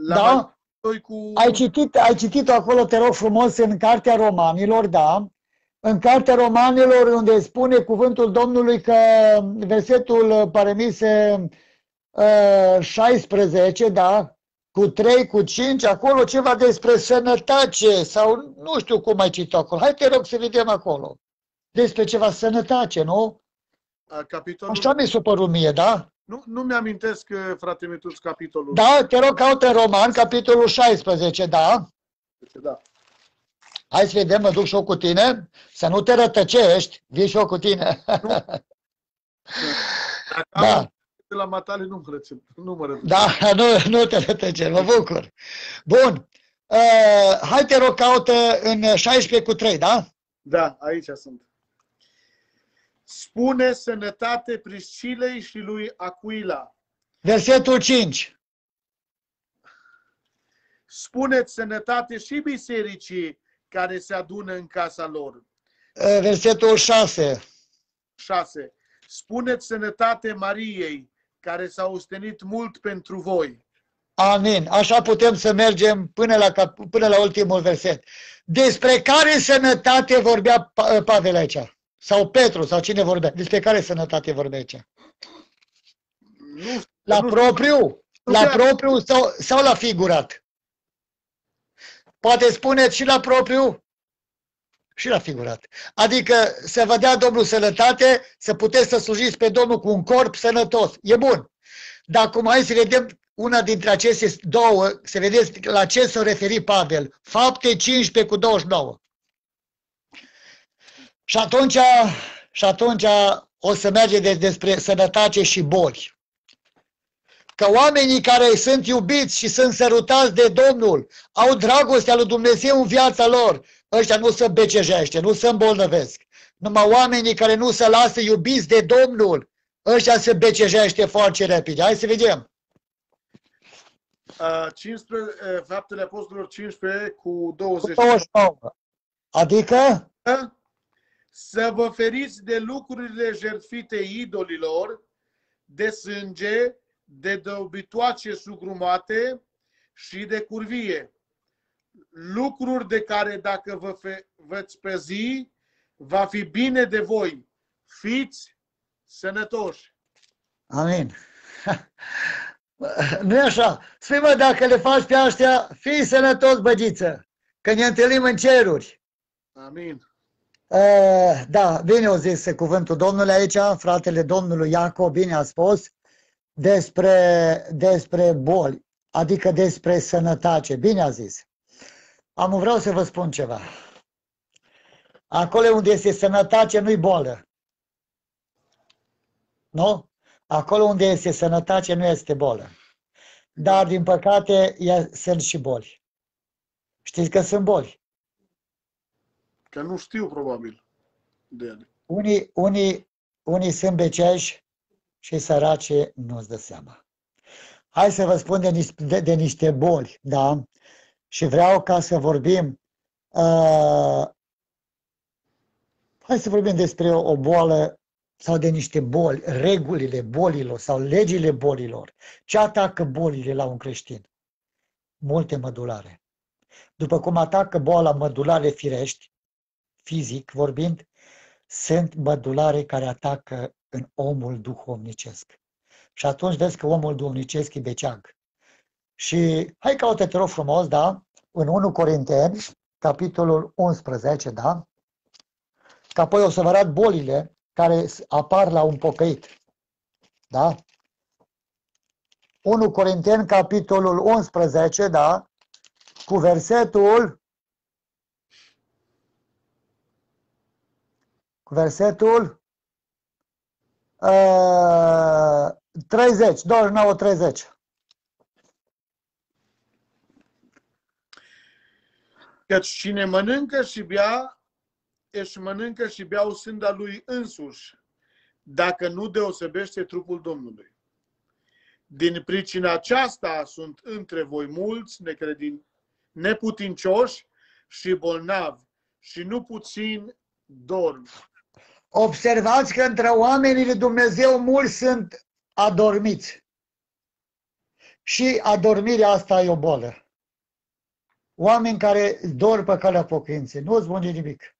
La da? cu... Ai citit, ai citit acolo, te rog frumos, în Cartea Romanilor, da? În Cartea Romanilor, unde spune cuvântul Domnului că versetul, pare mi se, 16, da? Cu 3, cu 5, acolo ceva despre sănătate sau nu știu cum ai citit acolo. Hai te rog să vedem acolo. Despre ceva sănătate, nu? Capitolul... Așa mi s-a părut mie, da? Nu, nu mi-amintesc, uh, frate Mituț, capitolul. Da, te rog, caută Roman, capitolul 16, da? Da. Hai să vedem, mă duc și eu cu tine, să nu te rătăcești, vii și eu cu tine. Nu. da. De la matale nu mă, rătăce, nu mă rătăce. Da, nu, nu te rătăce, mă bucur. Bun. Uh, hai te rog, caută în 16 cu 3, da? Da, aici sunt spune sănătate Priscilei și lui Aquila. Versetul 5. Spuneți sănătate și bisericii care se adună în casa lor. Versetul 6. 6. Spuneți sănătate Mariei, care s-a ostenit mult pentru voi. Amin. Așa putem să mergem până la, până la ultimul verset. Despre care sănătate vorbea Pavel aici? Sau Petru, sau cine vorbea? Despre care sănătate vorbea aici? Nu, la nu, propriu? Nu la propriu sau, sau la figurat? Poate spuneți și la propriu și la figurat. Adică să vă dea Domnul sănătate, să puteți să slujiți pe Domnul cu un corp sănătos. E bun. Dar acum hai să vedem una dintre aceste două, să vedeți la ce s-a referit Pavel. Fapte 15 cu 29. Și atunci, și atunci o să merge de, despre sănătate și boli. Că oamenii care sunt iubiți și sunt sărutați de Domnul, au dragostea lui Dumnezeu în viața lor, ăștia nu se becejește, nu se îmbolnăvesc. Numai oamenii care nu se lasă iubiți de Domnul, ăștia se becejește foarte repede. Hai să vedem. Uh, 15, uh, faptele Apostolilor 15 cu 20. Cu 29. Adică? Uh? să vă feriți de lucrurile jertfite idolilor, de sânge, de dobitoace sugrumate și de curvie. Lucruri de care dacă vă, fe, veți pezi, va fi bine de voi. Fiți sănătoși. Amin. nu e așa? Spui, mă, dacă le faci pe astea, fii sănătos, băgiță, că ne întâlnim în ceruri. Amin. Uh, da, bine o zis cuvântul Domnului aici, fratele Domnului Iacob, bine a spus, despre, despre boli, adică despre sănătate, bine a zis. Am vreau să vă spun ceva. Acolo unde este sănătate, nu-i bolă. Nu? Acolo unde este sănătate, nu este bolă. Dar, din păcate, sunt și boli. Știți că sunt boli. Că nu știu, probabil, de ele. Unii, unii, unii sunt beceși și săraci nu-ți dă seama. Hai să vă spun de, de, de niște boli, da? Și vreau ca să vorbim uh, hai să vorbim despre o, o boală sau de niște boli, regulile bolilor sau legile bolilor. Ce atacă bolile la un creștin? Multe mădulare. După cum atacă boala mădulare firești, fizic vorbind, sunt mădulare care atacă în omul duhovnicesc. Și atunci vezi că omul duhovnicesc e beceag. Și hai caută, te rog frumos, da, în 1 Corinteni, capitolul 11, da, că apoi o să vă arăt bolile care apar la un pocăit. Da? 1 Corinteni, capitolul 11, da, cu versetul cu versetul uh, 30, 29-30. Căci cine mănâncă și bea, își mănâncă și beau sânda lui însuși, dacă nu deosebește trupul Domnului. Din pricina aceasta sunt între voi mulți necredin, neputincioși și bolnavi și nu puțin dorm. Observați că între oamenii lui Dumnezeu mulți sunt adormiți. Și adormirea asta e o bolă. Oameni care dor pe calea pocăinței. Nu-ți spune nimic.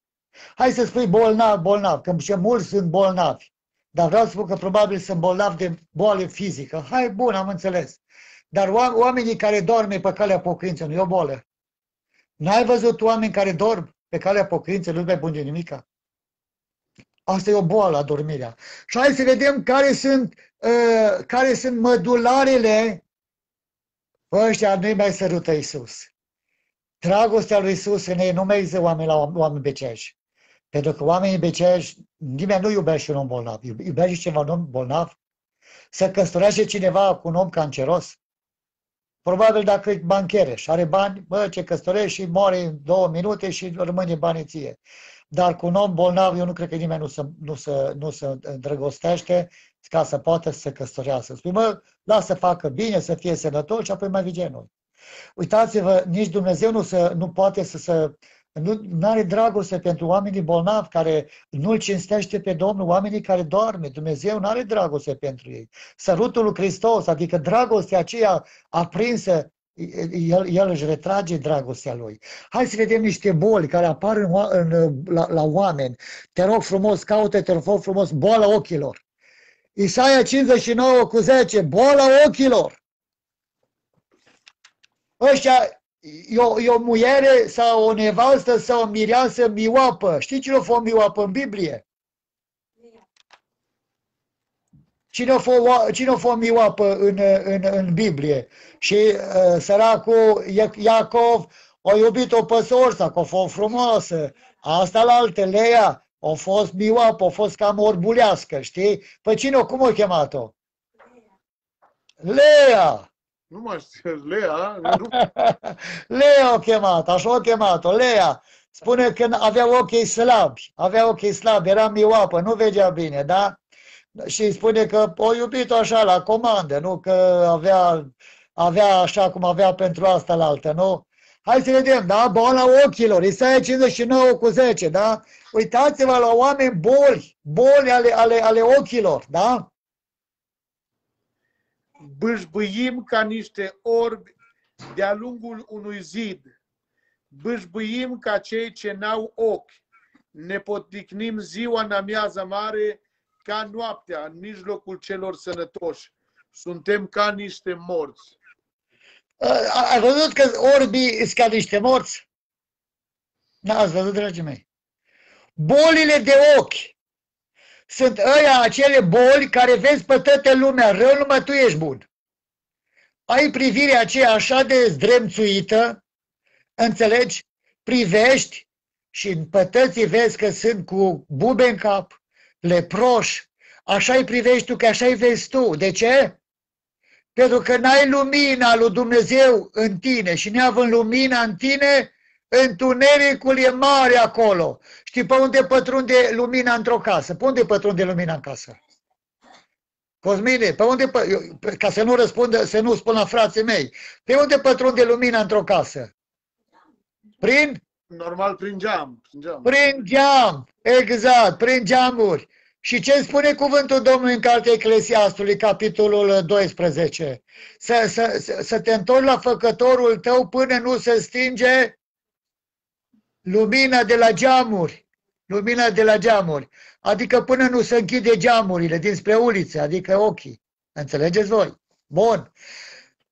Hai să spui bolnav, bolnav, că și mulți sunt bolnavi. Dar vreau să spun că probabil sunt bolnavi de boală fizică. Hai, bun, am înțeles. Dar oamenii care dorme pe calea pocăinței nu e o bolă. N-ai văzut oameni care dorm pe calea pocăinței, nu mai bun de nimica? Asta e o boală, adormirea. Și hai să vedem care sunt, uh, care sunt mădularele ăștia nu-i mai sărută Iisus. Dragostea lui Iisus în ei nu mai există oameni la oameni beceși. Pentru că oamenii beceși, nimeni nu iubește un om bolnav. Iubește ceva un om bolnav? Să căsătorește cineva cu un om canceros? Probabil dacă e bancheră și are bani, bă, ce căsătorește și moare în două minute și rămâne banii ție. Dar cu un om bolnav, eu nu cred că nimeni nu se, nu se, nu se îndrăgostește ca să poată să se căsătorească. Spui, mă, lasă să facă bine, să fie sănătos și apoi mai vige noi. Uitați-vă, nici Dumnezeu nu, să, nu poate să se nu are dragoste pentru oamenii bolnavi care nu-L cinstește pe Domnul, oamenii care doarme. Dumnezeu nu are dragoste pentru ei. Sărutul lui Hristos, adică dragostea aceea aprinsă, el, el își retrage dragostea lui. Hai să vedem niște boli care apar în, în, la, la oameni. Te rog frumos, caută, te rog frumos, boala ochilor. Isaia 59 cu 10, boala ochilor. Ăștia e o, e o muiere sau o nevastă sau o mireasă mioapă. Știți cine a fost mioapă în Biblie? Cine a fost, cine a fost mioapă în, în, în Biblie? Și uh, săracul Iacov a iubit o păsorță, că a fost frumoasă. Asta la alte, Leia, a fost mioapă, a fost cam orbulească, știi? Păi cine, cum o chemat-o? Leia! Nu mai știu, Lea. Nu... Lea o chemat, așa o chemat-o, Lea. Spune că avea ochii slabi, avea ochii slabi, era mioapă, nu vedea bine, da? Și spune că o iubit așa la comandă, nu că avea, avea așa cum avea pentru asta la altă, nu? Hai să vedem, da? Boala ochilor, Isaia 59 cu 10, da? Uitați-vă la oameni boli, boli ale, ale, ale ochilor, da? Bâșbâim ca niște orbi de-a lungul unui zid. bâșbâim ca cei ce n-au ochi, ne poticnim ziua în amiază mare ca noaptea în mijlocul celor sănătoși. Suntem ca niște morți. A- Ați văzut că orbii sunt ca niște morți? N-ați văzut, dragii mei? Bolile de ochi sunt ăia acele boli care vezi pe toată lumea rău, numai tu ești bun. Ai privirea aceea așa de zdremțuită, înțelegi? Privești și în pătății vezi că sunt cu bube în cap, leproși, așa-i privești tu, că așa-i vezi tu. De ce? Pentru că n-ai lumina lui Dumnezeu în tine și neavând lumina în tine, întunericul e mare acolo. Știi pe unde pătrunde lumina într-o casă? Pe unde pătrunde lumina în casă? Cosmine, pe unde, pă- eu- pe- ca să nu răspundă, să nu spun la frații mei, pe unde pătrunde lumina într-o casă? Prin? Normal prin geam. Prin geam. Prin geam, exact, prin geamuri. Și ce spune cuvântul Domnului în cartea Eclesiastului, capitolul 12? Să, să, să, să te întorci la făcătorul tău până nu se stinge lumina de la geamuri. Lumina de la geamuri. Adică până nu se închide geamurile dinspre ulițe, adică ochii. Înțelegeți voi? Bun.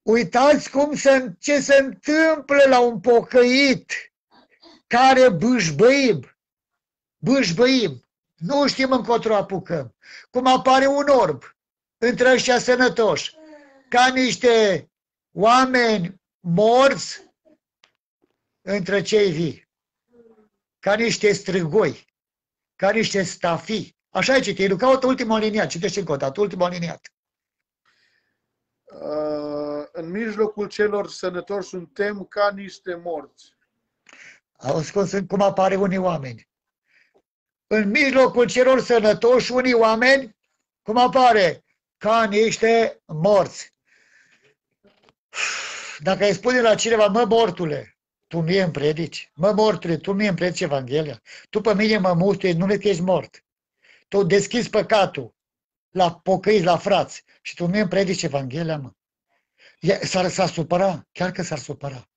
Uitați cum se, ce se întâmplă la un pocăit care bâșbăim. Bâșbăim. Nu știm încotro apucăm. Cum apare un orb între ăștia sănătoși, ca niște oameni morți între cei vii, ca niște strigoi, ca niște stafii. Așa e citit, caut ultimul aliniat, citește încă o dată, ultimul aliniat. Uh, în mijlocul celor sănătoși suntem ca niște morți. Auzi cum, sunt, cum apare unii oameni. În mijlocul celor sănătoși, unii oameni, cum apare? Ca niște morți. Dacă îi spune la cineva, mă, mortule, tu mie îmi predici, mă, mortule, tu mie îmi predici Evanghelia, tu pe mine mă mustui, nu că ești mort. Tu deschizi păcatul la pocăiți, la frați și tu mie îmi predici Evanghelia, mă. E- S-ar, s-ar supăra, chiar că s-ar supăra.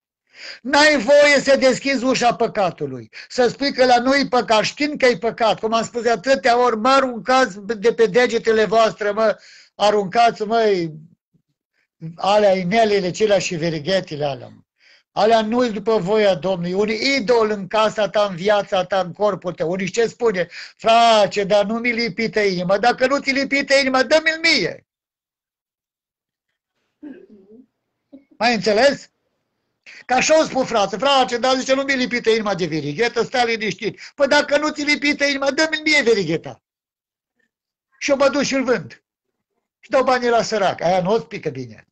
N-ai voie să deschizi ușa păcatului, să spui că la noi e păcat, știind că e păcat, cum am spus de atâtea ori, mă aruncați de pe degetele voastre, mă, aruncați, măi, alea inelele celea și verighetele alea, mă. Alea nu după voia Domnului, un idol în casa ta, în viața ta, în corpul tău. Unii ce spune? Frate, dar nu mi lipită inima. Dacă nu ți lipită inima, dă-mi-l mie. Mai înțeles? Ca așa o spun frate, frate, dar zice, nu mi lipită inima de verighetă, stai liniștit. Păi dacă nu ți lipită inima, dă-mi mie verigheta. Și eu mă duc și îl vând. Și dau banii la sărac. Aia nu îți pică bine.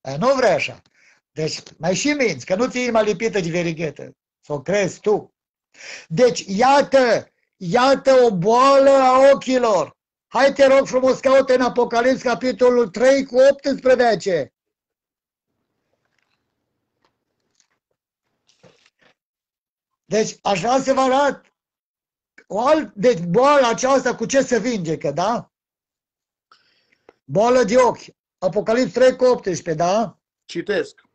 Aia nu vrea așa. Deci mai și minți, că nu ți inima lipită de verighetă. Să o crezi tu. Deci, iată, iată o boală a ochilor. Hai te rog frumos, caută în Apocalips, capitolul 3 cu 18. Deci aș vrea să vă arăt o alt, deci boala aceasta cu ce se vindecă, da? Boală de ochi. Apocalips 3 cu 18, da? Citesc.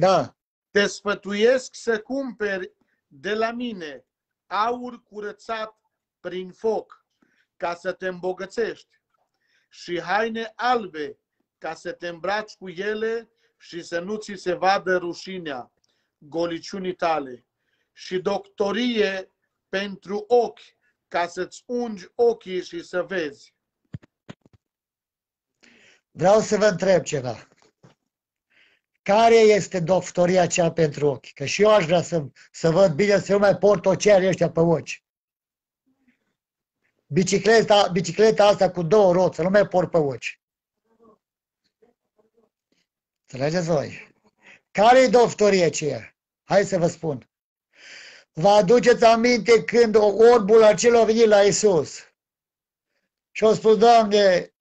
Da. Te sfătuiesc să cumperi de la mine aur curățat prin foc, ca să te îmbogățești, și haine albe, ca să te îmbraci cu ele și să nu ți se vadă rușinea goliciunii tale, și doctorie pentru ochi, ca să-ți ungi ochii și să vezi. Vreau să vă întreb ceva. Care este doctoria cea pentru ochi? Că și eu aș vrea să, să văd bine să nu mai port oceanii ăștia pe ochi. Bicicleta, bicicleta asta cu două roți, să nu mai port pe ochi. Înțelegeți voi? Care e doctoria aceea? Hai să vă spun. Vă aduceți aminte când orbul acela a venit la Isus și a spus, Doamne,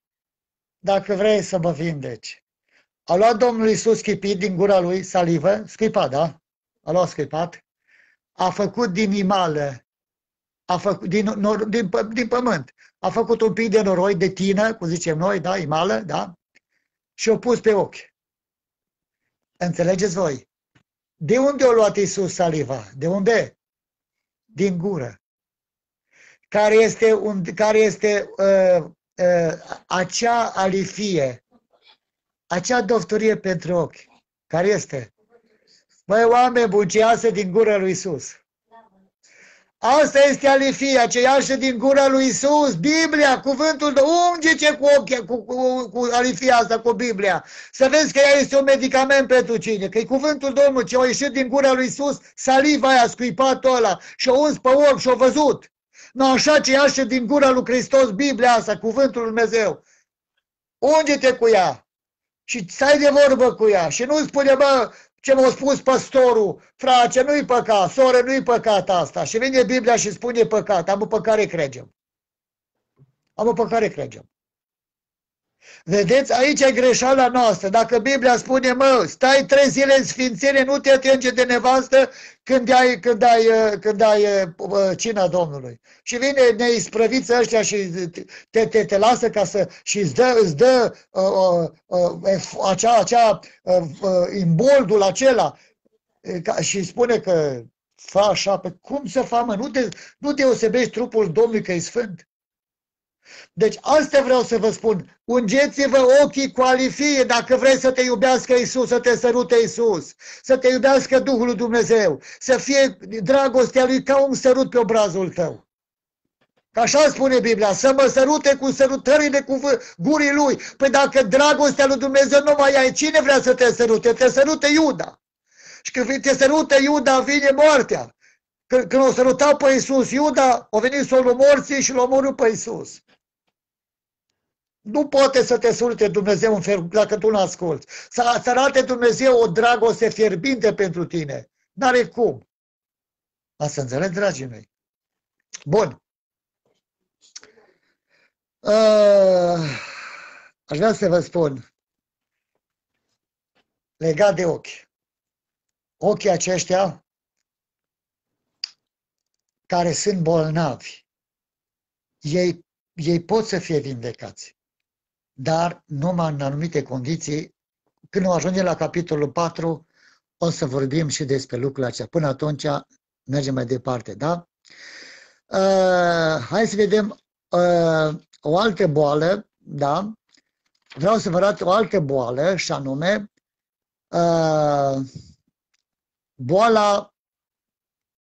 dacă vrei să mă vindeci. A luat Domnul Iisus schipit din gura lui salivă, schipat, da? A luat schipat, a făcut din imală, a făcut din, nor, din, pă- din pământ, a făcut un pic de noroi, de tină, cum zicem noi, da, imală, da? Și o pus pe ochi. Înțelegeți voi? De unde a luat Isus saliva? De unde? Din gură. Care este, un, care este uh, uh, acea alifie, acea doftorie pentru ochi. Care este? Măi, oameni buni, ce iasă din gura lui Isus. Asta este alifia, ce iasă din gura lui Isus, Biblia, cuvântul de unge-ce cu, ochii, cu, cu, cu alifia asta, cu Biblia. Să vezi că ea este un medicament pentru cine, că e cuvântul Domnului ce a ieșit din gura lui Isus, saliva aia, scuipatul ăla, și-a uns pe ochi și-a văzut. Nu așa ce iasă din gura lui Hristos, Biblia asta, cuvântul lui Dumnezeu. Unge-te cu ea și stai de vorbă cu ea și nu spune, bă, ce m-a spus păstorul, frate, nu-i păcat, soră, nu-i păcat asta. Și vine Biblia și spune păcat, am pe care credem. Am pe care credem. Vedeți, aici e greșeala noastră. Dacă Biblia spune, mă, stai trei zile în sfințire, nu te atinge de nevastă când ai, când ai, când ai uh, cina Domnului. Și vine neisprăviță ăștia și te, te, te lasă ca să, și îți dă, îți dă uh, uh, uh, acea, acea uh, uh, imboldul acela ca, și spune că fa așa, pe cum să fac, mă, nu, te, nu deosebești trupul Domnului că e sfânt? Deci asta vreau să vă spun. Ungeți-vă ochii cu alifie dacă vreți să te iubească Isus, să te sărute Isus, să te iubească Duhul lui Dumnezeu, să fie dragostea lui ca un sărut pe obrazul tău. Că așa spune Biblia, să mă sărute cu sărutările cu gurii lui. Păi dacă dragostea lui Dumnezeu nu mai ai, cine vrea să te sărute? Te sărute Iuda. Și când te sărută Iuda, vine moartea. Când, când o săruta pe Iisus, Iuda, a venit să o morții și l-a omorât pe Iisus. Nu poate să te surte Dumnezeu în fel, dacă tu nu asculți. Să, să arate Dumnezeu o dragoste fierbinte pentru tine. N-are cum. Asta înțeleg, dragii mei. Bun. Uh, aș vrea să vă spun legat de ochi. Ochii aceștia care sunt bolnavi, ei, ei pot să fie vindecați dar numai în anumite condiții. Când o ajungem la capitolul 4, o să vorbim și despre lucrurile acestea. Până atunci, mergem mai departe, da? Uh, hai să vedem uh, o altă boală, da? Vreau să vă arăt o altă boală, și anume uh, boala